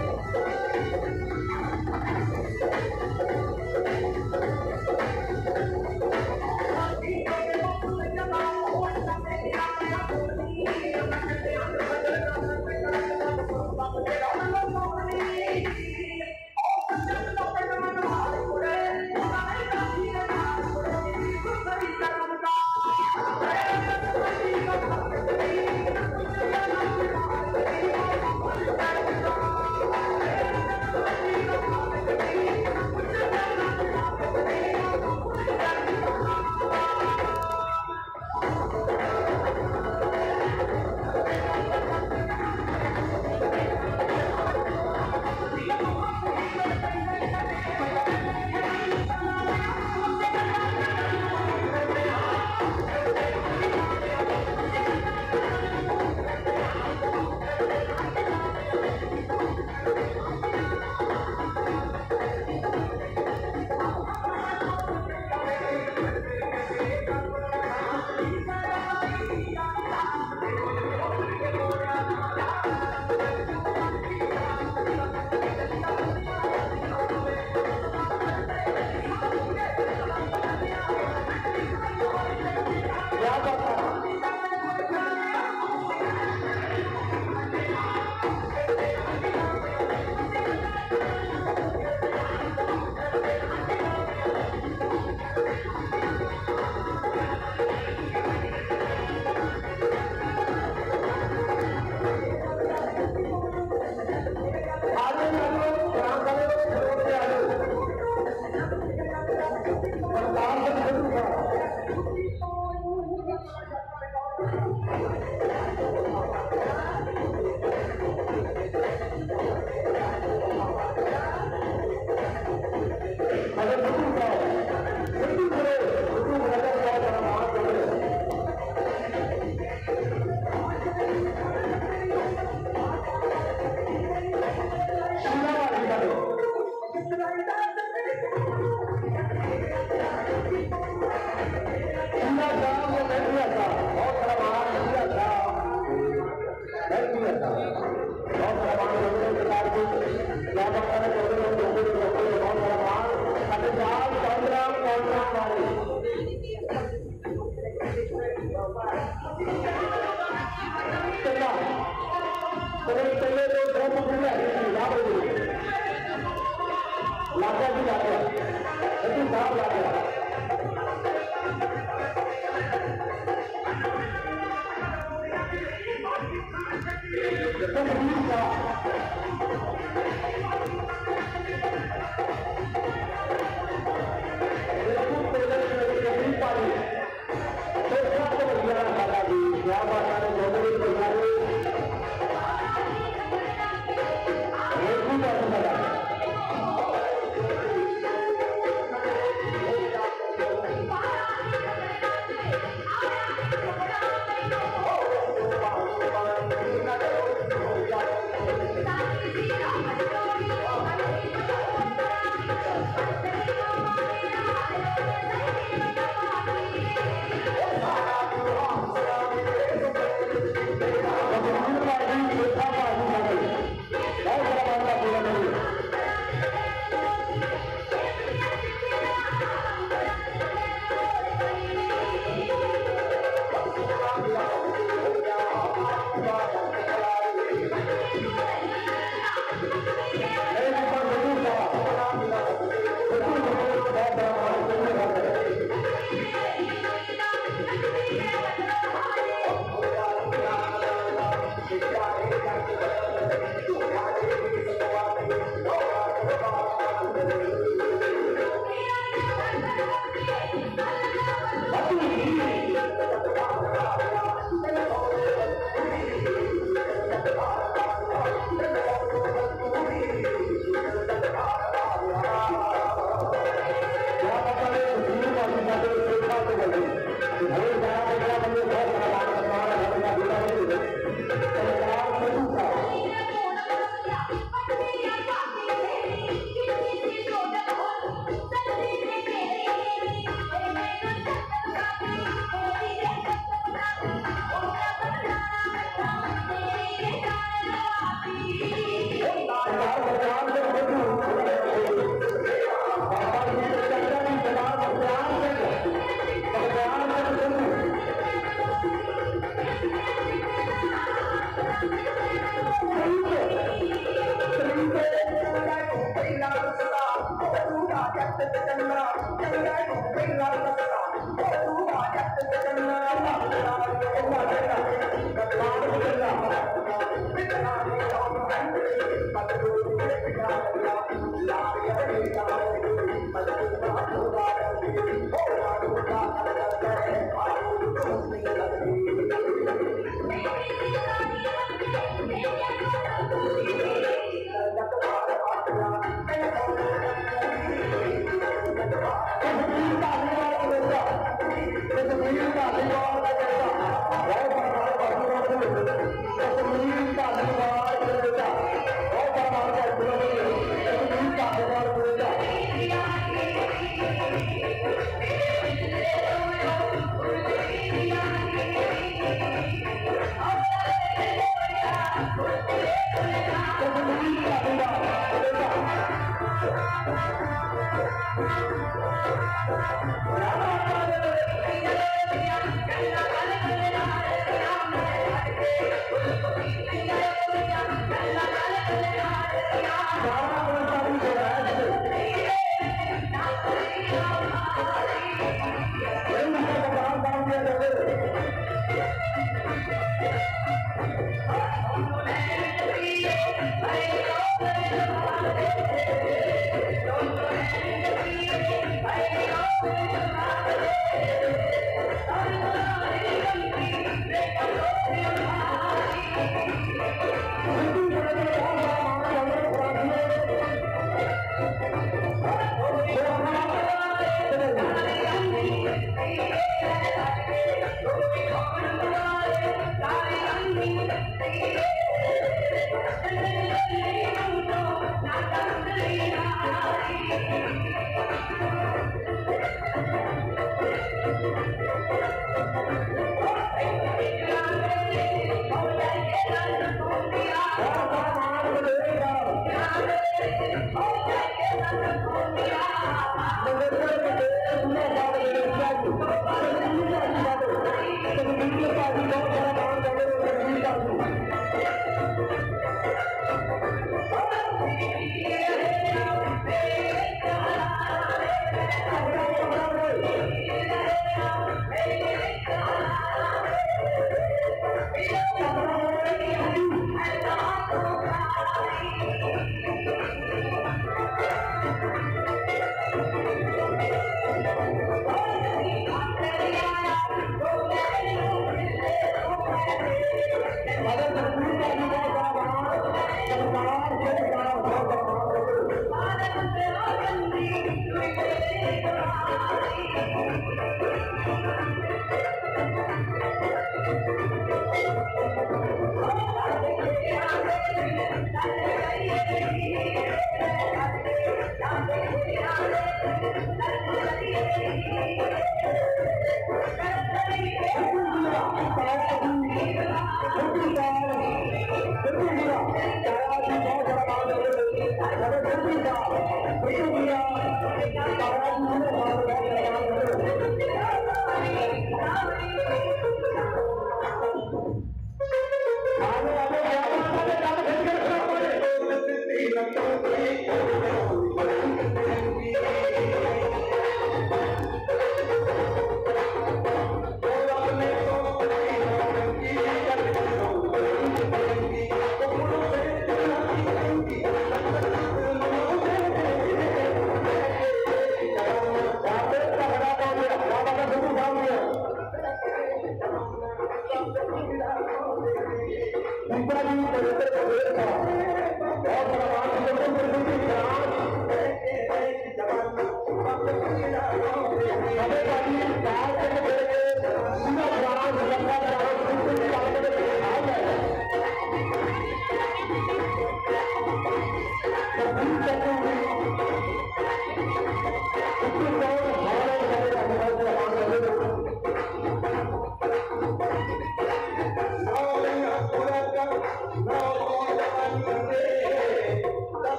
Hey! every dollar.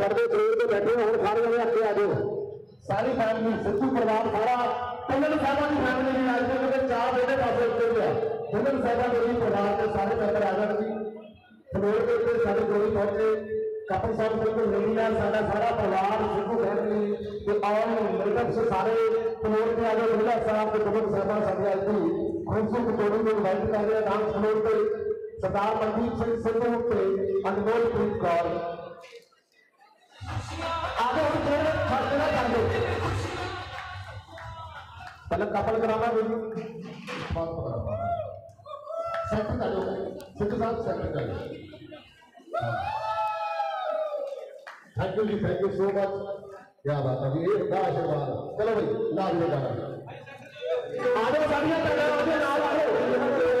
ਕੁਰਸੀਆਂ ਛੱਡਦੇ ਫਲੋਰ ਤੇ ਬੈਠੇ ਹੁਣ ਸਾਰੇ ਜਣੇ ਅੱਗੇ ਆ ਜਾਓ ਸਾਰੀ ਫੈਮਿਲੀ ਸਿੱਧੂ ਪਰਿਵਾਰ ਸਾਰਾ ਪੰਗਲ ਸਾਹਿਬਾਂ ਦੀ ਫੈਮਿਲੀ ਵੀ ਅੱਜ ਤੱਕ ਚਾਰ ਬੇਟੇ ਪਾਸੇ ਉੱਤੇ ਗਿਆ ਪੰਗਲ ਸਾਹਿਬਾਂ ਦੇ ਵੀ ਪਰਿਵਾਰ ਦੇ ਸਾਰੇ ਮੈਂਬਰ ਆ ਜਾਣ ਜੀ ਫਲੋਰ ਦੇ ਉੱਤੇ ਸਾਡੇ ਕੋਲ ਪਹੁੰਚੇ ਕਪਲ ਸਾਹਿਬ ਬਿਲਕੁਲ ਨਹੀਂ ਹੈ ਸਾਡਾ ਸਾਰਾ ਪਰਿਵਾਰ ਸਿੱਧੂ ਫੈਮਿਲੀ ਤੇ ਆਲ ਮਿਲਕਤ ਸੇ ਸਾਰੇ ਫਲੋਰ ਤੇ ਆ ਗਏ ਮੁੱਲਾ ਸਾਹਿਬ ਤੇ ਕਪਲ ਸਾਹਿਬਾਂ ਸਾਡੇ ਅੱਜ ਦੀ ਖੂਬਸੂਰਤ ਟੋੜੀ ਨੂੰ ਇਨਵਾਈਟ ਕਰ ਰਹੇ ਡਾਂਸ ਫਲੋਰ ਤੇ ਸਰਦਾਰ ਮਨਦੀਪ ਸਿੰਘ ਸਿੱਧੂ ਤੇ ਅਨਮੋਲ ਪ੍ਰੀਤ ਕੌਰ आगे उठ थोड़ा कर दो। पहले कपल कराना भी बहुत बड़ा सेट कर दो। सिद्ध साहब सेट कर दो। थैंक यू जी थैंक यू सो मच क्या बात है? ये बड़ा आशीर्वाद। चलो भाई लाभ लगाना आ जाओ साड़ियाँ तैयार जाओ आ जाओ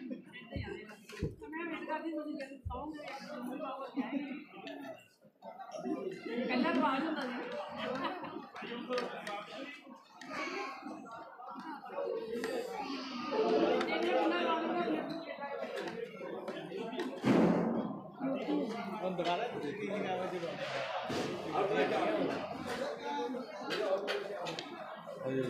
എല്ലാവർക്കും ആളുണ്ടത് Bentuknya jadi ini apa sih bang? Ayo.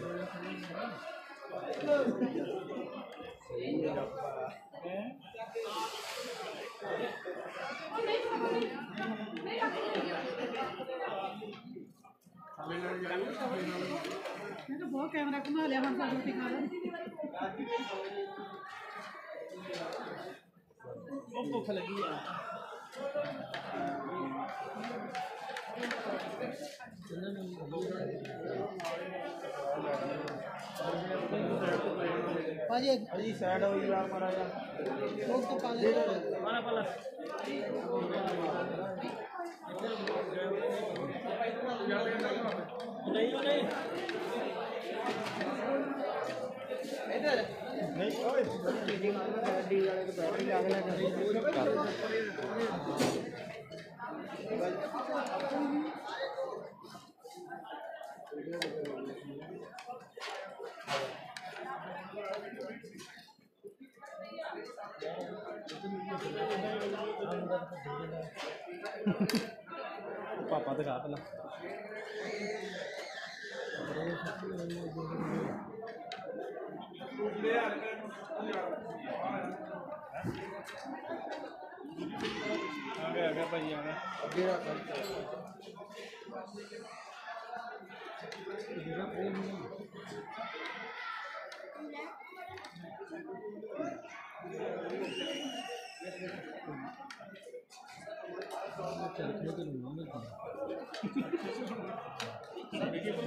तो बहुत कैमरा घुमा लिया हम सब दिखा रहे भूख लगी है। पाजे नहीं नहीं ਪਾਪਾ ਦਿਖਾ ਪਹਿਲਾਂ। ਆ ਗਿਆ ਆ ਗਿਆ ਭਾਈ ਆ ਗਿਆ। ਅੱਗੇ ਰੱਖ।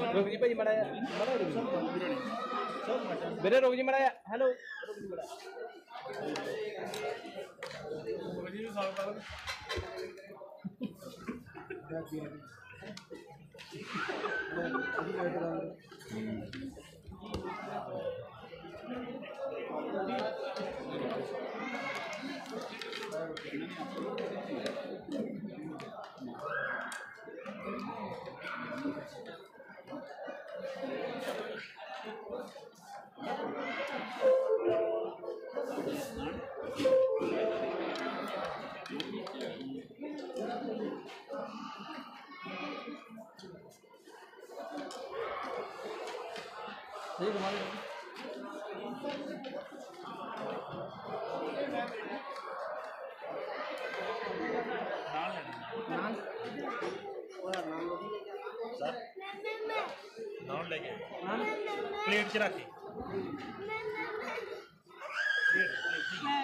ਰੁਕ ਜੀ ਭਾਈ ਮੜਾ ਮੜਾ ਰੁਕ ਜੀ ਵੀਰੇ ਰੁਕ ਜੀ ਮੜਾ ਹੈਲੋ ਰੁਕ ਜੀ ਮੜਾ Thank you.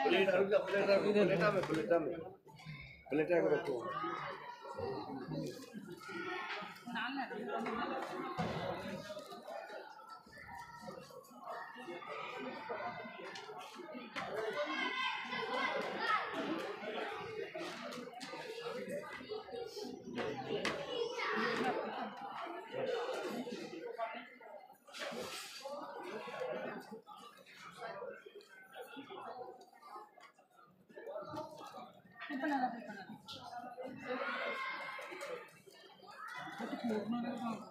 प्लेटा च में प्लेटा में रखो। Thank you.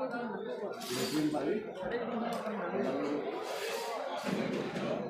Thank you.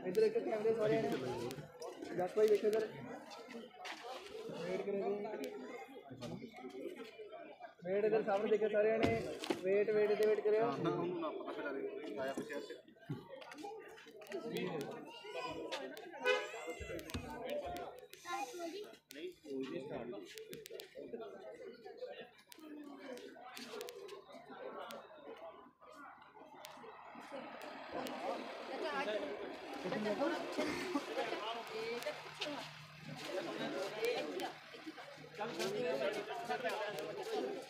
ਇੱਧਰ ਇੱਕ ਕੈਮਰੇ ਸਾਰੇ ਨੇ ਜੱਟ ਭਾਈ ਵੇਖੋ ਇੱਧਰ ਵੇਟ ਕਰੋ ਵੇਟ ਇੱਧਰ ਸਾਹਮਣੇ ਦੇਖੋ ਸਾਰਿਆਂ ਨੇ ਵੇਟ ਵੇਟ ਤੇ ਵੇਟ ਕਰਿਓ ਉਹਨੂੰ ਨਾ ਪਤਾ ਕਰਾ ਦੇ ਆਇਆ ਪਿਛੇ ਸੇ Gracias.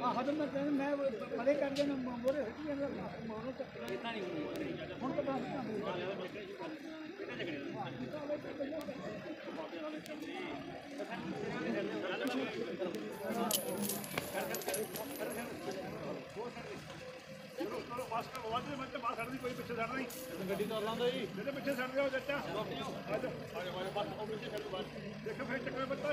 ਆਹ ਤਾਂ ਮੈਂ ਕਹਿੰਦਾ, ਮੈਂ ਪਰੇ ਕਰ ਦੇਣਾ ਮੋਰੇ ਹਟ ਗਿਆ ਮੋਰੇ ਚੱਕ ਇਦਾਂ ਨਹੀਂ ਹੁਣ ਪਤਾ ਪਿੱਛੇ ਨਹੀਂ ਗੱਡੀ ਤੋਂ ਲਾਉਂਦਾ ਜੀ ਇਹਦੇ ਪਿੱਛੇ ਛੱਡ ਦਿਓ ਜੱਟਾ ਆ ਜਾ। ਆ ਜਾ ਬਸ ਉਹ ਪਿੱਛੇ ਛੱਡ ਬਸ ਦੇਖੋ ਫੇਰ ਚੱਕਰ ਬੱਤਾ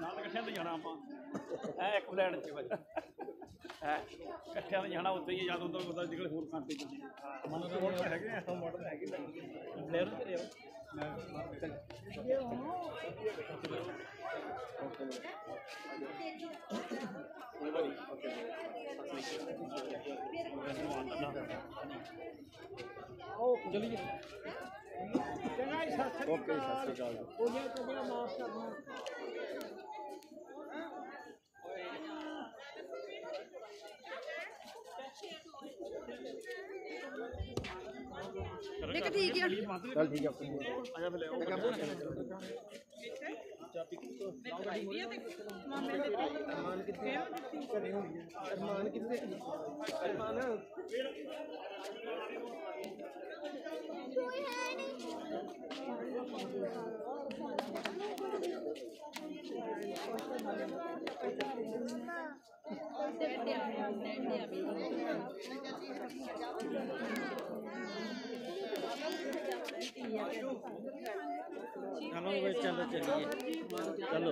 ਨਾਲ ਇਕੱਠਿਆਂ ਤੇ ਜਾਣਾ ਆਪਾਂ। ਐ ਇੱਕ ਫਲੈਟ 'ਚ ਭਾਈ ਐ ਇਕੱਠਿਆਂ ਤੇ ਜਾਣਾ ਉੱਥੇ ਹੀ ਜਦ ਉਦੋਂ ਪਤਾ ਜਿਹੜੇ ਹੋਰ ਕੰਟੇ ਚੱਲਦੇ ਮਨ ਤਾਂ ਮੋਟਰ ਹੈਗੇ ਆ। ਮੋਟਰ ਹੈਗੇ ਲੈਰ ਤੇ ਰਿਓ ਉਹ ਚਲੀਏ। ਚੰਗਾ ਜੀ ਸਤਿ ਸ਼੍ਰੀ ਓਕੇ ਸਤਿ ਸ਼੍ਰੀ ਅਕਾਲ ਜੀ। ਉਹਨੇ ਤੋਂ ਬੜਾ ਮਾਫ ਕਰਨਾ ਇੱਕ ਠੀਕ ਆ ਚੱਲ ਠੀਕ ਆ ਆਜਾ ਫਿਰ ਲੈ ਅਰਮਾਨ ਕਿੱਥੇ ਆ ਘਰੇ ਹੋਣੀ ਆ ਅਰਮਾਨ ਕਿੱਥੇ ਅਰਮਾਨ ਕੋਈ ਹੈ ਨਹੀਂ चलो। भाई चलो चलिए चलो